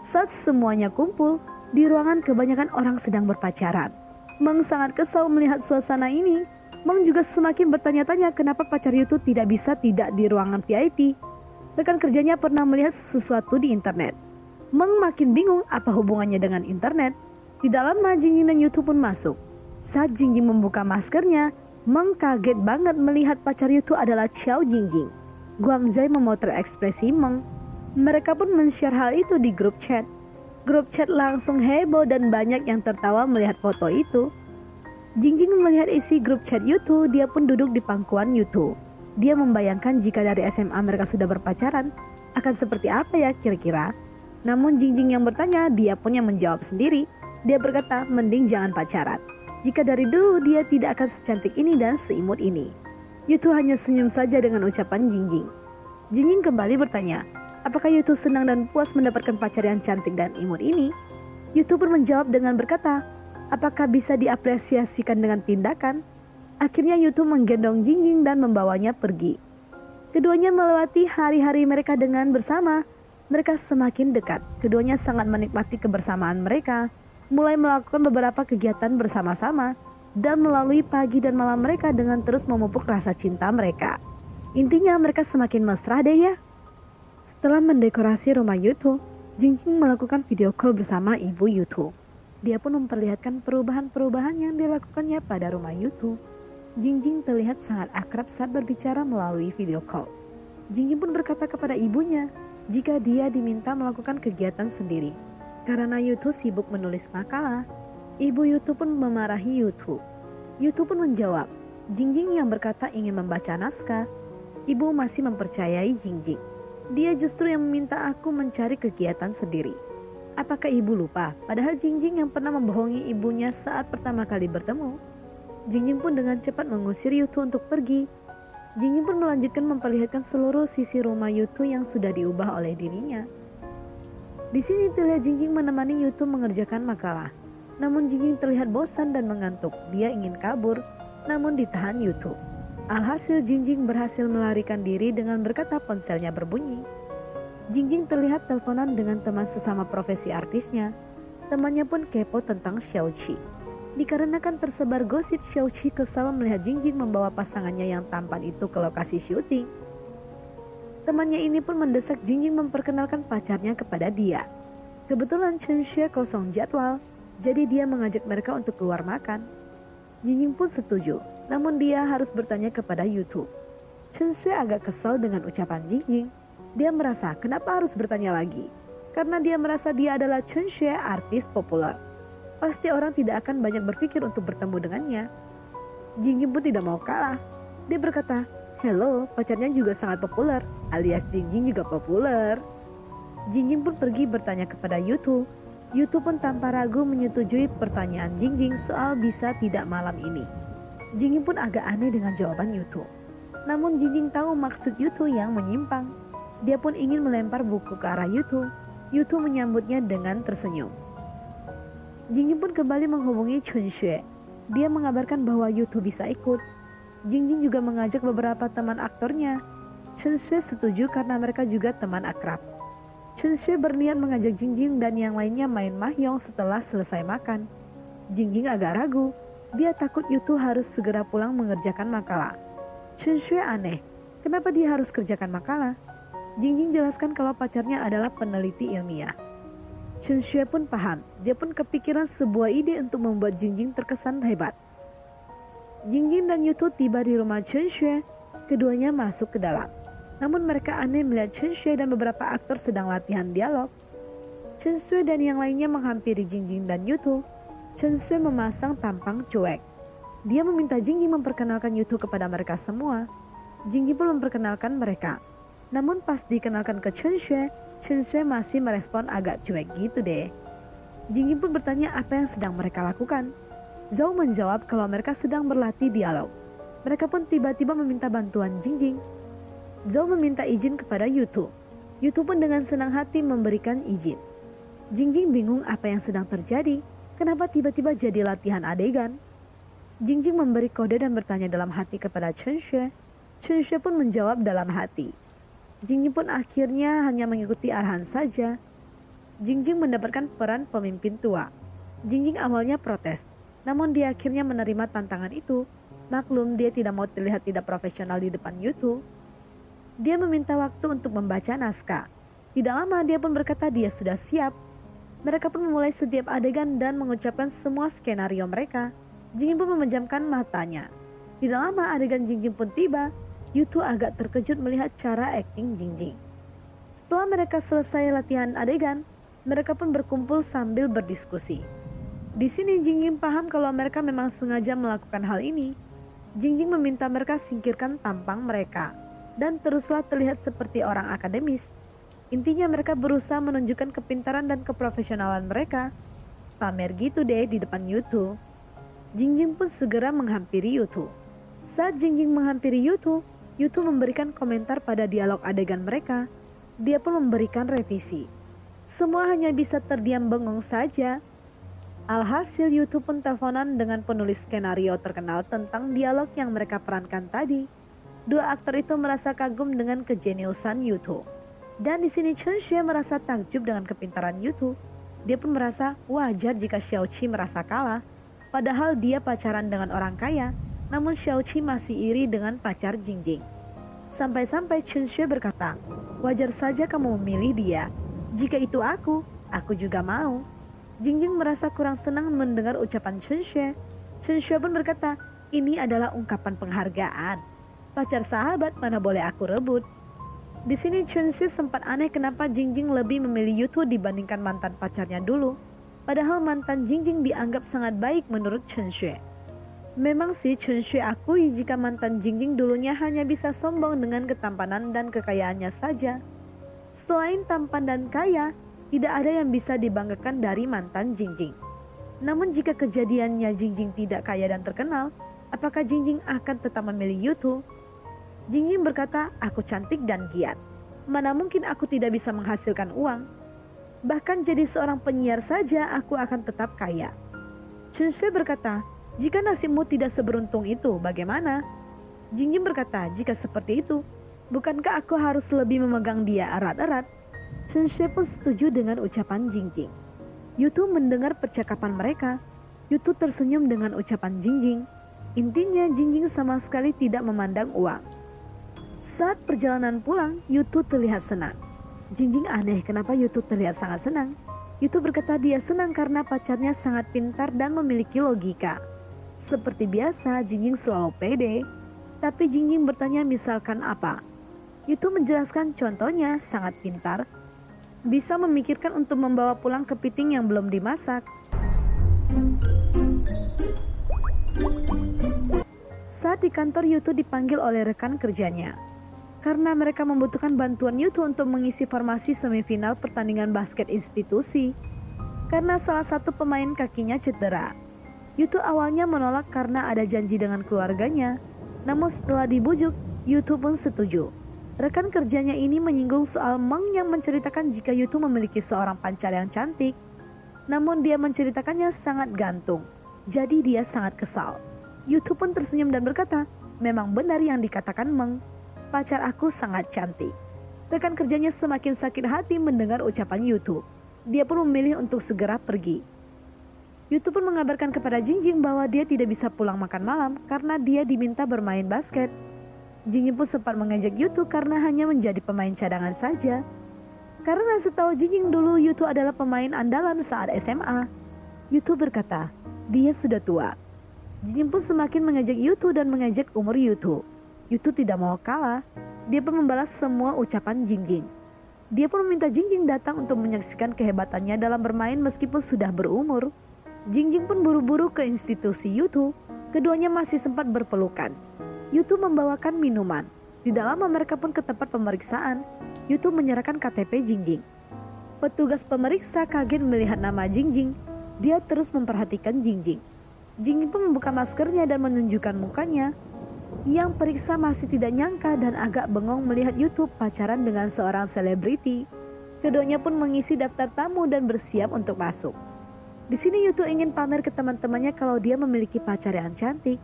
Saat semuanya kumpul, di ruangan kebanyakan orang sedang berpacaran. Meng sangat kesal melihat suasana ini. Meng juga semakin bertanya-tanya kenapa pacar Yutu tidak bisa tidak di ruangan VIP. Rekan kerjanya pernah melihat sesuatu di internet. Meng makin bingung apa hubungannya dengan internet. Tidak lama Jingjing dan Yutu pun masuk. Saat Jingjing membuka maskernya, Meng kaget banget melihat pacar Yutu adalah Xiao Jingjing. Guangzai memotret ekspresi Meng. Mereka pun men-share hal itu di grup chat. Grup chat langsung heboh dan banyak yang tertawa melihat foto itu. Jingjing melihat isi grup chat Yutu, dia pun duduk di pangkuan Yutu. Dia membayangkan jika dari SMA mereka sudah berpacaran, akan seperti apa ya kira-kira? Namun Jingjing yang bertanya, dia pun yang menjawab sendiri. Dia berkata, mending jangan pacaran. Jika dari dulu dia tidak akan secantik ini dan seimut ini. Yutu hanya senyum saja dengan ucapan Jingjing. Jingjing kembali bertanya, apakah Yutu senang dan puas mendapatkan pacar yang cantik dan imut ini? Yutu pun menjawab dengan berkata, apakah bisa diapresiasikan dengan tindakan? Akhirnya Yutu menggendong Jingjing dan membawanya pergi. Keduanya melewati hari-hari mereka dengan bersama. Mereka semakin dekat. Keduanya sangat menikmati kebersamaan mereka mulai melakukan beberapa kegiatan bersama-sama dan melalui pagi dan malam mereka dengan terus memupuk rasa cinta mereka. Intinya mereka semakin mesra deh ya. Setelah mendekorasi rumah Yutu, Jingjing melakukan video call bersama ibu Yutu. Dia pun memperlihatkan perubahan-perubahan yang dilakukannya pada rumah Yutu. Jingjing terlihat sangat akrab saat berbicara melalui video call. Jingjing pun berkata kepada ibunya jika dia diminta melakukan kegiatan sendiri. Karena Yutu sibuk menulis makalah, ibu Yutu pun memarahi Yutu. Yutu pun menjawab, Jingjing yang berkata ingin membaca naskah. Ibu masih mempercayai Jingjing. Dia justru yang meminta aku mencari kegiatan sendiri. Apakah ibu lupa? Padahal Jingjing yang pernah membohongi ibunya saat pertama kali bertemu. Jingjing pun dengan cepat mengusir Yutu untuk pergi. Jingjing pun melanjutkan memperlihatkan seluruh sisi rumah Yutu yang sudah diubah oleh dirinya. Di sini terlihat Jingjing menemani Yutu mengerjakan makalah. Namun Jingjing terlihat bosan dan mengantuk. Dia ingin kabur, namun ditahan Yutu. Alhasil Jingjing berhasil melarikan diri dengan berkata ponselnya berbunyi. Jingjing terlihat teleponan dengan teman sesama profesi artisnya. Temannya pun kepo tentang Xiaoqi. Dikarenakan tersebar gosip Xiaoqi kesal melihat Jingjing membawa pasangannya yang tampan itu ke lokasi syuting. Temannya ini pun mendesak Jingjing memperkenalkan pacarnya kepada dia. Kebetulan Chen Xue kosong jadwal, jadi dia mengajak mereka untuk keluar makan. Jingjing pun setuju, namun dia harus bertanya kepada YouTube. Chen Xue agak kesal dengan ucapan Jingjing. Dia merasa kenapa harus bertanya lagi karena dia merasa dia adalah Chen Xue, artis populer. Pasti orang tidak akan banyak berpikir untuk bertemu dengannya. Jingjing pun tidak mau kalah. Dia berkata, Hello, pacarnya juga sangat populer, alias Jingjing juga populer. Jingjing pun pergi bertanya kepada Yutu. Yutu pun tanpa ragu menyetujui pertanyaan Jingjing soal bisa tidak malam ini. Jingjing pun agak aneh dengan jawaban Yutu. Namun Jingjing tahu maksud Yutu yang menyimpang. Dia pun ingin melempar buku ke arah Yutu, Yutu menyambutnya dengan tersenyum. Jingjing pun kembali menghubungi Chun Xue. Dia mengabarkan bahwa Yutu bisa ikut. Jingjing juga mengajak beberapa teman aktornya. Chun Xue setuju karena mereka juga teman akrab. Chun Xue berniat mengajak Jingjing dan yang lainnya main mahjong setelah selesai makan. Jingjing agak ragu. Dia takut Yutu harus segera pulang mengerjakan makalah. Chun Xue aneh, kenapa dia harus kerjakan makalah? Jingjing jelaskan kalau pacarnya adalah peneliti ilmiah. Chen Xue pun paham, dia pun kepikiran sebuah ide untuk membuat Jingjing terkesan hebat. Jingjing dan Yutu tiba di rumah Chen Xue, keduanya masuk ke dalam. Namun mereka aneh melihat Chen Xue dan beberapa aktor sedang latihan dialog. Chen Xue dan yang lainnya menghampiri Jingjing dan Yutu. Chen Xue memasang tampang cuek. Dia meminta Jingjing memperkenalkan Yutu kepada mereka semua. Jingjing pun memperkenalkan mereka. Namun pas dikenalkan ke Chen Xue, Chen Xue masih merespon agak cuek gitu deh. Jingjing pun bertanya apa yang sedang mereka lakukan. Zhou menjawab kalau mereka sedang berlatih dialog. Mereka pun tiba-tiba meminta bantuan Jingjing. Zhou meminta izin kepada Yutu. Yutu pun dengan senang hati memberikan izin. Jingjing bingung apa yang sedang terjadi. Kenapa tiba-tiba jadi latihan adegan? Jingjing memberi kode dan bertanya dalam hati kepada Chen Xue. Chen Xue pun menjawab dalam hati. Jingjing pun akhirnya hanya mengikuti arahan saja. Jingjing mendapatkan peran pemimpin tua. Jingjing awalnya protes, namun dia akhirnya menerima tantangan itu. Maklum dia tidak mau terlihat tidak profesional di depan YouTube. Dia meminta waktu untuk membaca naskah. Tidak lama dia pun berkata dia sudah siap. Mereka pun memulai setiap adegan dan mengucapkan semua skenario mereka. Jingjing pun memejamkan matanya. Tidak lama adegan Jingjing pun tiba. Yutu agak terkejut melihat cara akting Jingjing. Setelah mereka selesai latihan adegan, mereka pun berkumpul sambil berdiskusi. Di sini Jingjing paham kalau mereka memang sengaja melakukan hal ini. Jingjing meminta mereka singkirkan tampang mereka dan teruslah terlihat seperti orang akademis. Intinya mereka berusaha menunjukkan kepintaran dan keprofesionalan mereka. Pamer gitu deh di depan Yutu. Jingjing pun segera menghampiri Yutu. Saat Jingjing menghampiri Yutu, Yutu memberikan komentar pada dialog adegan mereka. Dia pun memberikan revisi. Semua hanya bisa terdiam bengong saja. Alhasil Yutu pun teleponan dengan penulis skenario terkenal tentang dialog yang mereka perankan tadi. Dua aktor itu merasa kagum dengan kejeniusan Yutu. Dan di sini Chen Xue merasa takjub dengan kepintaran Yutu. Dia pun merasa wajar jika Xiao Qi merasa kalah. Padahal dia pacaran dengan orang kaya namun Xiaoqi masih iri dengan pacar Jingjing. Sampai-sampai Chen Xue berkata, wajar saja kamu memilih dia. Jika itu aku, aku juga mau. Jingjing merasa kurang senang mendengar ucapan Chen Xue. Chen Xue pun berkata, ini adalah ungkapan penghargaan. Pacar sahabat mana boleh aku rebut. Di sini Chen Xue sempat aneh kenapa Jingjing lebih memilih Yutu dibandingkan mantan pacarnya dulu. Padahal mantan Jingjing dianggap sangat baik menurut Chen Xue. Memang sih Chun Shui akui jika mantan Jingjing dulunya hanya bisa sombong dengan ketampanan dan kekayaannya saja. Selain tampan dan kaya, tidak ada yang bisa dibanggakan dari mantan Jingjing. Namun jika kejadiannya Jingjing tidak kaya dan terkenal, apakah Jingjing akan tetap memilih Yutu? Jingjing berkata, aku cantik dan giat. Mana mungkin aku tidak bisa menghasilkan uang? Bahkan jadi seorang penyiar saja aku akan tetap kaya. Chun Shui berkata, jika nasibmu tidak seberuntung itu, bagaimana? Jingjing berkata, jika seperti itu, bukankah aku harus lebih memegang dia erat-erat? Chen Xue pun setuju dengan ucapan Jingjing. Yutu mendengar percakapan mereka. Yutu tersenyum dengan ucapan Jingjing. Intinya Jingjing sama sekali tidak memandang uang. Saat perjalanan pulang, Yutu terlihat senang. Jingjing aneh kenapa Yutu terlihat sangat senang. Yutu berkata dia senang karena pacarnya sangat pintar dan memiliki logika. Seperti biasa, Jingjing selalu pede. Tapi Jingjing bertanya misalkan apa. Yutu menjelaskan contohnya sangat pintar, bisa memikirkan untuk membawa pulang kepiting yang belum dimasak. Saat di kantor Yutu dipanggil oleh rekan kerjanya. Karena mereka membutuhkan bantuan Yutu untuk mengisi formasi semifinal pertandingan basket institusi. Karena salah satu pemain kakinya cedera. Yutu awalnya menolak karena ada janji dengan keluarganya. Namun setelah dibujuk, Yutu pun setuju. Rekan kerjanya ini menyinggung soal Meng yang menceritakan jika Yutu memiliki seorang pacar yang cantik. Namun dia menceritakannya sangat gantung. Jadi dia sangat kesal. Yutu pun tersenyum dan berkata, memang benar yang dikatakan Meng. Pacar aku sangat cantik. Rekan kerjanya semakin sakit hati mendengar ucapan Yutu. Dia pun memilih untuk segera pergi. Yutu pun mengabarkan kepada Jingjing bahwa dia tidak bisa pulang makan malam karena dia diminta bermain basket Jingjing pun sempat mengejek Yutu karena hanya menjadi pemain cadangan saja. Karena setahu Jingjing dulu Yutu adalah pemain andalan saat SMA. Yutu berkata, dia sudah tua. Jingjing pun semakin mengejek Yutu dan mengejek umur Yutu. Yutu tidak mau kalah. Dia pun membalas semua ucapan Jingjing. Dia pun meminta Jingjing datang untuk menyaksikan kehebatannya dalam bermain meskipun sudah berumur. Jingjing pun buru-buru ke institusi Yutu. Keduanya masih sempat berpelukan. Yutu membawakan minuman. Tidak lama mereka pun ke tempat pemeriksaan. Yutu menyerahkan KTP Jingjing. Petugas pemeriksa kaget melihat nama Jingjing. Dia terus memperhatikan Jingjing. Jingjing pun membuka maskernya dan menunjukkan mukanya. Yang periksa masih tidak nyangka dan agak bengong melihat YouTube pacaran dengan seorang selebriti. Keduanya pun mengisi daftar tamu dan bersiap untuk masuk. Di sini Yutu ingin pamer ke teman-temannya kalau dia memiliki pacar yang cantik.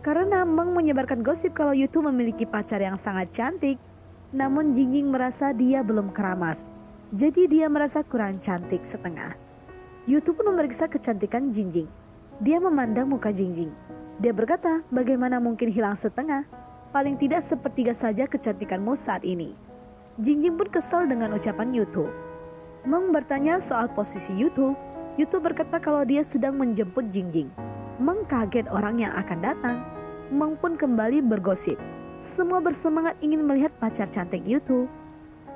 Karena Meng menyebarkan gosip kalau Yutu memiliki pacar yang sangat cantik, namun Jingjing merasa dia belum keramas. Jadi dia merasa kurang cantik setengah. Yutu pun memeriksa kecantikan Jingjing. Dia memandang muka Jingjing. Dia berkata, bagaimana mungkin hilang setengah? Paling tidak sepertiga saja kecantikanmu saat ini. Jingjing pun kesal dengan ucapan Yutu. Meng bertanya soal posisi Yutu. Yutu berkata kalau dia sedang menjemput Jingjing. Meng kaget orang yang akan datang. Meng pun kembali bergosip. Semua bersemangat ingin melihat pacar cantik Yutu.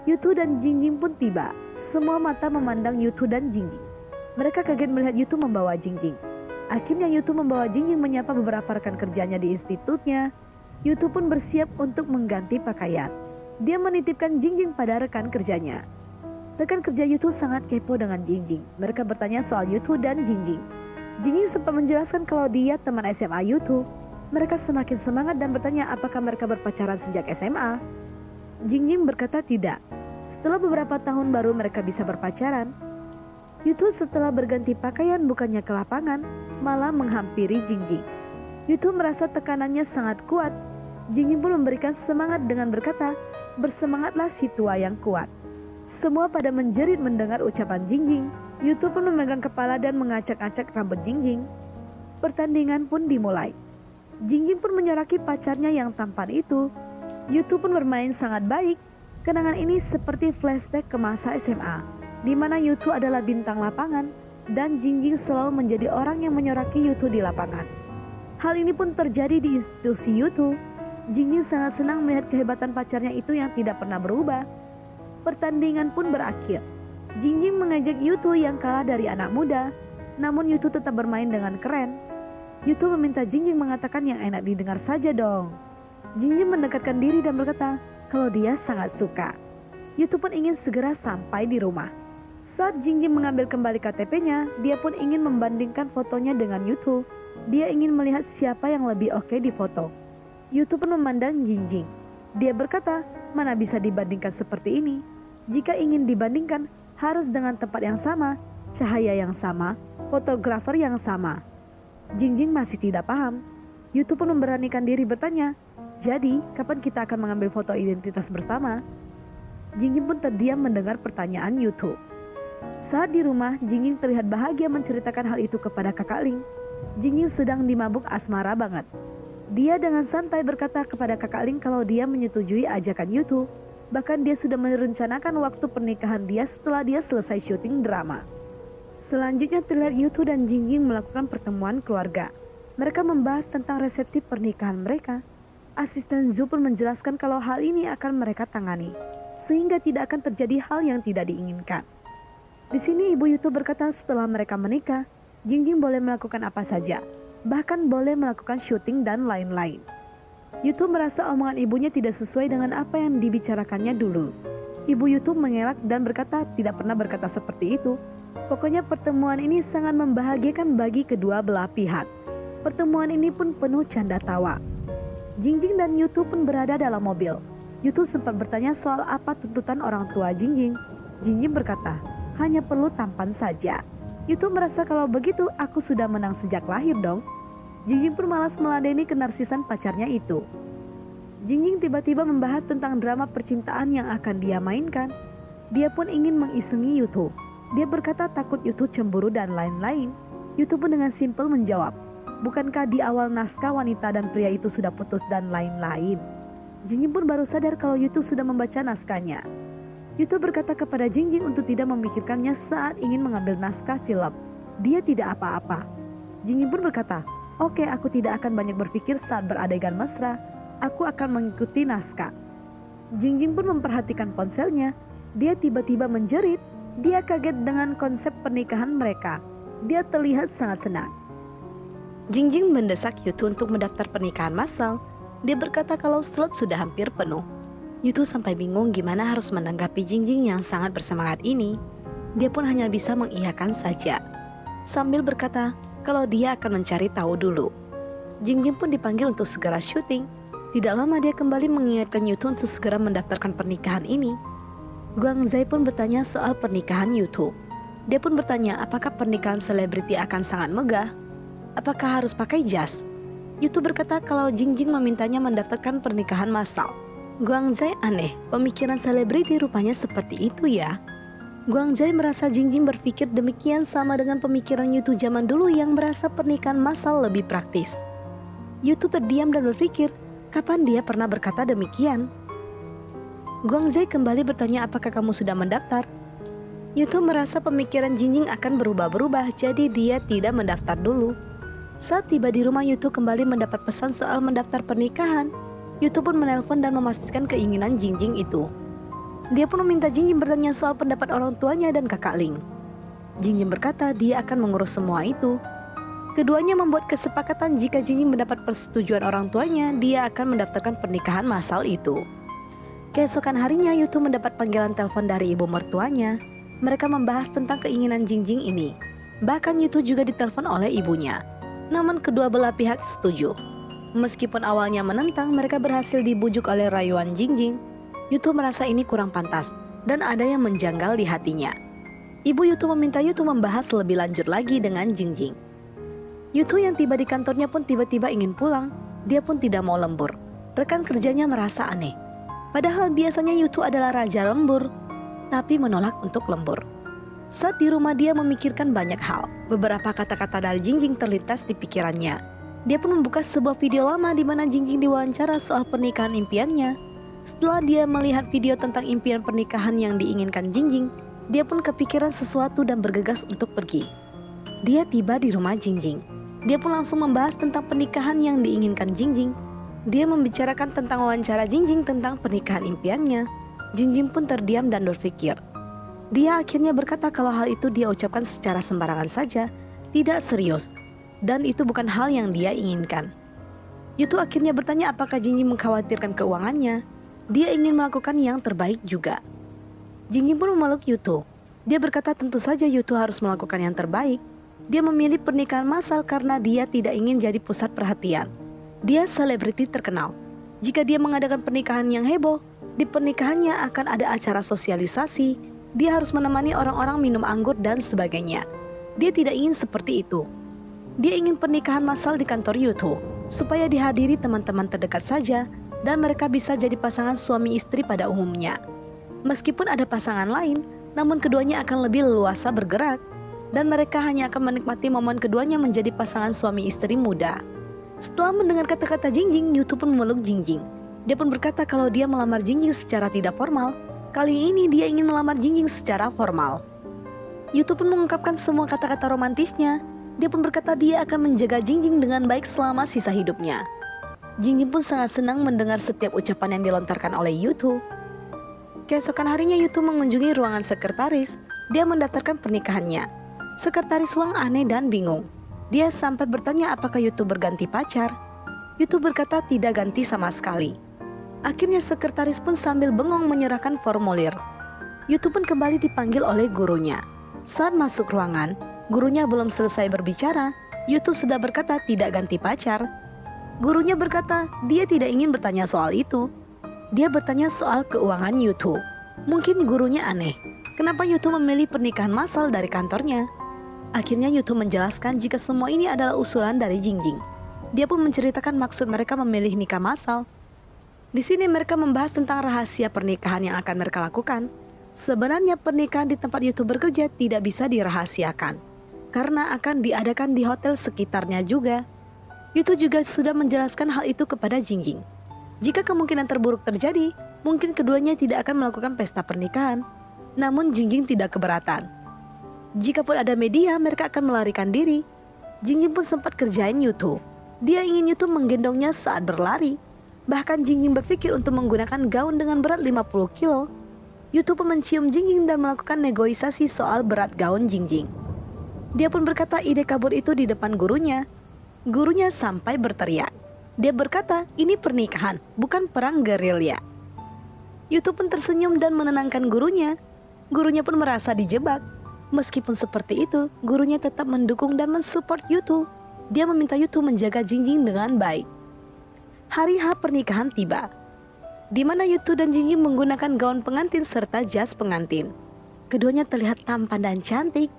Yutu dan Jingjing pun tiba. Semua mata memandang Yutu dan Jingjing. Mereka kaget melihat Yutu membawa Jingjing. Akhirnya Yutu membawa Jingjing menyapa beberapa rekan kerjanya di institutnya. Yutu pun bersiap untuk mengganti pakaian. Dia menitipkan Jingjing pada rekan kerjanya. Rekan kerja Yutu sangat kepo dengan Jingjing. Mereka bertanya soal Yutu dan Jingjing. Jingjing sempat menjelaskan kalau dia teman SMA Yutu. Mereka semakin semangat dan bertanya apakah mereka berpacaran sejak SMA. Jingjing berkata tidak. Setelah beberapa tahun baru mereka bisa berpacaran. Yutu setelah berganti pakaian bukannya ke lapangan, malah menghampiri Jingjing. Yutu merasa tekanannya sangat kuat. Jingjing pun memberikan semangat dengan berkata, bersemangatlah si tua yang kuat. Semua pada menjerit mendengar ucapan Jingjing. Yutu pun memegang kepala dan mengacak-acak rambut Jingjing. Pertandingan pun dimulai. Jingjing pun menyoraki pacarnya yang tampan itu. Yutu pun bermain sangat baik. Kenangan ini seperti flashback ke masa SMA, di mana Yutu adalah bintang lapangan dan Jingjing selalu menjadi orang yang menyoraki Yutu di lapangan. Hal ini pun terjadi di institusi Yutu. Jingjing sangat senang melihat kehebatan pacarnya itu yang tidak pernah berubah. Pertandingan pun berakhir. Jingjing mengajak Yutu yang kalah dari anak muda, namun Yutu tetap bermain dengan keren Yutu meminta Jingjing mengatakan yang enak didengar saja dong. Jingjing mendekatkan diri dan berkata kalau dia sangat suka. Yutu pun ingin segera sampai di rumah. Saat Jingjing mengambil kembali KTP-nya, dia pun ingin membandingkan fotonya dengan Yutu. Dia ingin melihat siapa yang lebih oke di foto. Yutu pun memandang Jingjing. Dia berkata, mana bisa dibandingkan seperti ini? Jika ingin dibandingkan, harus dengan tempat yang sama, cahaya yang sama, fotografer yang sama. Jingjing masih tidak paham. Yutu pun memberanikan diri bertanya, jadi kapan kita akan mengambil foto identitas bersama? Jingjing pun terdiam mendengar pertanyaan Yutu. Saat di rumah, Jingjing terlihat bahagia menceritakan hal itu kepada kakak Ling. Jingjing sedang dimabuk asmara banget. Dia dengan santai berkata kepada kakak Ling kalau dia menyetujui ajakan Yutu. Bahkan dia sudah merencanakan waktu pernikahan dia setelah dia selesai syuting drama. Selanjutnya terlihat Yutu dan Jingjing melakukan pertemuan keluarga. Mereka membahas tentang resepsi pernikahan mereka. Asisten Zhu pun menjelaskan kalau hal ini akan mereka tangani, sehingga tidak akan terjadi hal yang tidak diinginkan. Di sini ibu Yutu berkata setelah mereka menikah, Jingjing boleh melakukan apa saja, bahkan boleh melakukan syuting dan lain-lain. Yutu merasa omongan ibunya tidak sesuai dengan apa yang dibicarakannya dulu. Ibu Yutu mengelak dan berkata tidak pernah berkata seperti itu. Pokoknya pertemuan ini sangat membahagiakan bagi kedua belah pihak. Pertemuan ini pun penuh canda tawa. Jingjing dan Yutu pun berada dalam mobil. Yutu sempat bertanya soal apa tuntutan orang tua Jingjing. Jingjing berkata, hanya perlu tampan saja. Yutu merasa kalau begitu aku sudah menang sejak lahir dong. Jingjing pun malas meladeni kenarsisan pacarnya itu. Jingjing tiba-tiba membahas tentang drama percintaan yang akan dia mainkan. Dia pun ingin mengisengi Yutu. Dia berkata takut Yutu cemburu dan lain-lain. Yutu pun dengan simpel menjawab, Bukankah di awal naskah wanita dan pria itu sudah putus dan lain-lain? Jingjing pun baru sadar kalau Yutu sudah membaca naskahnya. Yuto berkata kepada Jingjing untuk tidak memikirkannya saat ingin mengambil naskah film. Dia tidak apa-apa. Jingjing pun berkata, Oke, aku tidak akan banyak berpikir saat beradegan mesra. Aku akan mengikuti naskah. Jingjing pun memperhatikan ponselnya. Dia tiba-tiba menjerit. Dia kaget dengan konsep pernikahan mereka. Dia terlihat sangat senang. Jingjing mendesak Yutu untuk mendaftar pernikahan massal. Dia berkata kalau slot sudah hampir penuh. Yutu sampai bingung gimana harus menanggapi Jingjing yang sangat bersemangat ini. Dia pun hanya bisa mengiyakan saja. Sambil berkata kalau dia akan mencari tahu dulu. Jingjing pun dipanggil untuk segera syuting. Tidak lama dia kembali mengingatkan Yutu untuk segera mendaftarkan pernikahan ini. Guang Zai pun bertanya soal pernikahan Yutu. Dia pun bertanya apakah pernikahan selebriti akan sangat megah? Apakah harus pakai jas? Yutu berkata kalau Jingjing memintanya mendaftarkan pernikahan massal. Guangzai aneh, pemikiran selebriti rupanya seperti itu ya. Guangzai merasa Jingjing berpikir demikian sama dengan pemikiran Yutu zaman dulu yang merasa pernikahan massal lebih praktis. Yutu terdiam dan berpikir, kapan dia pernah berkata demikian? Guangzai kembali bertanya apakah kamu sudah mendaftar? Yutu merasa pemikiran Jingjing akan berubah-berubah jadi dia tidak mendaftar dulu. Saat tiba di rumah Yutu kembali mendapat pesan soal mendaftar pernikahan. YouTube pun menelpon dan memastikan keinginan Jingjing itu. Dia pun meminta Jingjing bertanya soal pendapat orang tuanya dan kakak Ling. Jingjing berkata dia akan mengurus semua itu. Keduanya membuat kesepakatan jika Jingjing mendapat persetujuan orang tuanya, dia akan mendaftarkan pernikahan masal itu. Keesokan harinya, Yutu mendapat panggilan telepon dari ibu mertuanya. Mereka membahas tentang keinginan Jingjing ini. Bahkan Yutu juga ditelepon oleh ibunya. Namun kedua belah pihak setuju. Meskipun awalnya menentang, mereka berhasil dibujuk oleh rayuan Jingjing. Yutu merasa ini kurang pantas dan ada yang menjanggal di hatinya. Ibu Yutu meminta Yutu membahas lebih lanjut lagi dengan Jingjing. Yutu yang tiba di kantornya pun tiba-tiba ingin pulang. Dia pun tidak mau lembur. Rekan kerjanya merasa aneh. Padahal biasanya Yutu adalah raja lembur, tapi menolak untuk lembur. Saat di rumah dia memikirkan banyak hal. Beberapa kata-kata dari Jingjing terlintas di pikirannya. Dia pun membuka sebuah video lama di mana Jingjing diwawancara soal pernikahan impiannya. Setelah dia melihat video tentang impian pernikahan yang diinginkan Jingjing, dia pun kepikiran sesuatu dan bergegas untuk pergi. Dia tiba di rumah Jingjing. Dia pun langsung membahas tentang pernikahan yang diinginkan Jingjing. Dia membicarakan tentang wawancara Jingjing tentang pernikahan impiannya. Jingjing pun terdiam dan berpikir. Dia akhirnya berkata kalau hal itu dia ucapkan secara sembarangan saja, tidak serius, dan itu bukan hal yang dia inginkan. Yutu akhirnya bertanya apakah Jinjing mengkhawatirkan keuangannya. Dia ingin melakukan yang terbaik juga. Jinjing pun memeluk Yutu. Dia berkata tentu saja Yutu harus melakukan yang terbaik. Dia memilih pernikahan massal karena dia tidak ingin jadi pusat perhatian. Dia selebriti terkenal. Jika dia mengadakan pernikahan yang heboh, di pernikahannya akan ada acara sosialisasi, dia harus menemani orang-orang minum anggur dan sebagainya. Dia tidak ingin seperti itu. Dia ingin pernikahan massal di kantor Yuto supaya dihadiri teman-teman terdekat saja dan mereka bisa jadi pasangan suami istri pada umumnya. Meskipun ada pasangan lain, namun keduanya akan lebih leluasa bergerak dan mereka hanya akan menikmati momen keduanya menjadi pasangan suami istri muda. Setelah mendengar kata-kata Jingjing, Yutu pun memeluk Jingjing. Dia pun berkata kalau dia melamar Jingjing secara tidak formal, kali ini dia ingin melamar Jingjing secara formal. Yutu pun mengungkapkan semua kata-kata romantisnya. Dia pun berkata dia akan menjaga Jingjing dengan baik selama sisa hidupnya. Jingjing pun sangat senang mendengar setiap ucapan yang dilontarkan oleh Yutu. Keesokan harinya Yutu mengunjungi ruangan sekretaris. Dia mendaftarkan pernikahannya. Sekretaris Wang aneh dan bingung. Dia sampai bertanya apakah Yutu berganti pacar. Yutu berkata tidak ganti sama sekali. Akhirnya sekretaris pun sambil bengong menyerahkan formulir. Yutu pun kembali dipanggil oleh gurunya. Saat masuk ruangan, gurunya belum selesai berbicara. Yutu sudah berkata tidak ganti pacar. Gurunya berkata dia tidak ingin bertanya soal itu. Dia bertanya soal keuangan Yutu. Mungkin gurunya aneh. Kenapa Yutu memilih pernikahan massal dari kantornya? Akhirnya Yutu menjelaskan jika semua ini adalah usulan dari Jingjing. Dia pun menceritakan maksud mereka memilih nikah massal. Di sini mereka membahas tentang rahasia pernikahan yang akan mereka lakukan. Sebenarnya pernikahan di tempat Yutu bekerja tidak bisa dirahasiakan karena akan diadakan di hotel sekitarnya juga. Yutu juga sudah menjelaskan hal itu kepada Jingjing. Jika kemungkinan terburuk terjadi, mungkin keduanya tidak akan melakukan pesta pernikahan. Namun Jingjing tidak keberatan. Jikapun ada media, mereka akan melarikan diri. Jingjing pun sempat kerjain Yutu. Dia ingin Yutu menggendongnya saat berlari. Bahkan Jingjing berpikir untuk menggunakan gaun dengan berat 50 kilo. Yutu pun mencium Jingjing dan melakukan negosiasi soal berat gaun Jingjing. Dia pun berkata ide kabur itu di depan gurunya. Gurunya sampai berteriak. Dia berkata, ini pernikahan, bukan perang gerilya. YouTube pun tersenyum dan menenangkan gurunya. Gurunya pun merasa dijebak. Meskipun seperti itu, gurunya tetap mendukung dan mensupport Yutu. Dia meminta Yutu menjaga Jingjing dengan baik. Hari H pernikahan tiba, di mana Yutu dan Jingjing menggunakan gaun pengantin serta jas pengantin. Keduanya terlihat tampan dan cantik.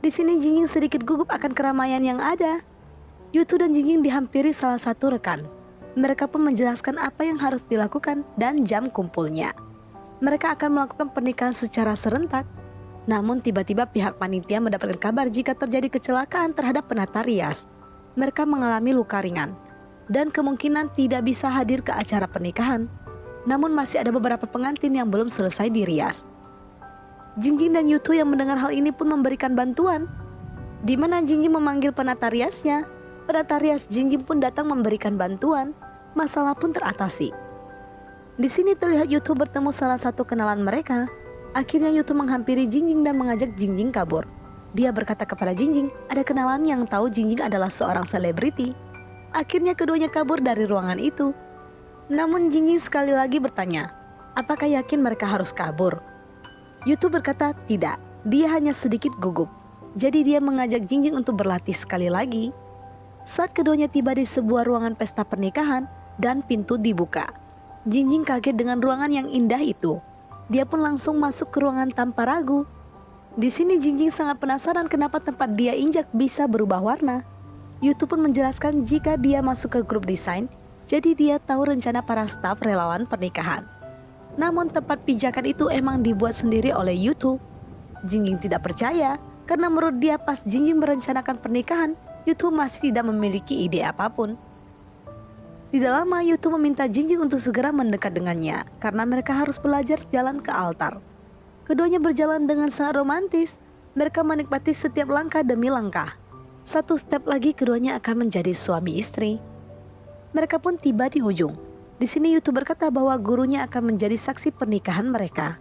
Di sini Jingjing sedikit gugup akan keramaian yang ada. Yutu dan Jingjing dihampiri salah satu rekan. Mereka pun menjelaskan apa yang harus dilakukan dan jam kumpulnya. Mereka akan melakukan pernikahan secara serentak. Namun tiba-tiba pihak panitia mendapatkan kabar jika terjadi kecelakaan terhadap penata rias. Mereka mengalami luka ringan dan kemungkinan tidak bisa hadir ke acara pernikahan. Namun masih ada beberapa pengantin yang belum selesai dirias. Jingjing dan Yutu yang mendengar hal ini pun memberikan bantuan. Di mana Jingjing memanggil penata riasnya pada Tarias Jinjing pun datang memberikan bantuan, masalah pun teratasi. Di sini terlihat Yutu bertemu salah satu kenalan mereka. Akhirnya Yutu menghampiri Jinjing dan mengajak Jinjing kabur. Dia berkata kepada Jinjing, ada kenalan yang tahu Jinjing adalah seorang selebriti. Akhirnya keduanya kabur dari ruangan itu. Namun Jinjing sekali lagi bertanya, apakah yakin mereka harus kabur? Yutu berkata tidak, dia hanya sedikit gugup. Jadi dia mengajak Jinjing untuk berlatih sekali lagi saat keduanya tiba di sebuah ruangan pesta pernikahan dan pintu dibuka. Jinjing kaget dengan ruangan yang indah itu. Dia pun langsung masuk ke ruangan tanpa ragu. Di sini Jinjing sangat penasaran kenapa tempat dia injak bisa berubah warna. YouTube pun menjelaskan jika dia masuk ke grup desain, jadi dia tahu rencana para staf relawan pernikahan. Namun tempat pijakan itu emang dibuat sendiri oleh YouTube. Jinjing tidak percaya karena menurut dia pas Jinjing merencanakan pernikahan, Yutu masih tidak memiliki ide apa pun. Tidak lama Yutu meminta Jinjing untuk segera mendekat dengannya karena mereka harus belajar jalan ke altar. Keduanya berjalan dengan sangat romantis. Mereka menikmati setiap langkah demi langkah. Satu step lagi keduanya akan menjadi suami istri. Mereka pun tiba di ujung. Di sini Yutu berkata bahwa gurunya akan menjadi saksi pernikahan mereka.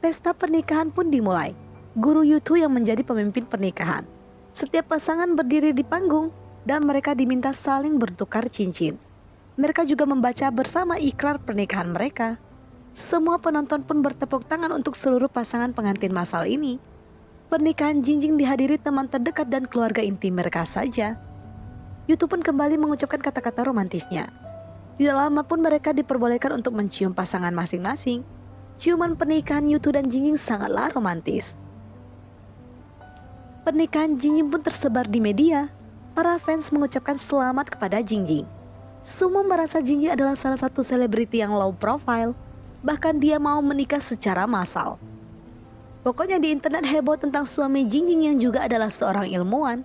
Pesta pernikahan pun dimulai. Guru Yutu yang menjadi pemimpin pernikahan. Setiap pasangan berdiri di panggung dan mereka diminta saling bertukar cincin. Mereka juga membaca bersama ikrar pernikahan mereka. Semua penonton pun bertepuk tangan untuk seluruh pasangan pengantin masal ini. Pernikahan Jinjing dihadiri teman terdekat dan keluarga inti mereka saja. Yutu pun kembali mengucapkan kata-kata romantisnya. Tidak lama pun mereka diperbolehkan untuk mencium pasangan masing-masing. Ciuman pernikahan Yutu dan Jinjing sangatlah romantis. Pernikahan Jingjing pun tersebar di media. Para fans mengucapkan selamat kepada Jingjing. Semua merasa Jingjing adalah salah satu selebriti yang low profile. Bahkan dia mau menikah secara massal. Pokoknya di internet heboh tentang suami Jingjing yang juga adalah seorang ilmuwan.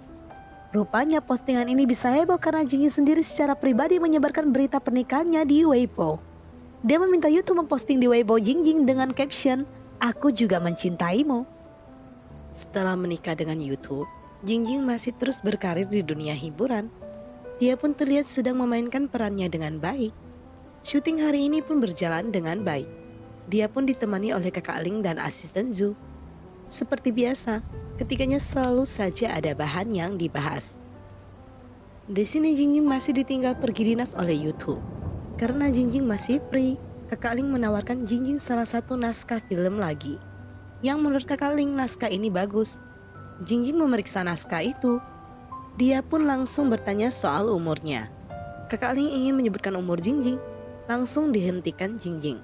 Rupanya postingan ini bisa heboh karena Jingjing sendiri secara pribadi menyebarkan berita pernikahannya di Weibo. Dia meminta YouTube memposting di Weibo Jingjing dengan caption, Aku juga mencintaimu. Setelah menikah dengan YouTube, Jingjing masih terus berkarir di dunia hiburan. Dia pun terlihat sedang memainkan perannya dengan baik. Syuting hari ini pun berjalan dengan baik. Dia pun ditemani oleh kakak Ling dan asisten Zhu. Seperti biasa, ketiganya selalu saja ada bahan yang dibahas. Di sini Jingjing masih ditinggal pergi dinas oleh YouTube. Karena Jingjing masih free, kakak Ling menawarkan Jingjing salah satu naskah film lagi. Yang menurut kakak Ling naskah ini bagus. Jingjing memeriksa naskah itu. Dia pun langsung bertanya soal umurnya. Kakak Ling ingin menyebutkan umur Jingjing, langsung dihentikan Jingjing.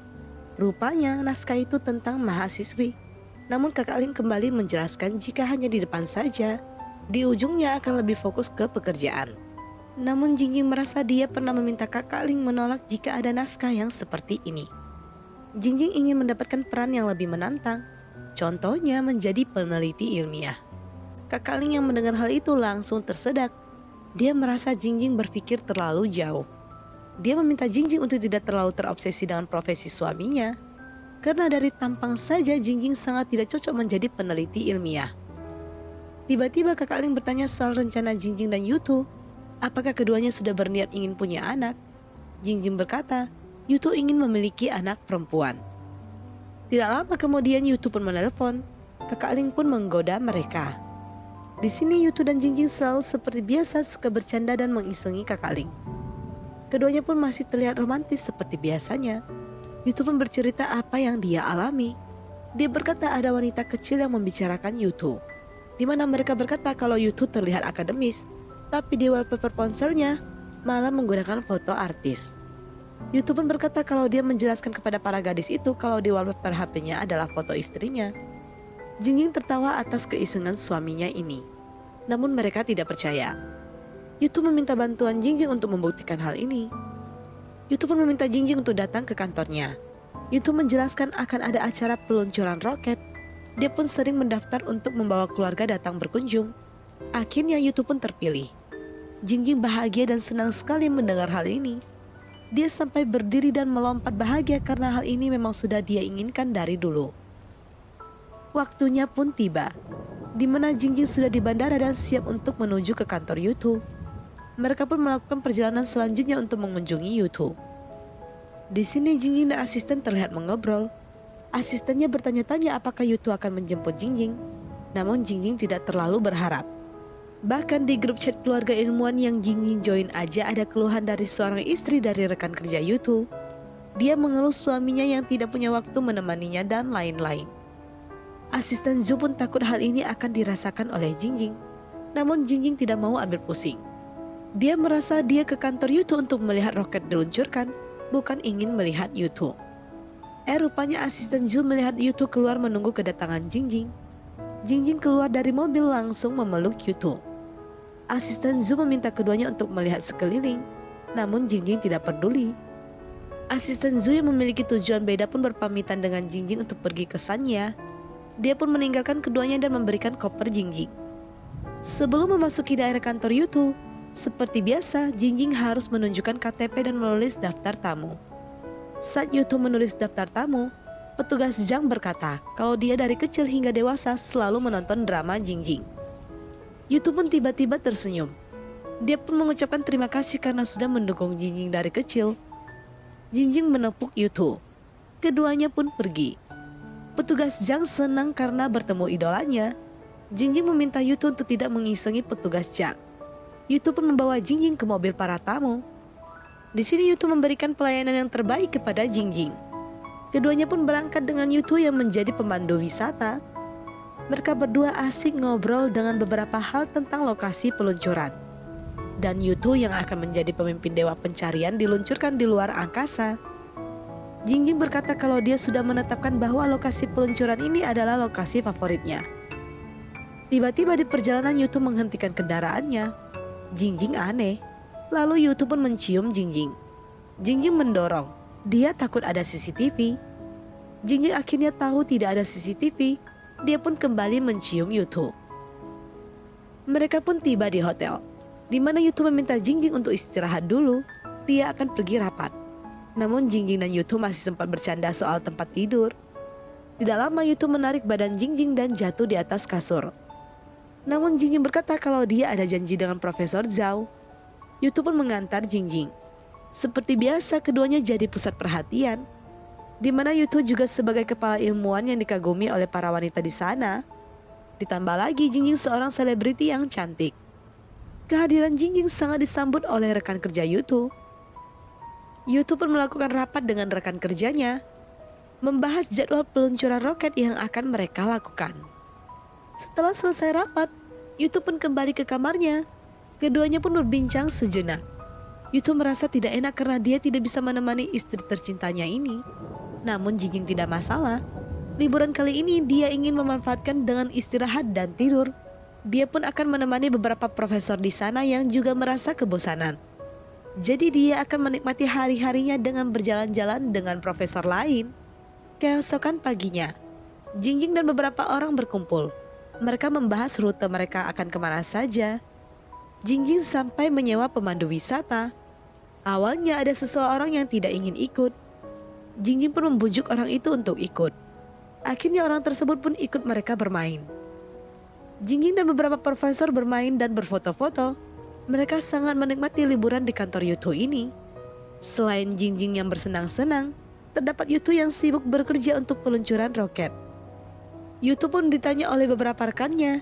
Rupanya naskah itu tentang mahasiswi. Namun kakak Ling kembali menjelaskan jika hanya di depan saja, di ujungnya akan lebih fokus ke pekerjaan. Namun Jingjing merasa dia pernah meminta kakak Ling menolak jika ada naskah yang seperti ini. Jingjing ingin mendapatkan peran yang lebih menantang, contohnya menjadi peneliti ilmiah. Kakak Ling yang mendengar hal itu langsung tersedak. Dia merasa Jingjing berpikir terlalu jauh. Dia meminta Jingjing untuk tidak terlalu terobsesi dengan profesi suaminya. Karena dari tampang saja Jingjing sangat tidak cocok menjadi peneliti ilmiah. Tiba-tiba kakak Ling bertanya soal rencana Jingjing dan Yutu. Apakah keduanya sudah berniat ingin punya anak? Jingjing berkata, Yutu ingin memiliki anak perempuan. Tidak lama kemudian Yutu pun menelpon. Kakak Ling pun menggoda mereka. Di sini Yutu dan Jingjing selalu seperti biasa suka bercanda dan mengisengi kakak Ling. Keduanya pun masih terlihat romantis seperti biasanya. Yutu pun bercerita apa yang dia alami. Dia berkata ada wanita kecil yang membicarakan Yutu. Di mana mereka berkata kalau Yutu terlihat akademis, tapi di wallpaper ponselnya malah menggunakan foto artis. Pun berkata kalau dia menjelaskan kepada para gadis itu kalau di wallpaper HP-nya adalah foto istrinya. Jingjing tertawa atas keisengan suaminya ini. Namun mereka tidak percaya. Yutu meminta bantuan Jingjing untuk membuktikan hal ini. Pun meminta Jingjing untuk datang ke kantornya. Yutu menjelaskan akan ada acara peluncuran roket. Dia pun sering mendaftar untuk membawa keluarga datang berkunjung. Akhirnya Yutu pun terpilih. Jingjing bahagia dan senang sekali mendengar hal ini. Dia sampai berdiri dan melompat bahagia karena hal ini memang sudah dia inginkan dari dulu. Waktunya pun tiba, di mana Jingjing sudah di bandara dan siap untuk menuju ke kantor Yutu mereka pun melakukan perjalanan selanjutnya untuk mengunjungi Yutu. Di sini Jingjing dan asisten terlihat mengobrol. Asistennya bertanya-tanya apakah Yutu akan menjemput Jingjing. Namun Jingjing tidak terlalu berharap. Bahkan di grup chat keluarga ilmuwan yang Jingjing join aja ada keluhan dari seorang istri dari rekan kerja Yutu. Dia mengeluh suaminya yang tidak punya waktu menemaninya dan lain-lain. Asisten Zhu pun takut hal ini akan dirasakan oleh Jingjing. Namun Jingjing tidak mau ambil pusing. Dia merasa dia ke kantor Yutu untuk melihat roket diluncurkan, bukan ingin melihat Yutu. Eh rupanya asisten Zhu melihat Yutu keluar menunggu kedatangan Jingjing. Jingjing keluar dari mobil langsung memeluk Yutu. Asisten Zhu meminta keduanya untuk melihat sekeliling, namun Jingjing tidak peduli. Asisten Zhu yang memiliki tujuan beda pun berpamitan dengan Jingjing untuk pergi ke Sanya. Dia pun meninggalkan keduanya dan memberikan koper Jingjing. Sebelum memasuki daerah kantor Yutu, seperti biasa, Jingjing harus menunjukkan KTP dan menulis daftar tamu. Saat Yutu menulis daftar tamu, petugas Zhang berkata kalau dia dari kecil hingga dewasa selalu menonton drama Jingjing. Yutu pun tiba-tiba tersenyum. Dia pun mengucapkan terima kasih karena sudah mendukung Jingjing dari kecil. Jingjing menepuk Yutu. Keduanya pun pergi. Petugas Zhang senang karena bertemu idolanya. Jingjing meminta Yutu untuk tidak mengisengi petugas Zhang. Yutu pun membawa Jingjing ke mobil para tamu. Di sini Yutu memberikan pelayanan yang terbaik kepada Jingjing. Keduanya pun berangkat dengan Yutu yang menjadi pemandu wisata. Mereka berdua asik ngobrol dengan beberapa hal tentang lokasi peluncuran. Dan Yutu yang akan menjadi pemimpin dewa pencarian diluncurkan di luar angkasa. Jingjing berkata kalau dia sudah menetapkan bahwa lokasi peluncuran ini adalah lokasi favoritnya. Tiba-tiba di perjalanan Yutu menghentikan kendaraannya Jingjing aneh. Lalu Yutu pun mencium Jingjing. Jingjing mendorong. Dia takut ada CCTV. Jingjing akhirnya tahu tidak ada CCTV. Dia pun kembali mencium Yutu. Mereka pun tiba di hotel, di mana Yutu meminta Jingjing untuk istirahat dulu. Dia akan pergi rapat. Namun Jingjing dan Yutu masih sempat bercanda soal tempat tidur. Tidak lama Yutu menarik badan Jingjing dan jatuh di atas kasur. Namun Jingjing berkata kalau dia ada janji dengan Profesor Zhao. Yutu pun mengantar Jingjing. Seperti biasa keduanya jadi pusat perhatian. Di mana Yutu juga sebagai kepala ilmuwan yang dikagumi oleh para wanita di sana. Ditambah lagi Jingjing seorang selebriti yang cantik. Kehadiran Jingjing sangat disambut oleh rekan kerja Yutu. Yutu pun melakukan rapat dengan rekan kerjanya, membahas jadwal peluncuran roket yang akan mereka lakukan. Setelah selesai rapat, Yutu pun kembali ke kamarnya. Keduanya pun berbincang sejenak. Yutu merasa tidak enak karena dia tidak bisa menemani istri tercintanya ini. Namun Jingjing tidak masalah Liburan kali ini dia ingin memanfaatkan dengan istirahat dan tidur. Dia pun akan menemani beberapa profesor di sana yang juga merasa kebosanan. Jadi dia akan menikmati hari-harinya dengan berjalan-jalan dengan profesor lain. Keesokan paginya, Jingjing dan beberapa orang berkumpul. Mereka membahas rute mereka akan ke mana saja. Jingjing sampai menyewa pemandu wisata. Awalnya ada seseorang yang tidak ingin ikut. Jingjing pun membujuk orang itu untuk ikut. Akhirnya orang tersebut pun ikut mereka bermain. Jingjing dan beberapa profesor bermain dan berfoto-foto. Mereka sangat menikmati liburan di kantor Yutu ini. Selain Jingjing yang bersenang-senang, terdapat Yutu yang sibuk bekerja untuk peluncuran roket. Yutu pun ditanya oleh beberapa rekannya.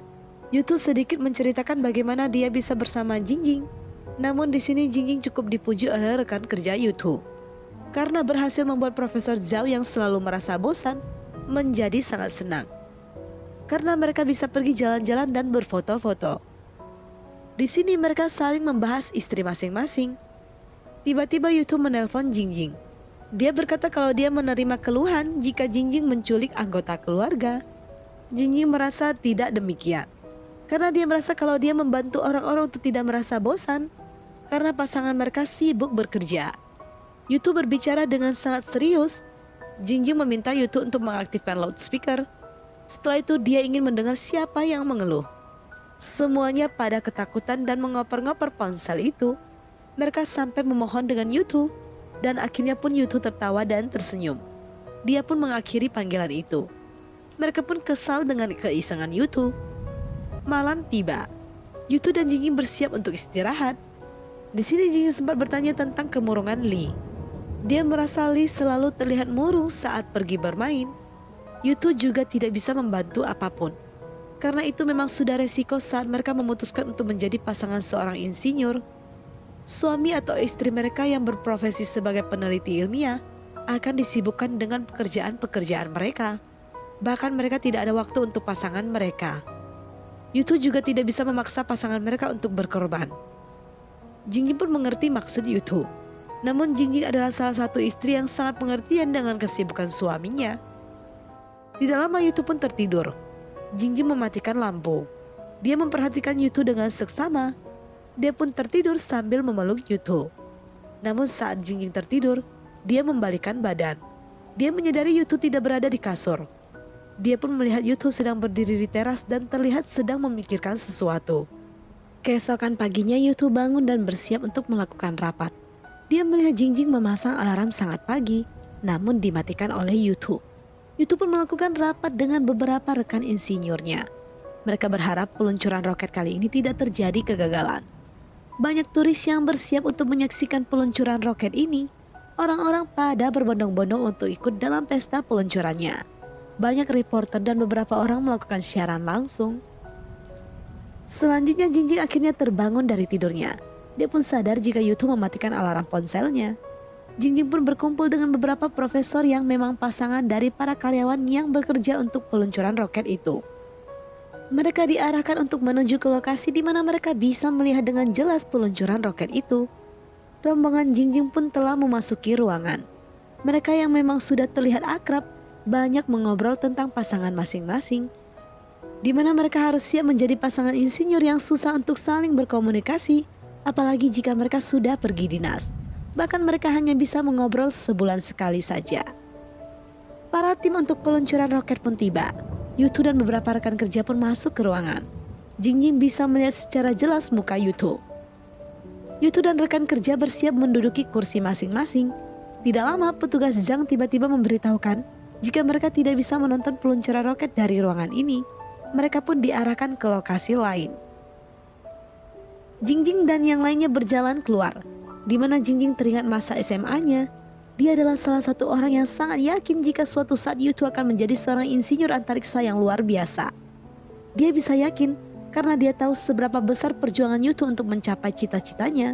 Yutu sedikit menceritakan bagaimana dia bisa bersama Jingjing. Namun di sini Jingjing cukup dipuji oleh rekan kerja Yutu. Karena berhasil membuat Profesor Zhao yang selalu merasa bosan menjadi sangat senang karena mereka bisa pergi jalan-jalan dan berfoto-foto. Di sini mereka saling membahas istri masing-masing. Tiba-tiba Yutu menelpon Jingjing. Dia berkata kalau dia menerima keluhan jika Jingjing menculik anggota keluarga. Jingjing merasa tidak demikian. Karena dia merasa kalau dia membantu orang-orang untuk tidak merasa bosan karena pasangan mereka sibuk bekerja. Yutu berbicara dengan sangat serius Jingjing meminta Yutu untuk mengaktifkan loudspeaker. Setelah itu dia ingin mendengar siapa yang mengeluh. Semuanya pada ketakutan dan mengoper-ngoper ponsel itu. Mereka sampai memohon dengan Yutu dan akhirnya pun Yutu tertawa dan tersenyum. Dia pun mengakhiri panggilan itu. Mereka pun kesal dengan keisengan Yutu. Malam tiba. Yutu dan Jingjing bersiap untuk istirahat. Di sini Jingjing sempat bertanya tentang kemurungan Lee. Dia merasa Lee selalu terlihat murung saat pergi bermain. Yutu juga tidak bisa membantu apa pun. Karena itu memang sudah resiko saat mereka memutuskan untuk menjadi pasangan seorang insinyur. Suami atau istri mereka yang berprofesi sebagai peneliti ilmiah akan disibukkan dengan pekerjaan-pekerjaan mereka. Bahkan mereka tidak ada waktu untuk pasangan mereka. Yutu juga tidak bisa memaksa pasangan mereka untuk berkorban. Jingjing pun mengerti maksud Yutu. Namun Jingjing adalah salah satu istri yang sangat pengertian dengan kesibukan suaminya. Tidak lama Yutu pun tertidur. Jingjing mematikan lampu. Dia memperhatikan Yutu dengan seksama. Dia pun tertidur sambil memeluk Yutu. Namun saat Jingjing tertidur, dia membalikan badan. Dia menyadari Yutu tidak berada di kasur. Dia pun melihat Yutu sedang berdiri di teras dan terlihat sedang memikirkan sesuatu. Keesokan paginya Yutu bangun dan bersiap untuk melakukan rapat. Dia melihat Jingjing memasang alarm sangat pagi, namun dimatikan oleh Yutu. Yutu pun melakukan rapat dengan beberapa rekan insinyurnya. Mereka berharap peluncuran roket kali ini tidak terjadi kegagalan. Banyak turis yang bersiap untuk menyaksikan peluncuran roket ini. Orang-orang pada berbondong-bondong untuk ikut dalam pesta peluncurannya. Banyak reporter dan beberapa orang melakukan siaran langsung. Selanjutnya Jinjing akhirnya terbangun dari tidurnya. Dia pun sadar jika Yuto mematikan alarm ponselnya. Jingjing pun berkumpul dengan beberapa profesor yang memang pasangan dari para karyawan yang bekerja untuk peluncuran roket itu. Mereka diarahkan untuk menuju ke lokasi di mana mereka bisa melihat dengan jelas peluncuran roket itu. Rombongan Jingjing pun telah memasuki ruangan. Mereka yang memang sudah terlihat akrab banyak mengobrol tentang pasangan masing-masing. Di mana mereka harus siap menjadi pasangan insinyur yang susah untuk saling berkomunikasi apalagi jika mereka sudah pergi dinas. Bahkan mereka hanya bisa mengobrol sebulan sekali saja. Para tim untuk peluncuran roket pun tiba. Yutu dan beberapa rekan kerja pun masuk ke ruangan. Jingjing bisa melihat secara jelas muka Yutu. Yutu dan rekan kerja bersiap menduduki kursi masing-masing. Tidak lama petugas Zhang tiba-tiba memberitahukan jika mereka tidak bisa menonton peluncuran roket dari ruangan ini. Mereka pun diarahkan ke lokasi lain. Jingjing dan yang lainnya berjalan keluar, di mana Jingjing teringat masa SMA-nya dia adalah salah satu orang yang sangat yakin jika suatu saat Yutu akan menjadi seorang insinyur antariksa yang luar biasa. Dia bisa yakin karena dia tahu seberapa besar perjuangan Yutu untuk mencapai cita-citanya.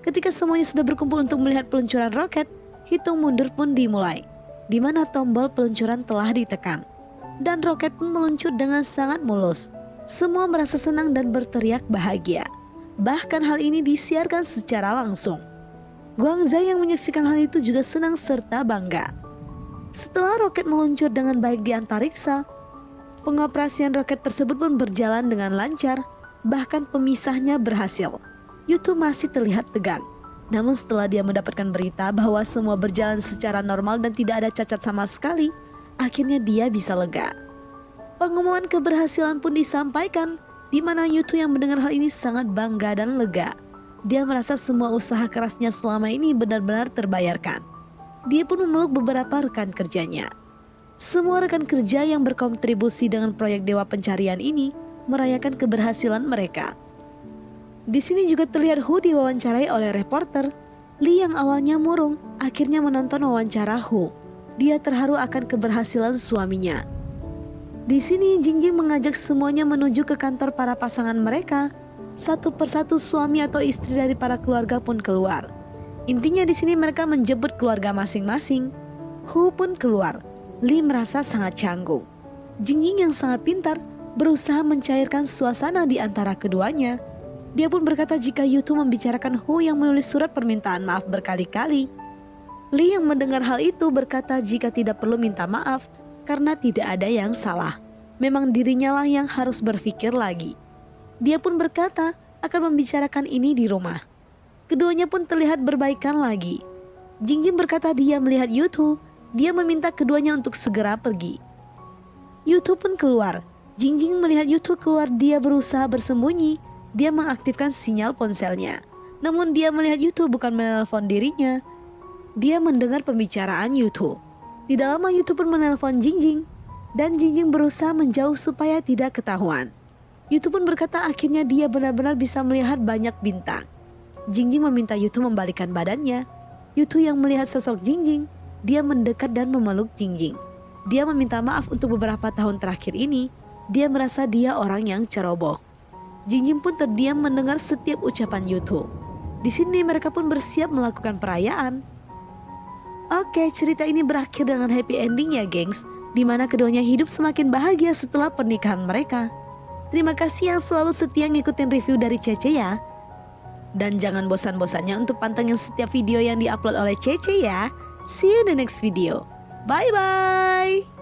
Ketika semuanya sudah berkumpul untuk melihat peluncuran roket, hitung mundur pun dimulai, di mana tombol peluncuran telah ditekan. Dan roket pun meluncur dengan sangat mulus. Semua merasa senang dan berteriak bahagia. Bahkan hal ini disiarkan secara langsung. Guangzhou yang menyaksikan hal itu juga senang serta bangga. Setelah roket meluncur dengan baik di antariksa, pengoperasian roket tersebut pun berjalan dengan lancar, bahkan pemisahnya berhasil. Yutu masih terlihat tegang. Namun setelah dia mendapatkan berita bahwa semua berjalan secara normal dan tidak ada cacat sama sekali, akhirnya dia bisa lega. Pengumuman keberhasilan pun disampaikan di mana Yutu yang mendengar hal ini sangat bangga dan lega. Dia merasa semua usaha kerasnya selama ini benar-benar terbayarkan. Dia pun memeluk beberapa rekan kerjanya. Semua rekan kerja yang berkontribusi dengan proyek Dewa Pencarian ini merayakan keberhasilan mereka. Di sini juga terlihat Hu diwawancarai oleh reporter. Li yang awalnya murung akhirnya menonton wawancara Hu. Dia terharu akan keberhasilan suaminya. Di sini Jingjing mengajak semuanya menuju ke kantor para pasangan mereka. Satu persatu suami atau istri dari para keluarga pun keluar. Intinya di sini mereka menjemput keluarga masing-masing. Hu pun keluar. Li merasa sangat canggung. Jingjing yang sangat pintar berusaha mencairkan suasana di antara keduanya. Dia pun berkata jika Yutu membicarakan Hu yang menulis surat permintaan maaf berkali-kali. Li yang mendengar hal itu berkata jika tidak perlu minta maaf karena tidak ada yang salah. Memang dirinya lah yang harus berpikir lagi. Dia pun berkata akan membicarakan ini di rumah. Keduanya pun terlihat berbaikan lagi. Jingjing berkata dia melihat Yutu, dia meminta keduanya untuk segera pergi. Yutu pun keluar. Jingjing melihat Yutu keluar dia berusaha bersembunyi. Dia mengaktifkan sinyal ponselnya. Namun dia melihat Yutu bukan menelpon dirinya. Dia mendengar pembicaraan Yutu. Tidak lama YouTube pun menelpon Jingjing dan Jingjing berusaha menjauh supaya tidak ketahuan. YouTube pun berkata akhirnya dia benar-benar bisa melihat banyak bintang. Jingjing meminta YouTube membalikan badannya. YouTube yang melihat sosok Jingjing, dia mendekat dan memeluk Jingjing. Dia meminta maaf untuk beberapa tahun terakhir ini. Dia merasa dia orang yang ceroboh. Jingjing pun terdiam mendengar setiap ucapan YouTube. Di sini mereka pun bersiap melakukan perayaan. Oke, cerita ini berakhir dengan happy ending ya, gengs. Di mana keduanya hidup semakin bahagia setelah pernikahan mereka. Terima kasih yang selalu setia ngikutin review dari Cece ya. Dan jangan bosan-bosannya untuk pantengin setiap video yang diupload oleh Cece ya. See you in the next video. Bye-bye.